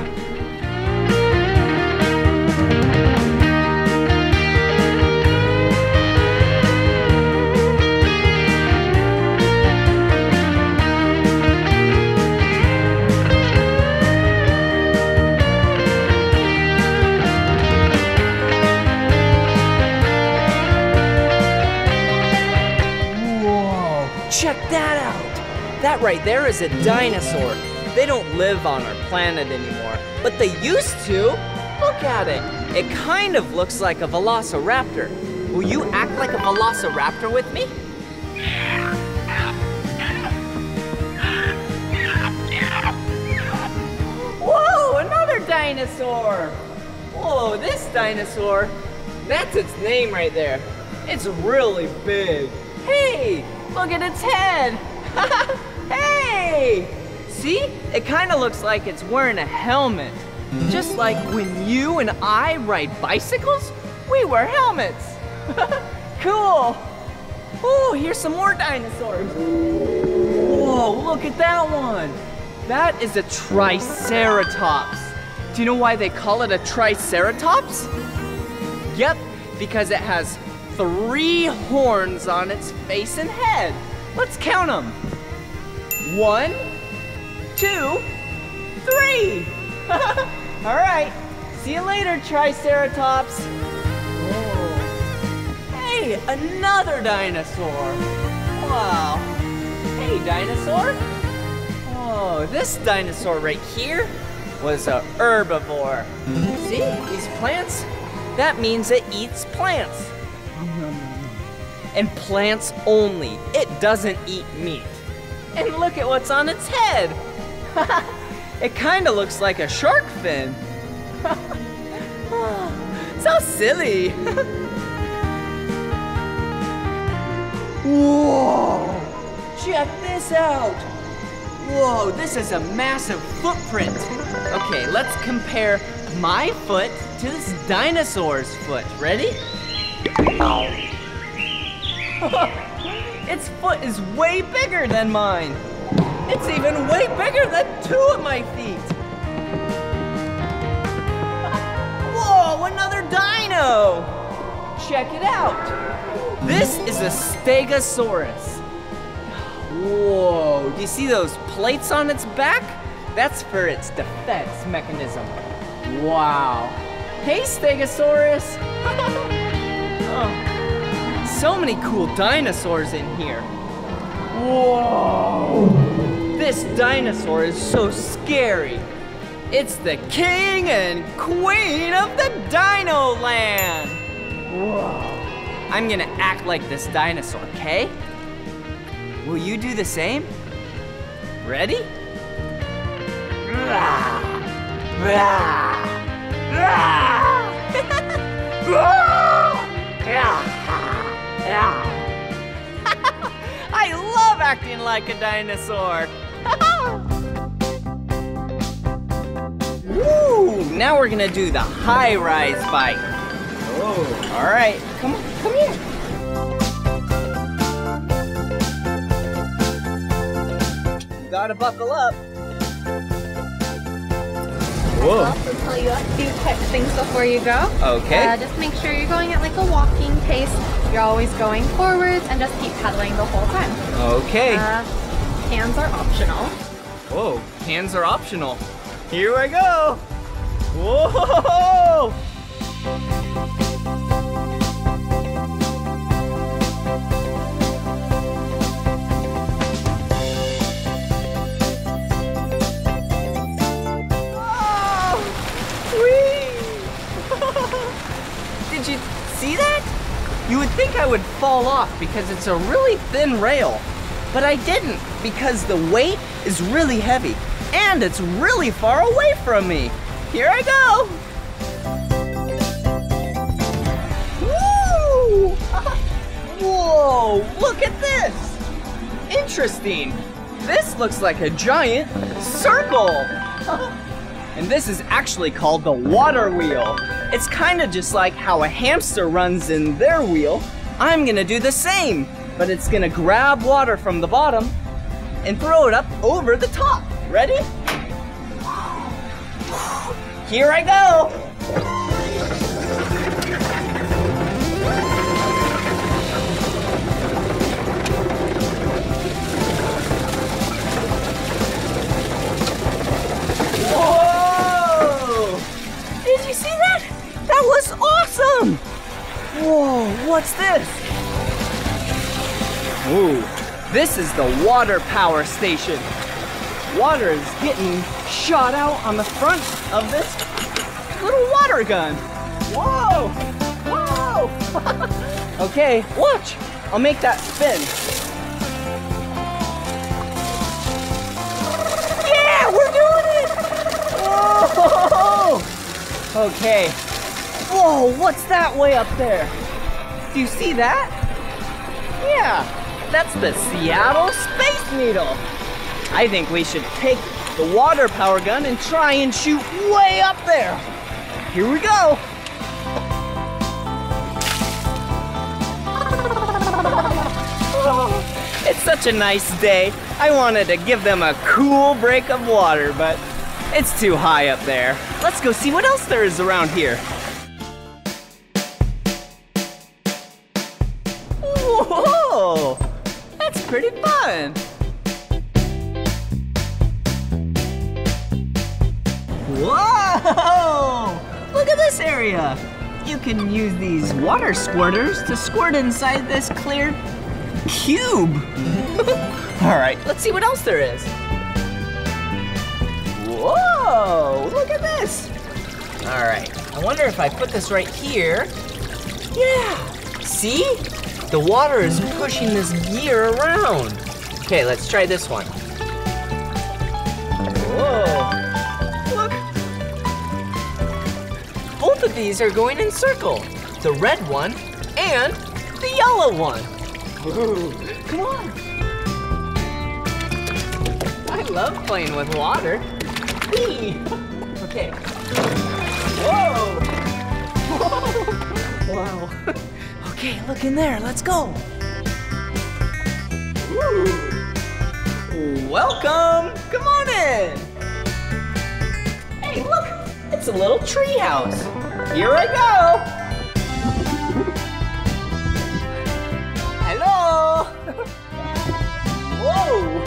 S5: Right there is a dinosaur. They don't live on our planet anymore, but they used to. Look at it. It kind of looks like a velociraptor. Will you act like a velociraptor with me? Whoa, another dinosaur! Whoa, this dinosaur, that's its name right there. It's really big. Hey, look at its head. [LAUGHS] hey! See? It kind of looks like it's wearing a helmet. Just like when you and I ride bicycles, we wear helmets. [LAUGHS] cool. Oh, here's some more dinosaurs. Whoa, look at that one. That is a triceratops. Do you know why they call it a triceratops? Yep, because it has three horns on its face and head. Let's count them. One, two, three. [LAUGHS] All right, see you later, Triceratops. Whoa. Hey, another dinosaur. Wow. Hey, dinosaur. Oh, this dinosaur right here was a herbivore. See, these plants, that means it eats plants. Mm-hmm. And plants only. It doesn't eat meat. And look at what's on its head. [LAUGHS] it kind of looks like a shark fin. [LAUGHS] so silly. [LAUGHS] Whoa! Check this out. Whoa, this is a massive footprint. Okay, let's compare my foot to this dinosaur's foot. Ready? Its foot is way bigger than mine. It's even way bigger than two of my feet. [LAUGHS] Whoa, another dino! Check it out. This is a Stegosaurus. Whoa, do you see those plates on its back? That's for its defense mechanism. Wow. Hey, Stegosaurus. [LAUGHS] oh, so many cool dinosaurs in here. Whoa. This dinosaur is so scary. It's the king and queen of the Dino Land. Whoa. I'm gonna act like this dinosaur, okay? Will you do the same? Ready? [LAUGHS] [LAUGHS] I love acting like a dinosaur. [LAUGHS] Woo! Now we're gonna do the high rise bike. Oh, all right. Come on, come here. You gotta buckle up. Whoa.
S4: I'll also tell you a few quick things before you go.
S5: Okay.
S4: Uh, just make sure you're going at like a walking pace. You're always going forwards and just keep pedaling the whole time.
S5: Okay.
S4: Uh, hands are optional.
S5: Whoa, hands are optional. Here I go. Whoa! Think I would fall off because it's a really thin rail. But I didn't because the weight is really heavy and it's really far away from me. Here I go. Woo! [LAUGHS] Whoa, look at this. Interesting. This looks like a giant circle. [LAUGHS] and this is actually called the water wheel. It's kind of just like how a hamster runs in their wheel. I'm gonna do the same, but it's gonna grab water from the bottom and throw it up over the top. Ready? Here I go. Awesome! Whoa, what's this? Ooh, This is the water power station. Water is getting shot out on the front of this little water gun. Whoa! Whoa! [LAUGHS] okay, watch. I'll make that spin. Yeah, we're doing it! Whoa! [LAUGHS] Okay. Whoa, what's that way up there? Do you see that? Yeah, that's the Seattle Space Needle. I think we should take the water power gun and try and shoot way up there. Here we go. [LAUGHS] It's such a nice day. I wanted to give them a cool break of water, but it's too high up there. Let's go see what else there is around here. Pretty fun. Whoa! Look at this area. You can use these water squirters to squirt inside this clear cube. [LAUGHS] All right, let's see what else there is. Whoa, look at this. All right, I wonder if I put this right here. Yeah, see? The water is pushing this gear around. Okay, let's try this one. Whoa, look. Both of these are going in circle. The red one and the yellow one. Ooh, come on. I love playing with water. Okay. Whoa! [LAUGHS] Whoa! Wow. [LAUGHS] Okay, look in there. Let's go. Ooh. Welcome. Come on in. Hey, look. It's a little tree house. Here I go. Hello. [LAUGHS] Whoa.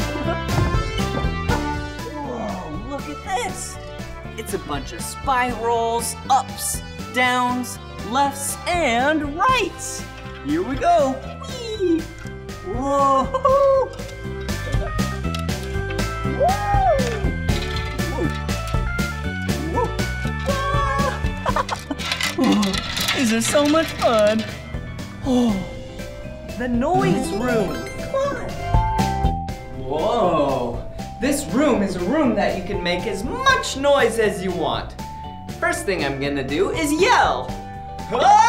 S5: Whoa, look at this. It's a bunch of spirals, ups, downs, lefts, and rights. Here we go. Whee! Whoa! [LAUGHS] These are so much fun. Oh, the noise room. Come on. Whoa. This room is a room that you can make as much noise as you want. First thing I'm gonna do is yell. Oh!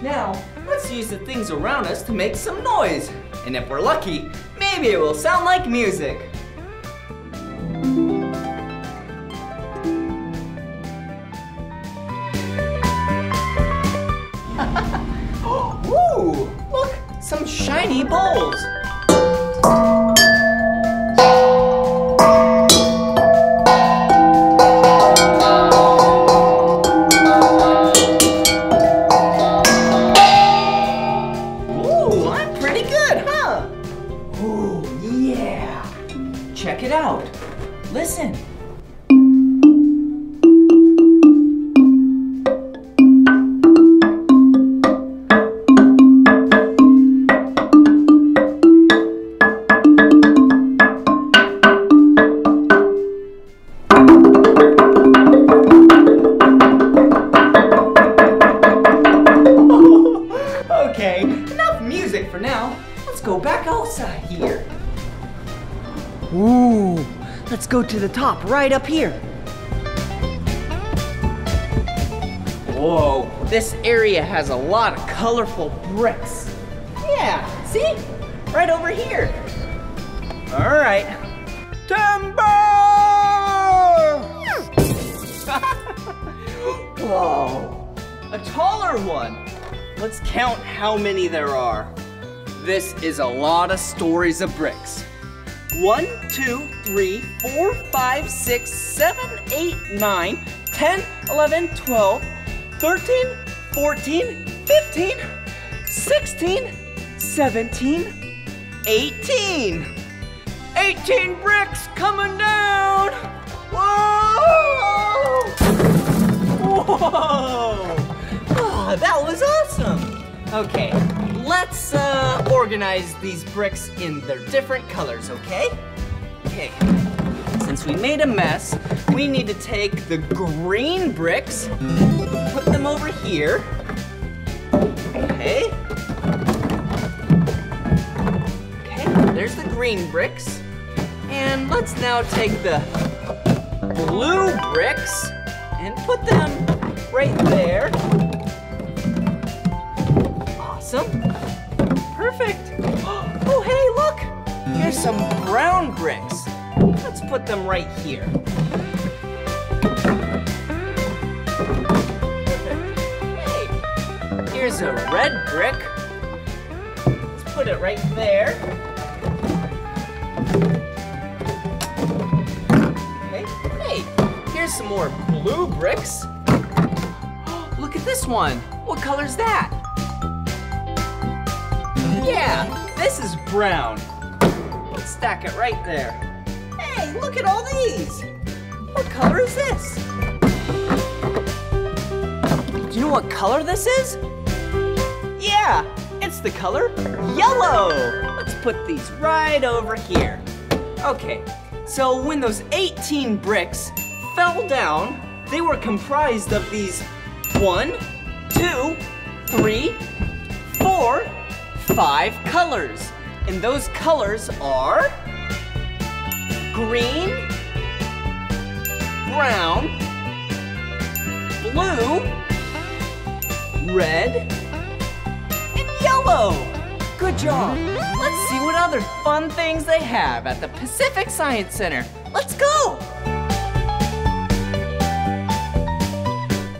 S5: Now, let's use the things around us to make some noise. And if we're lucky, maybe it will sound like music. [LAUGHS] Ooh, look, some shiny bowls. Go back outside here. Ooh, let's go to the top right up here. Whoa, this area has a lot of colorful bricks. Yeah, see? Right over here. All right. Timber! [LAUGHS] Whoa, a taller one. Let's count how many there are. This is a lot of stories of bricks. One, two, three, four, five, six, seven, eight, nine, 10, 11, 12, 13, 14, 15, 16, 17, 18. 18 bricks coming down! Whoa! Whoa! Oh, [LAUGHS] that was awesome! Okay, let's uh, organize these bricks in their different colors, okay? Okay, since we made a mess, we need to take the green bricks, put them over here. Okay. Okay, there's the green bricks. And let's now take the blue bricks and put them right there. Awesome. Perfect. [GASPS] Oh, hey, look! Here's some brown bricks. Let's put them right here. [LAUGHS] Hey, here's a red brick. Let's put it right there. Okay, hey, here's some more blue bricks. [GASPS] Look at this one. What color's that? Yeah, this is brown. Let's stack it right there. Hey, look at all these. What color is this? Do you know what color this is? Yeah, it's the color yellow. Let's put these right over here. Okay, so when those 18 bricks fell down, they were comprised of these one, two, three, four, five colors. And those colors are green, brown, blue, red, and yellow. Good job. Let's see what other fun things they have at the Pacific Science Center. Let's go.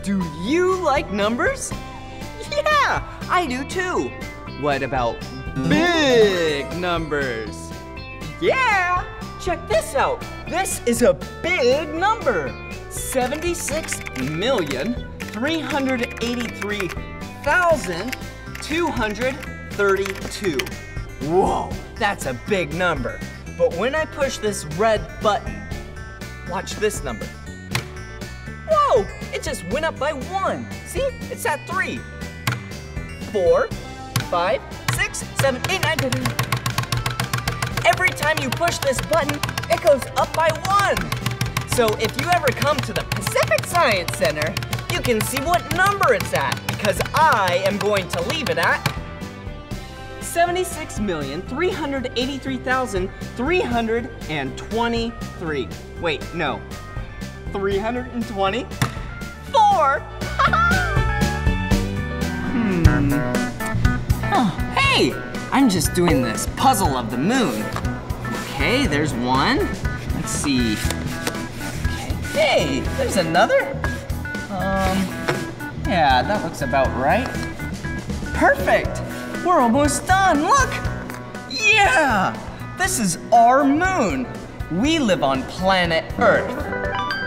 S5: Do you like numbers? [LAUGHS] Yeah, I do too. What about big numbers? Yeah, check this out. This is a big number. 76,383,232. Whoa, that's a big number. But when I push this red button, watch this number. Whoa, it just went up by one. See, it's at three. Four, five, six, seven, eight, nine, ten. Every time you push this button, it goes up by one. So if you ever come to the Pacific Science Center, you can see what number it's at because I am going to leave it at 76,383,323. Wait, no. 324? [LAUGHS] hmm. Oh, hey! I'm just doing this puzzle of the moon. Okay, there's one. Let's see. Okay, hey, there's another. Um, yeah, that looks about right. Perfect! We're almost done, look! Yeah! This is our moon. We live on planet Earth.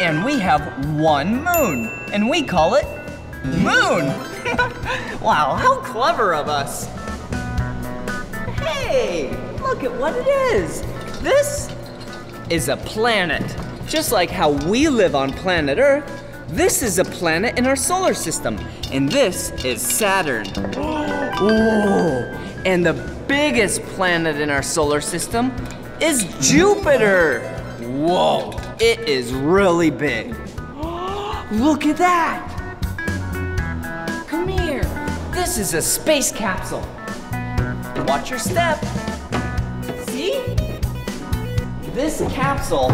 S5: And we have one moon. And we call it Moon! [LAUGHS] wow, how clever of us! Hey, look at what it is. This is a planet. Just like how we live on planet Earth, this is a planet in our solar system. And this is Saturn. [GASPS] Whoa! And the biggest planet in our solar system is Jupiter. Whoa, it is really big. [GASPS] Look at that. This is a space capsule. Watch your step. See? This capsule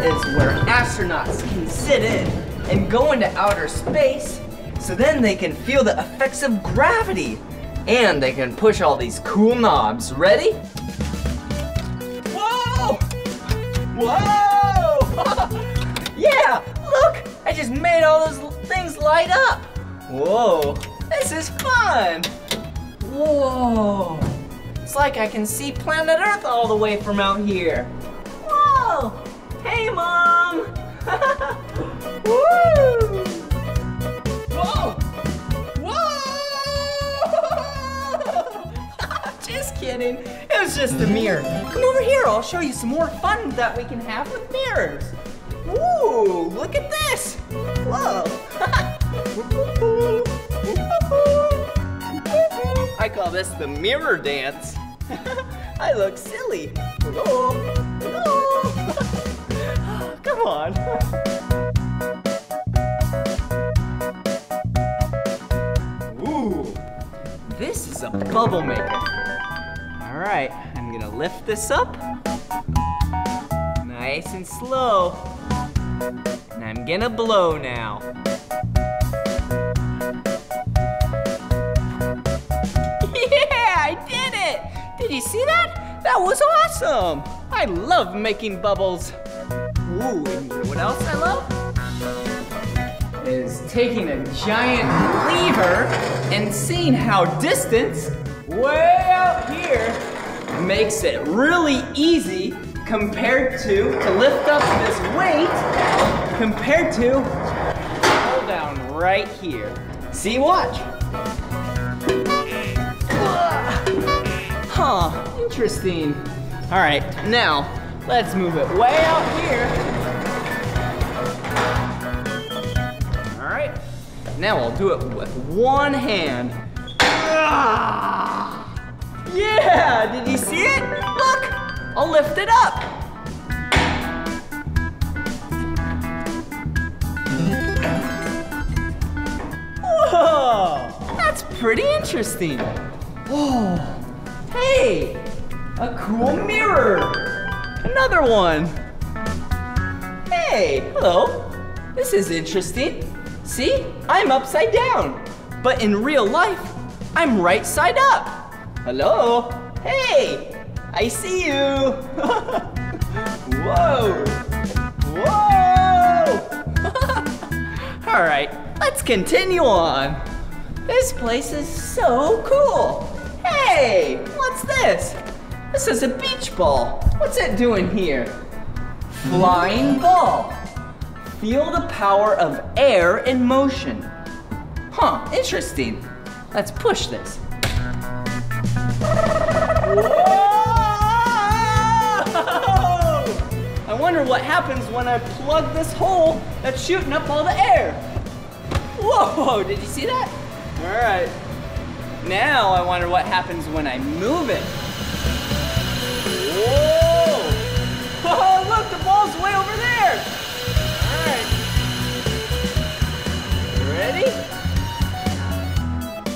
S5: is where astronauts can sit in and go into outer space so then they can feel the effects of gravity and they can push all these cool knobs. Ready? Whoa! Whoa! [LAUGHS] yeah, look! I just made all those things light up. Whoa, this is fun. Whoa! It's like I can see planet Earth all the way from out here. Whoa! Hey, Mom! [LAUGHS] Woo! Whoa! Whoa! [LAUGHS] just kidding. It was just a mirror. Come over here. I'll show you some more fun that we can have with mirrors. Woo! Look at this. Whoa! [LAUGHS] this the mirror dance. [LAUGHS] I look silly. [LAUGHS] Come on. Ooh, this is a bubble maker. All right, I'm gonna lift this up. Nice and slow. And I'm gonna blow now. You see that? That was awesome! I love making bubbles. Ooh, and you know what else I love? Is taking a giant lever and seeing how distance way out here makes it really easy compared to to lift up this weight compared to hold down right here. See, watch. Huh, interesting. All right, now let's move it way out here. All right, now I'll do it with one hand. Ah! Yeah, did you see it? Look, I'll lift it up. Whoa, that's pretty interesting. Whoa, hey, a cool mirror. Another one. Hey, hello. This is interesting. See, I'm upside down. But in real life, I'm right side up. Hello? Hey, I see you. [LAUGHS] Whoa. Whoa. [LAUGHS] All right, let's continue on. This place is so cool. Hey, what's this? This is a beach ball. What's it doing here? Flying ball. Feel the power of air in motion. Huh, interesting. Let's push this. [LAUGHS] I wonder what happens when I plug this hole that's shooting up all the air. Whoa, did you see that? All right. Now I wonder what happens when I move it. Whoa! [LAUGHS] Oh, look, the ball's way over there. All right. Ready?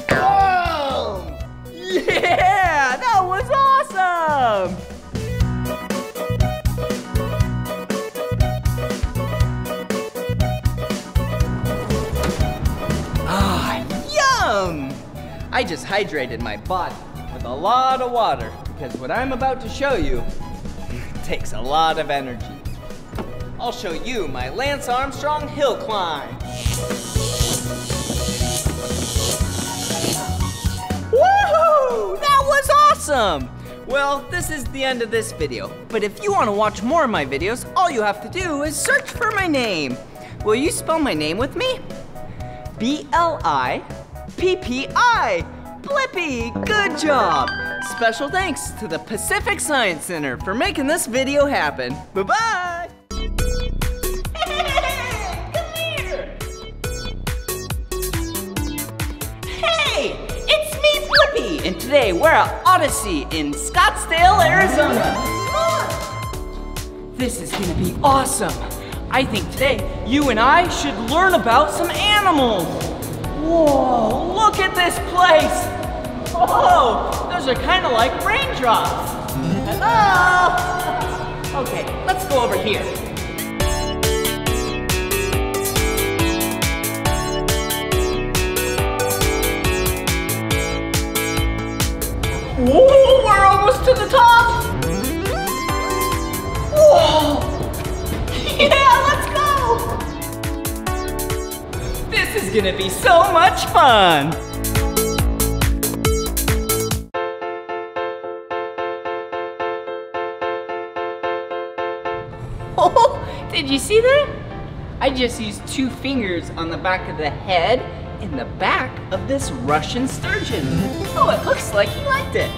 S5: Boom! [LAUGHS] Yeah, that was awesome! I just hydrated my body with a lot of water because what I'm about to show you [LAUGHS] takes a lot of energy. I'll show you my Lance Armstrong hill climb. Woohoo! That was awesome! Well, this is the end of this video, but if you want to watch more of my videos, all you have to do is search for my name. Will you spell my name with me? B-L-I-P-P-I. Blippi, good job! Special thanks to the Pacific Science Center for making this video happen. Bye-bye! Hey, it's me, Blippi, and today we're at OdySea in Scottsdale, Arizona. This is gonna be awesome. I think today you and I should learn about some animals. Whoa, look at this place. Oh, those are kind of like raindrops. Hello? [LAUGHS] Okay, let's go over here. Whoa, we're almost to the top. Whoa. [LAUGHS] Yeah, let's This is gonna be so much fun. [LAUGHS] Oh, did you see that? I just used two fingers on the back of the head and the back of this Russian sturgeon. Oh, it looks like he liked it.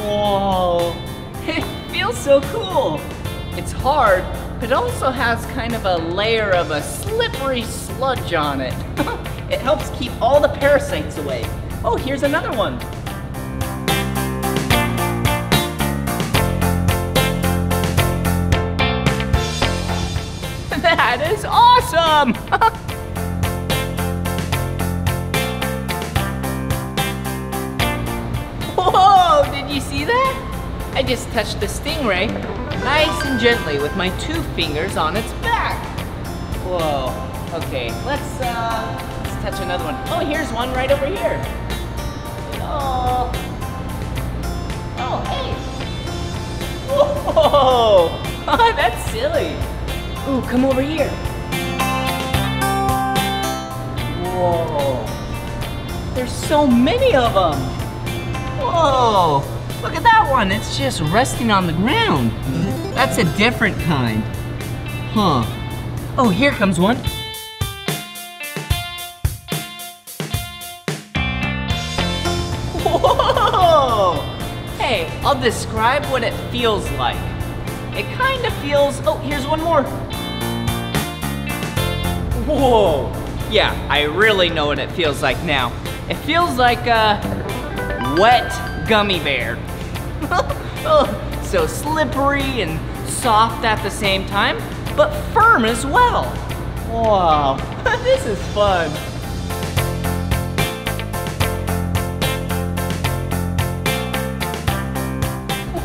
S5: Whoa, [LAUGHS] it feels so cool. It's hard, it also has kind of a layer of a slippery sludge on it. [LAUGHS] It helps keep all the parasites away. Oh, here's another one. [LAUGHS] That is awesome! [LAUGHS] Whoa, did you see that? I just touched the stingray nice and gently with my two fingers on its back. Whoa, okay, let's, uh, let's touch another one. Oh, here's one right over here. Oh, oh, hey. Whoa, [LAUGHS] [LAUGHS] that's silly. Ooh, come over here. Whoa, there's so many of them. Whoa, look at that one. It's just resting on the ground. That's a different kind. Huh. Oh, here comes one. Whoa! Hey, I'll describe what it feels like. It kind of feels, oh, here's one more. Whoa! Yeah, I really know what it feels like now. It feels like a wet gummy bear. [LAUGHS] oh, so slippery and soft at the same time, but firm as well. Wow, [LAUGHS] this is fun.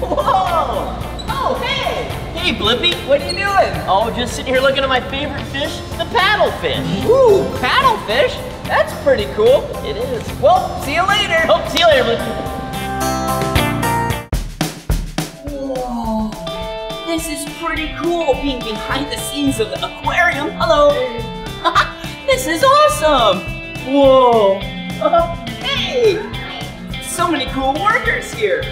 S5: Whoa! Oh, hey! Hey, Blippi, what are you doing? Oh, just sitting here looking at my favorite fish, the paddlefish. Ooh, paddlefish? That's pretty cool. It is. Well, see you later. Hope Oh, see you later, Blippi. This is pretty cool being behind the scenes of the aquarium. Hello. [LAUGHS] this is awesome. Whoa. [LAUGHS] hey, so many cool workers here.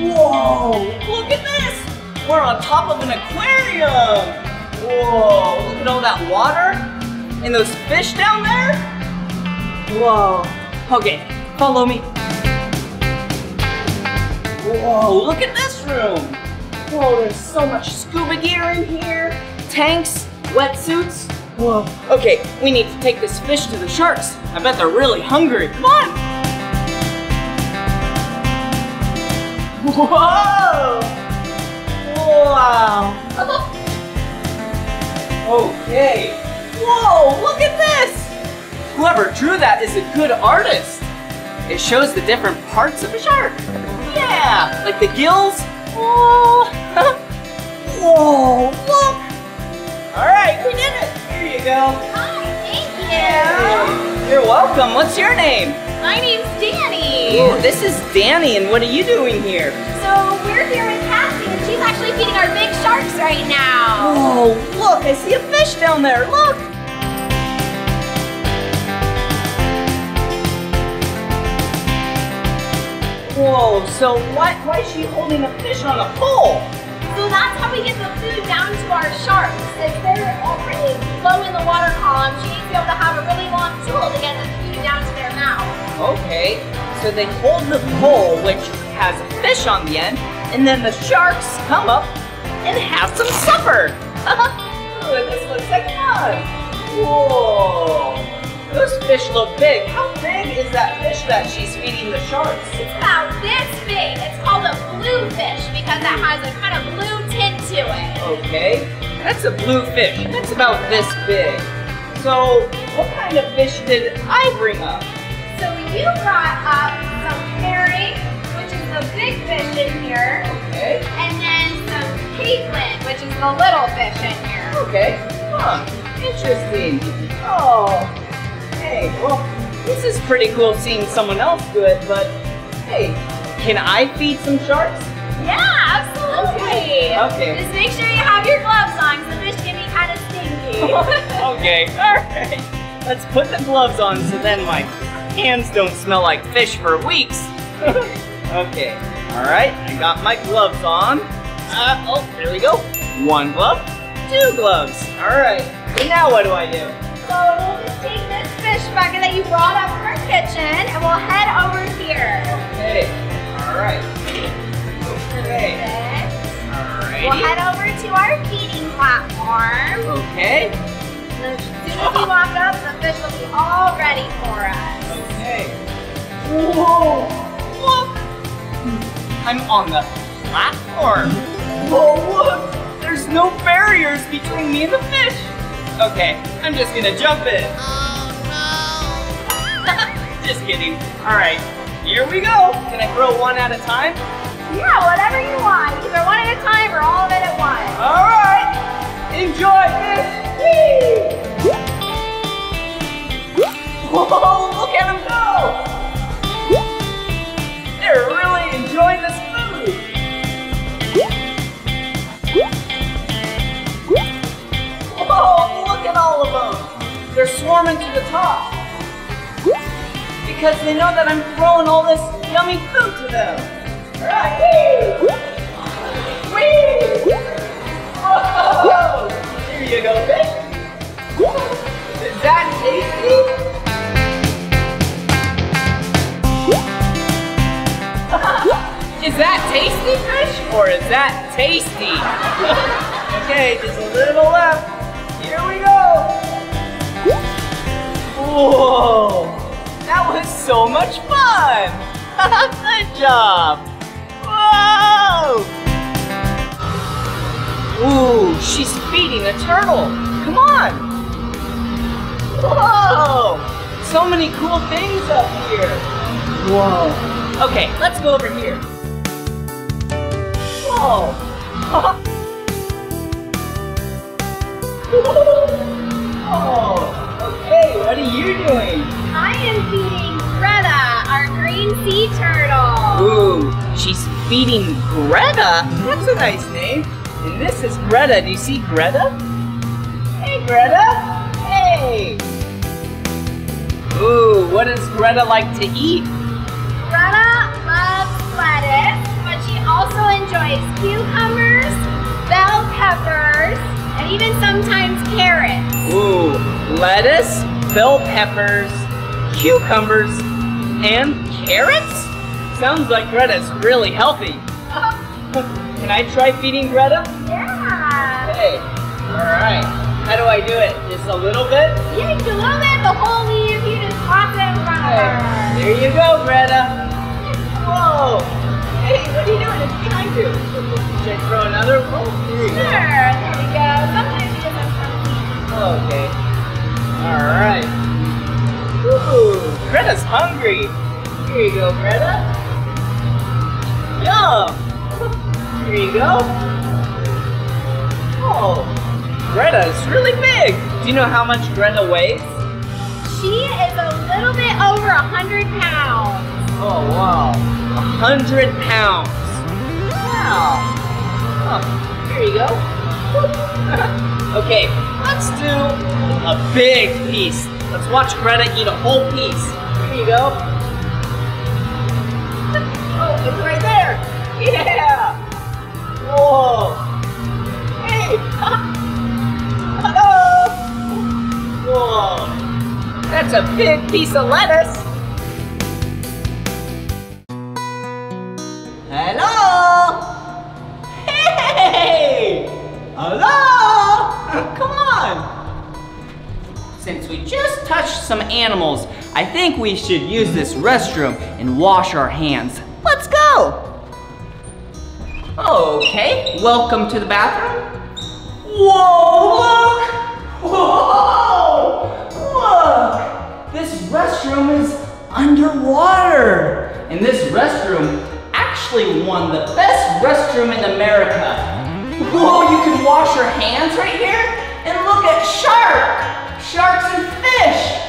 S5: Whoa, look at this. We're on top of an aquarium. Whoa, look at all that water and those fish down there. Whoa. Okay, follow me. Whoa, look at this room. Whoa, there's so much scuba gear in here. Tanks, wetsuits. Whoa. Okay, we need to take this fish to the sharks. I bet they're really hungry. Come on. Whoa! Wow. Okay. Whoa, look at this! Whoever drew that is a good artist. It shows the different parts of a shark. Yeah, like the gills. Whoa, [LAUGHS] Whoa look! All right, we did it. Here you go.
S6: Hi, thank you.
S5: You're welcome. What's your name?
S6: My name's Danny.
S5: Ooh, this is Danny, and what are you doing here?
S6: So we're here with Cassie, and she's actually feeding our big sharks right now.
S5: Oh, look, I see a fish down there. Look. Whoa, so why, why is she holding a fish on a pole?
S6: So that's how we get the food down to our sharks. If they're already low in the water column, she needs to be able to have a really long tool to get the food down to their mouth.
S5: Okay, so they hold the pole, which has a fish on the end, and then the sharks come up and have some supper. [LAUGHS] Ooh, this looks like fun. Whoa, those fish look big. How big is that fish that she's feeding the sharks?
S6: It's about this big. It's called a bluefish because it has a kind of blue tint to it.
S5: Okay, that's a blue fish. That's about this big. So, what kind of fish did I bring up?
S6: So you brought up some herring, which is the big fish in here.
S5: Okay.
S6: And then some peatland, which is the little fish in here.
S5: Okay. Huh. Interesting. Oh. Hey, well, this is pretty cool seeing someone else do it, but hey, can I feed some sharks?
S6: Yeah, absolutely.
S5: Okay.
S6: Just make sure you have your gloves on because the fish can be kind of stinky. [LAUGHS]
S5: okay, alright. Let's put the gloves on so then my hands don't smell like fish for weeks. [LAUGHS] okay, alright, I got my gloves on. Uh, oh, there we go. One glove, two gloves. Alright, and now what do I do?
S6: So we'll just take this fish bucket that you brought up from our kitchen and we'll head over here.
S5: Okay, alright. Okay.
S6: We'll head over to our feeding platform.
S5: Okay.
S6: As soon as
S3: you walk up, the fish will be all ready for us.
S5: Okay. Whoa! Look! I'm on the platform. Whoa, look! There's no barriers between me and the fish. Okay, I'm just gonna jump in. Oh no! [LAUGHS] [LAUGHS] just kidding. All right, here we go. Can I throw one at a time?
S3: Yeah, whatever you want. Either one at a time or all of it at once.
S5: All right. Enjoy fish. Whoa, [LAUGHS] oh, look at them go! They're really enjoying this food. Whoa, look at all of them. They're swarming to the top. Because they know that I'm throwing all this yummy food to them. Right, whee! Whee! Whoa! Here you go, fish. Is that tasty? is that tasty fish or is that tasty? [LAUGHS] okay, just a little left. Whoa, that was so much fun. [LAUGHS] Good job. Whoa. Ooh, she's feeding a turtle. Come on. Whoa, so many cool things up here. Whoa. Okay, let's go over here. Whoa! [LAUGHS] oh, okay, what are you doing?
S3: I am feeding Greta, our green sea turtle.
S5: Ooh, she's feeding Greta? That's a nice name. And this is Greta. Do you see Greta? Hey, Greta. Hey. Ooh, what does Greta like to eat?
S3: Greta loves lettuce, but she also enjoys cucumbers, bell peppers, and even sometimes carrots.
S5: Ooh, lettuce, bell peppers, cucumbers, and carrots? Sounds like Greta's really healthy. [LAUGHS] Can I try feeding Greta?
S3: Yeah.
S5: Hey, alright. How do I do it? Just a little bit?
S3: Yeah, you can love it. The whole leaf, you just toss it in front of her.
S5: There you go, Greta. Whoa. Hey, what are you doing? It's behind you. Should I throw another? Oh, here
S3: Sure, there we go. Sometimes you just have
S5: go. Okay. Alright. Ooh, Greta's hungry. Here you go, Greta. Yum. Here you go. Oh, Greta is really big. Do you know how much Greta weighs?
S3: She is a little bit over a hundred pounds.
S5: Oh, wow. A hundred pounds. Wow. Huh. Here you go. [LAUGHS] okay, let's do a big piece. Let's watch Greta eat a whole piece. Here you go. [LAUGHS] Oh, it's right there. Yeah. Whoa. Hey. Hello. [LAUGHS] Whoa. That's a big piece of lettuce. Some animals, I think we should use this restroom and wash our hands. Let's go! Okay, welcome to the bathroom. Whoa, look! Whoa! Look! This restroom is underwater! And this restroom actually won the best restroom in America. Whoa, you can wash your hands right here? And look at shark! Sharks and fish!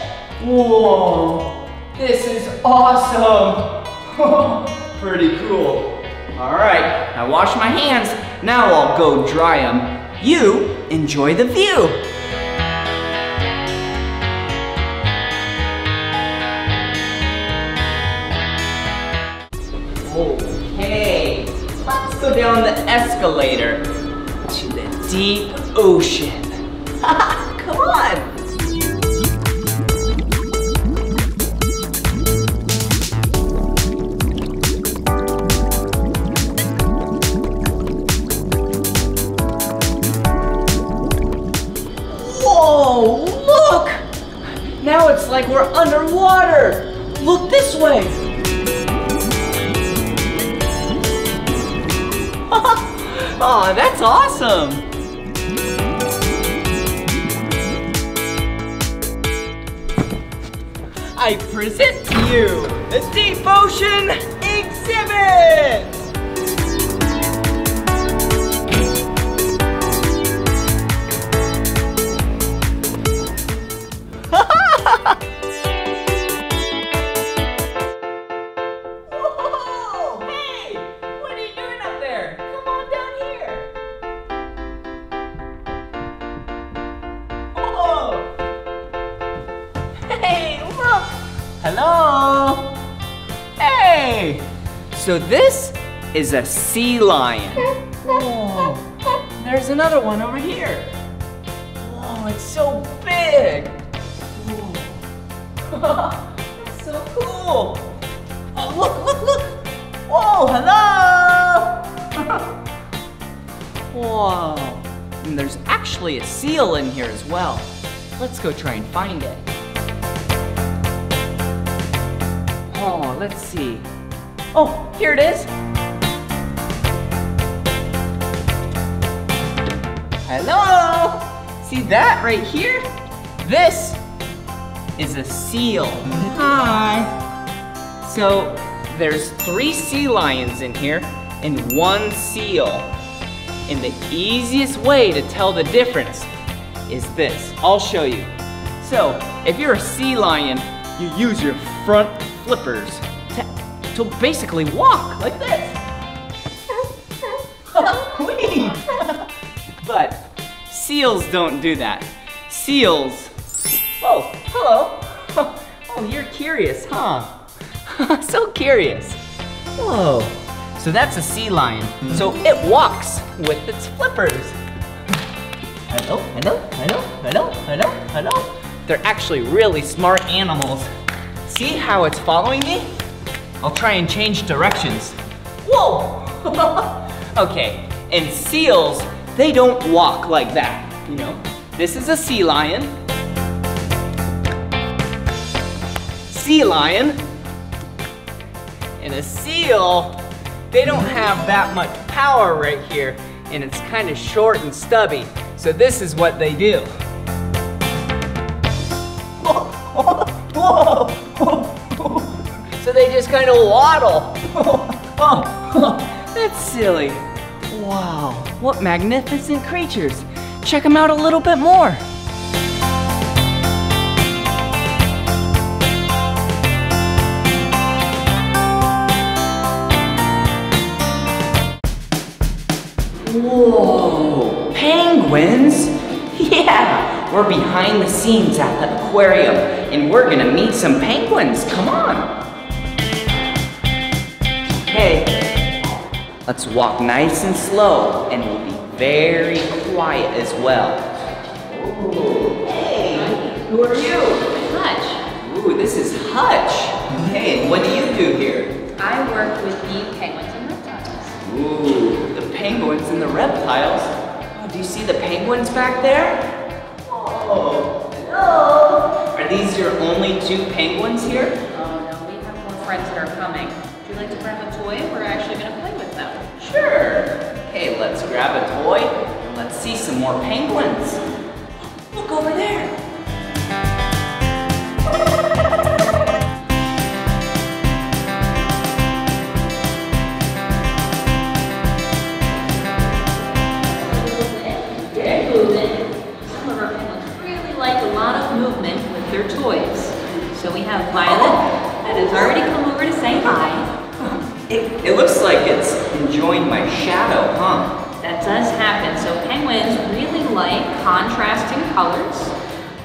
S5: Whoa, this is awesome! [LAUGHS] Pretty cool. All right, I wash my hands. Now I'll go dry them. You enjoy the view. Okay, let's go down the escalator to the deep ocean. [LAUGHS] Come on. Like we're underwater. Look this way. Aw, [LAUGHS] oh, that's awesome. I present to you the Deep Ocean Exhibit! Whoa! Hey! What are you doing up there? Come on down here. Whoa! Hey, look! Hello? Hey! So this is a sea lion. Whoa! There's another one over here. Whoa, it's so big! So cool! Oh, look, look, look! Whoa, hello! [LAUGHS] Whoa! And there's actually a seal in here as well. Let's go try and find it. Oh, let's see. Oh, here it is. Hello! See that right here? This is a seal. Hi. So there's three sea lions in here and one seal. And the easiest way to tell the difference is this. I'll show you. So if you're a sea lion, you use your front flippers to, to basically walk like this. [LAUGHS] Oh, Whee! [LAUGHS] but seals don't do that. Seals. Oh, hello. [LAUGHS] Oh, you're curious, huh? [LAUGHS] so curious. Whoa. So that's a sea lion. So mm-hmm. it walks with its flippers. Hello, hello, hello, hello, hello, hello. They're actually really smart animals. See how it's following me? I'll try and change directions. Whoa! [LAUGHS] okay, and seals, they don't walk like that, you know? This is a sea lion. Sea lion. And a seal, they don't have that much power right here, and it's kind of short and stubby. So this is what they do. So they just kind of waddle. [LAUGHS] That's silly. Wow, what magnificent creatures. Check them out a little bit more. Whoa, penguins? [LAUGHS] Yeah, we're behind the scenes at the aquarium and we're gonna meet some penguins. Come on. Okay, let's walk nice and slow and we'll be very quiet as well. Ooh, hey, who are you?
S28: Hutch.
S5: Ooh, this is Hutch. Hey, what do you do here?
S28: I work with the penguins and reptiles.
S5: Ooh, penguins and the reptiles. Oh, do you see the penguins back there? Oh, hello. Are these your only two penguins here?
S28: Oh no, we have more friends that are coming. Would you like to grab a toy? We're actually gonna play with them.
S5: Sure. Hey, let's grab a toy and let's see some more penguins. Look over there.
S28: Have Violet that has already come over to say hi.
S5: It, it looks like it's enjoying my shadow, huh?
S28: That does happen. So penguins really like contrasting colors.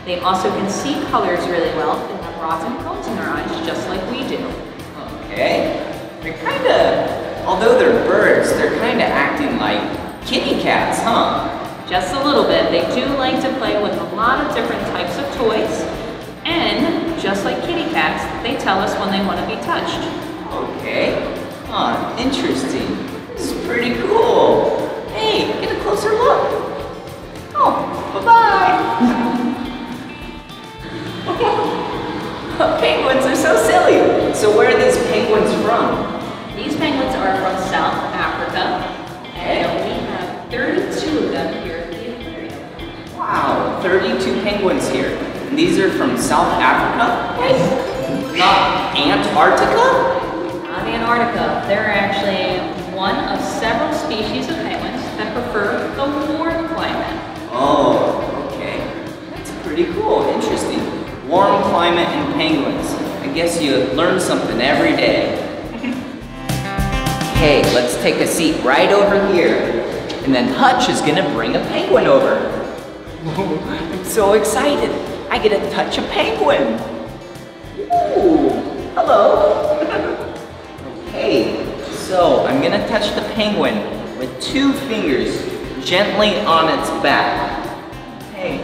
S28: They also can see colors really well. They have rods and cones in their eyes, just like we do.
S5: Okay. They're kind of, although they're birds, they're kind of acting like kitty cats, huh?
S28: Just a little bit. They do like to play with a lot of different types of toys. And just like kitty cats, they tell us when they want to be touched.
S5: Okay. Huh, interesting. This is pretty cool. Hey, get a closer look. Oh, bye-bye. [LAUGHS] penguins are so silly. So where are these penguins from?
S28: These penguins are from South Africa.
S5: And
S28: we have
S5: 32 of them here the aquarium. Wow, 32 penguins here. And these are from South Africa? Not Antarctica?
S28: Not Antarctica. They're actually one of several species of penguins that prefer the warm climate.
S5: Oh, okay. That's pretty cool. Interesting. Warm climate and penguins. I guess you learn something every day. [LAUGHS] Okay, let's take a seat right over here. And then Hutch is gonna bring a penguin over. [LAUGHS] I'm so excited. I get to touch a penguin. Ooh, hello. [LAUGHS] okay, so I'm gonna touch the penguin with two fingers gently on its back. Hey,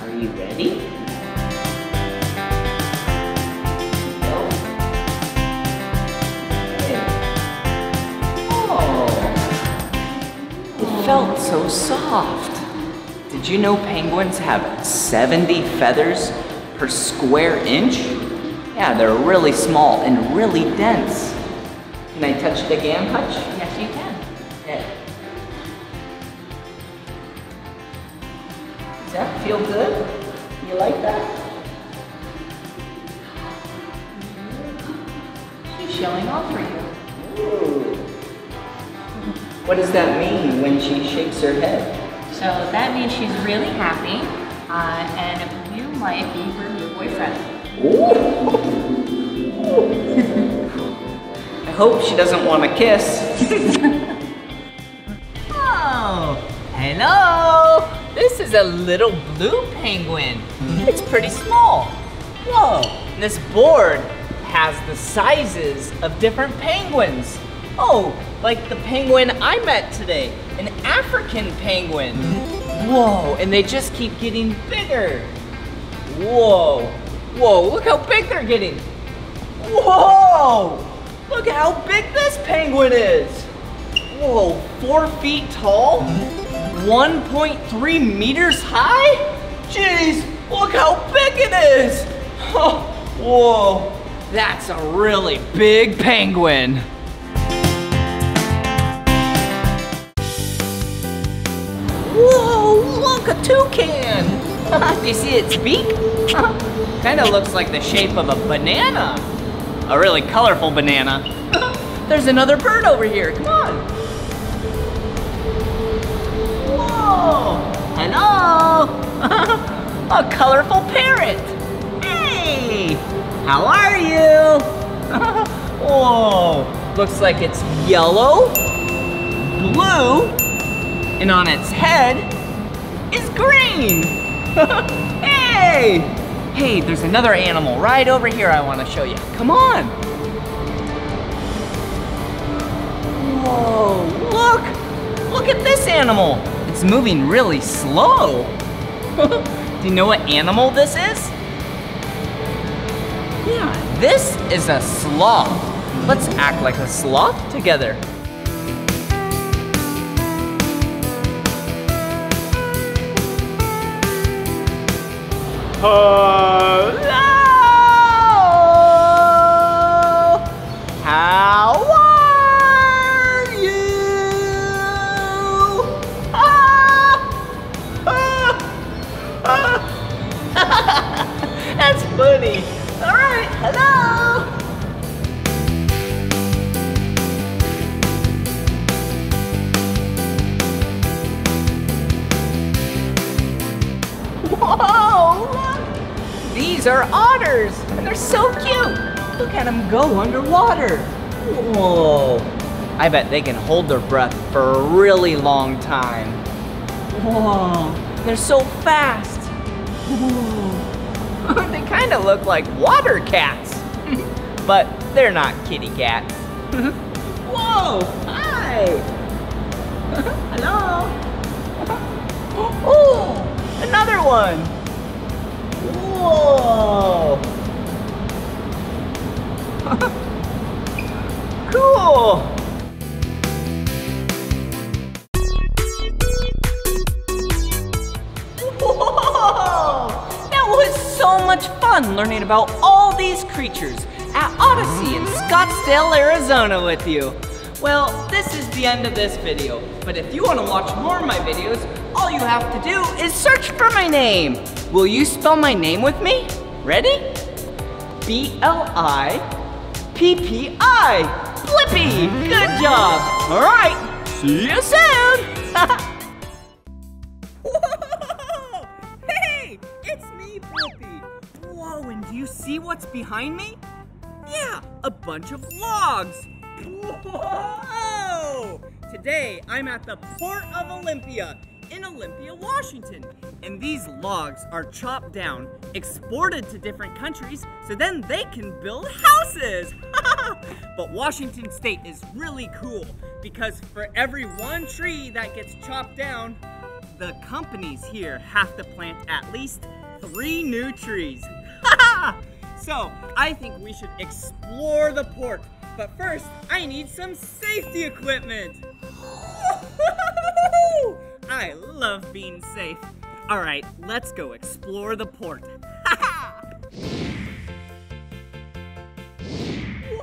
S5: are you ready? Oh, it felt so soft. Did you know penguins have 70 feathers per square inch? Yeah, they're really small and really dense. Can I touch it again, Hutch?
S28: Yes, you can.
S5: Yeah. Does that feel good? You like that? Mm-hmm.
S28: She's showing off for you.
S5: Ooh. What does that mean when she shakes her head?
S28: So that means she's really happy, uh, and you might be her new boyfriend. [LAUGHS]
S5: I hope she doesn't want to kiss. [LAUGHS] oh, hello. This is a little blue penguin. It's pretty small. Whoa, this board has the sizes of different penguins. Oh, like the penguin I met today, an African penguin. Mm-hmm. Whoa, and they just keep getting bigger. Whoa, whoa, look how big they're getting. Whoa, look at how big this penguin is. Whoa, four feet tall, mm-hmm. 1.3 meters high? Jeez, look how big it is. [LAUGHS] Whoa, that's a really big penguin. Whoa, look, a toucan! Do [LAUGHS] you see its beak? [LAUGHS] kind of looks like the shape of a banana. A really colorful banana. [LAUGHS] There's another bird over here, come on. Whoa, hello! a colorful parrot. Hey, how are you? Whoa, looks like it's yellow, blue, and on its head is green. [LAUGHS] hey! Hey, there's another animal right over here I want to show you. Come on. Whoa, look! Look at this animal. It's moving really slow. [LAUGHS] Do you know what animal this is? Yeah, this is a sloth. Let's act like a sloth together. Hello! How These are otters, and they're so cute. Look at them go underwater. Whoa. I bet they can hold their breath for a really long time. Whoa, they're so fast. [LAUGHS] They kind of look like water cats, [LAUGHS] but they're not kitty cats. [LAUGHS] Whoa, hi. Hello. Oh, another one. Whoa. cool. [LAUGHS] [LAUGHS] Whoa! That was so much fun learning about all these creatures at OdySea in Scottsdale, Arizona with you. Well, this is the end of this video, but if you want to watch more of my videos, all you have to do is search for my name. Will you spell my name with me? Ready? B L I P P I. Blippi! Good job! All right, see you soon! [LAUGHS] hey, it's me, Blippi. Whoa, and do you see what's behind me? Yeah, a bunch of logs. Whoa! Today, I'm at the Port of Olympia in Olympia, Washington. And these logs are chopped down, exported to different countries, so then they can build houses. [LAUGHS] but Washington State is really cool because for every one tree that gets chopped down, the companies here have to plant at least three new trees. [LAUGHS] so I think we should explore the port. But first, I need some safety equipment. [LAUGHS] I love being safe. All right, let's go explore the port. [LAUGHS]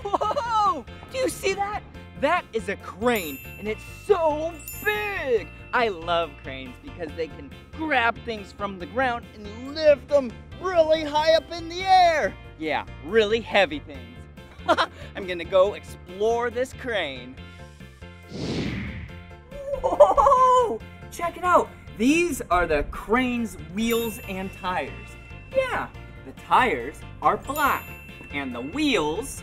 S5: Whoa! Do you see that? That is a crane, and it's so big. I love cranes because they can grab things from the ground and lift them really high up in the air. Yeah, really heavy things. [LAUGHS] I'm gonna go explore this crane. Whoa! Check it out. These are the crane's wheels and tires. Yeah, the tires are black, and the wheels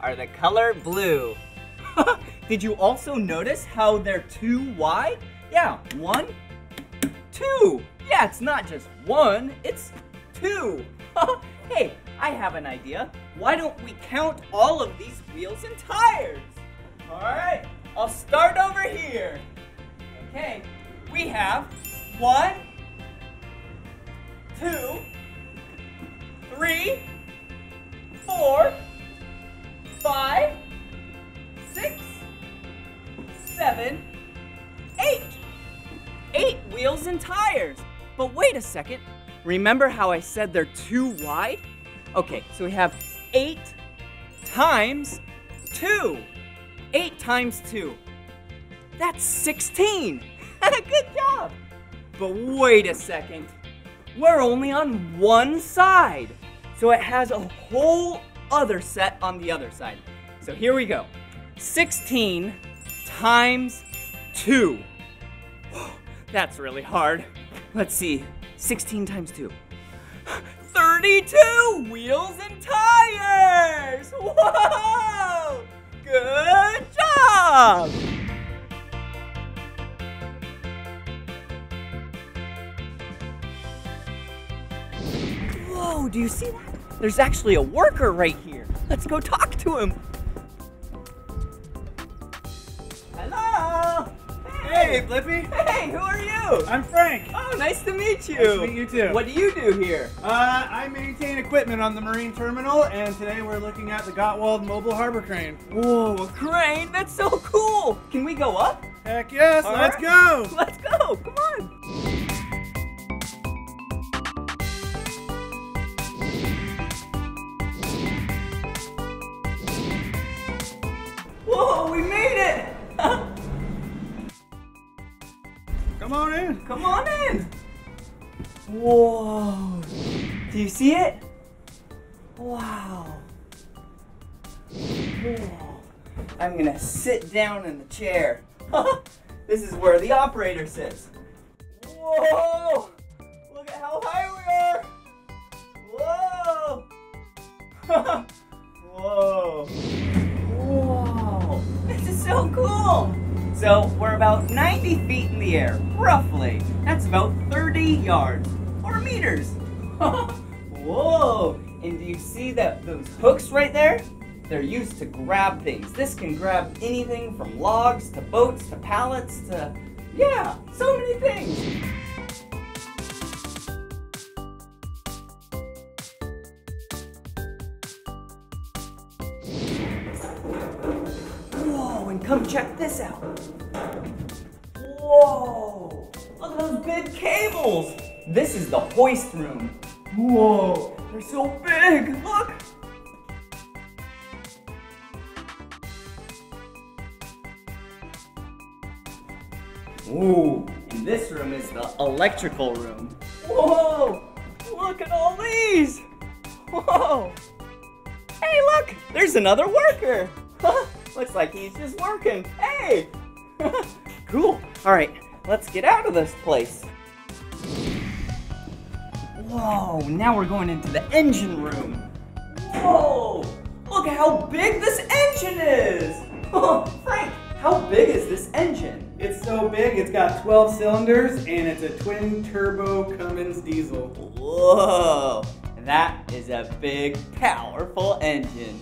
S5: are the color blue. [LAUGHS] Did you also notice how they're two wide? Yeah, one, two. Yeah, it's not just one, it's two. [LAUGHS] hey, I have an idea. Why don't we count all of these wheels and tires? All right, I'll start over here. Okay, we have one, two, three, four, five, six, seven, eight. Eight wheels and tires. But wait a second. Remember how I said they're too wide? Okay, so we have eight times two. Eight times two. That's 16. [LAUGHS] Good job. But wait a second. We're only on one side. So it has a whole other set on the other side. So here we go. 16 times 2. [GASPS] That's really hard. Let's see. 16 times 2. [GASPS] 32 wheels and tires! [LAUGHS] Whoa! Good job! Whoa, do you see that? There's actually a worker right here. Let's go talk to him. Hello!
S14: Hey, Blippi.
S5: Hey, who are you?
S14: I'm Frank.
S5: Oh, nice to meet you.
S14: Nice to meet you too.
S5: What do you do here?
S14: Uh, I maintain equipment on the marine terminal, and today we're looking at the Gottwald Mobile Harbor Crane.
S5: Whoa, a crane? That's so cool. Can we go up?
S14: Heck yes,
S5: All
S14: let's
S5: right.
S14: go. [LAUGHS]
S5: Let's go. Come on. Whoa, we made it! [LAUGHS]
S14: Come on in.
S5: Come on in. Whoa. Do you see it? Wow. Whoa. I'm gonna sit down in the chair. [LAUGHS] this is where the operator sits. Whoa! Look at how high we are! Whoa! [LAUGHS] Whoa! Whoa! This is so cool! So we're about 90 feet in the air, roughly. That's about 30 yards or meters. [LAUGHS] Whoa! And do you see that those hooks right there? They're used to grab things. This can grab anything from logs to boats to pallets to yeah, so many things. Come check this out. Whoa! Look at those big cables! This is the hoist room. Whoa, they're so big! Look! Ooh, and this room is the electrical room. Whoa! Look at all these! Whoa! Hey, look! There's another worker! [LAUGHS] Looks like he's just working. Hey! [LAUGHS] cool. All right, let's get out of this place. Whoa, now we're going into the engine room. Whoa! Look at how big this engine is! [LAUGHS] Frank, how big is this engine?
S14: It's so big, it's got 12 cylinders and it's a twin turbo Cummins diesel.
S5: Whoa! That is a big, powerful engine.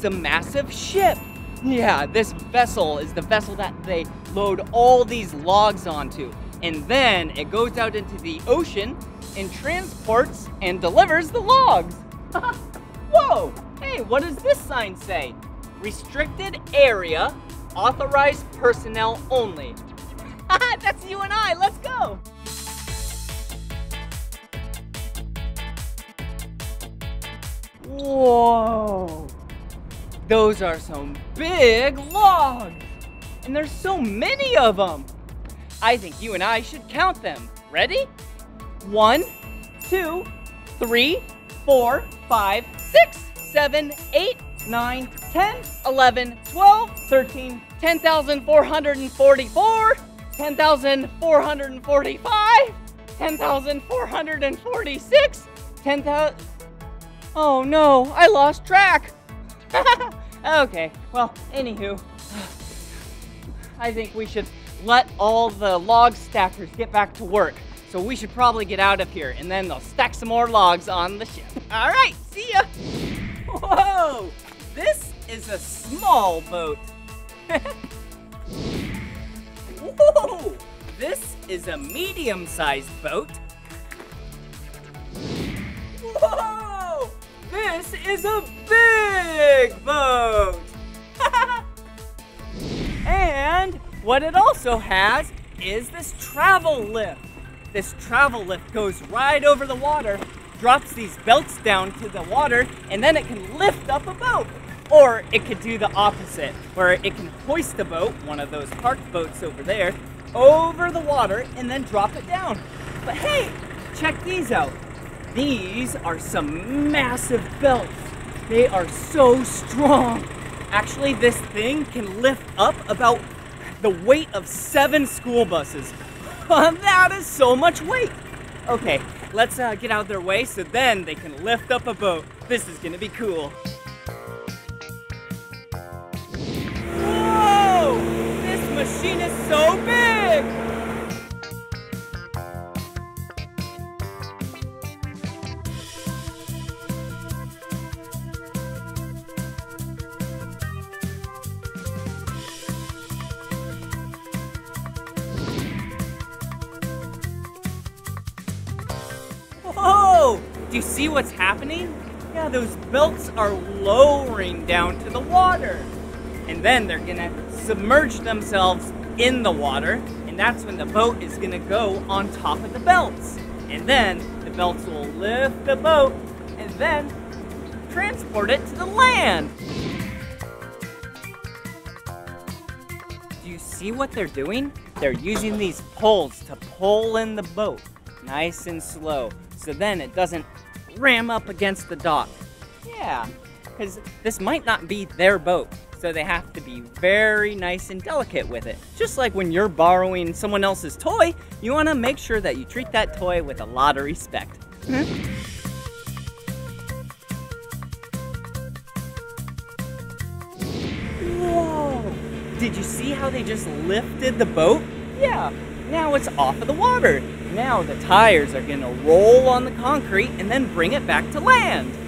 S5: Is a massive ship! Yeah, this vessel is the vessel that they load all these logs onto. And then it goes out into the ocean and transports and delivers the logs. [LAUGHS] Whoa! Hey, what does this sign say? Restricted area, authorized personnel only. Those are some big logs! And there's so many of them! I think you and I should count them. Ready? One, two, three, four, five, six, seven, eight, nine, ten, eleven, twelve, thirteen, ten thousand four hundred and forty-four, ten thousand four hundred and forty-five, ten thousand four hundred and forty-six, ten thousand. Oh no, I lost track. [LAUGHS] okay, well, anywho, I think we should let all the log stackers get back to work. So we should probably get out of here and then they'll stack some more logs on the ship. All right, see ya. Whoa, this is a small boat. [LAUGHS] Whoa, this is a medium-sized boat. Whoa, this is a big boat. [LAUGHS] and what it also has is this travel lift. This travel lift goes right over the water, drops these belts down to the water, and then it can lift up a boat. Or it could do the opposite, where it can hoist a boat, one of those parked boats over there, over the water and then drop it down. But hey, check these out. These are some massive belts. They are so strong. Actually, this thing can lift up about the weight of seven school buses. [LAUGHS] that is so much weight. Okay, let's uh, get out of their way so then they can lift up a boat. This is gonna be cool. Whoa! This machine is so big! Do you see what's happening? Yeah, those belts are lowering down to the water. And then they're gonna submerge themselves in the water, and that's when the boat is gonna go on top of the belts. And then the belts will lift the boat and then transport it to the land. Do you see what they're doing? They're using these poles to pull in the boat, nice and slow, so then it doesn't ram up against the dock. Yeah, because this might not be their boat, so they have to be very nice and delicate with it. Just like when you're borrowing someone else's toy, you want to make sure that you treat that toy with a lot of respect.
S10: Whoa!
S5: Did you see how they just lifted the boat? Yeah, now it's off of the water. Now the tires are gonna roll on the concrete and then bring it back to land. [LAUGHS]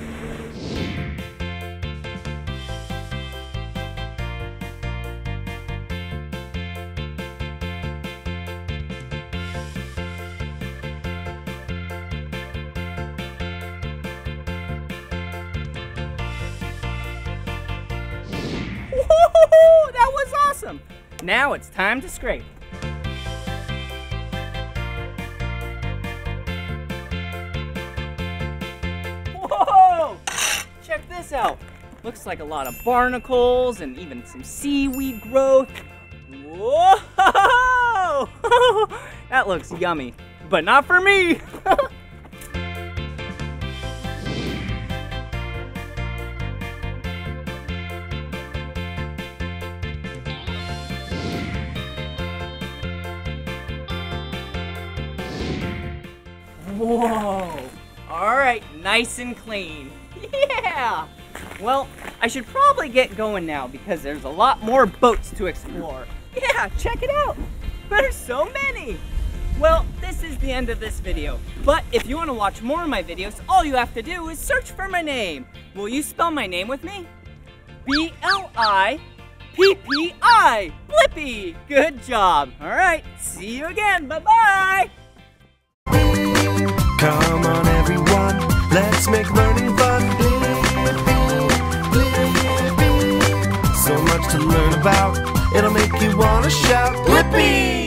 S5: That was awesome! Now it's time to scrape. Looks like a lot of barnacles and even some seaweed growth. Whoa! [LAUGHS] that looks yummy, but not for me. [LAUGHS] Whoa! All right, nice and clean. [LAUGHS] Yeah! Well, I should probably get going now because there's a lot more boats to explore. Yeah, check it out. There's so many. Well, this is the end of this video. But if you want to watch more of my videos, all you have to do is search for my name. Will you spell my name with me? B-L-I-P-P-I. Blippi. Good job. All right, see you again. Bye-bye.
S10: Come on, everyone, let's make learning to learn about. It'll make you wanna shout, Blippi!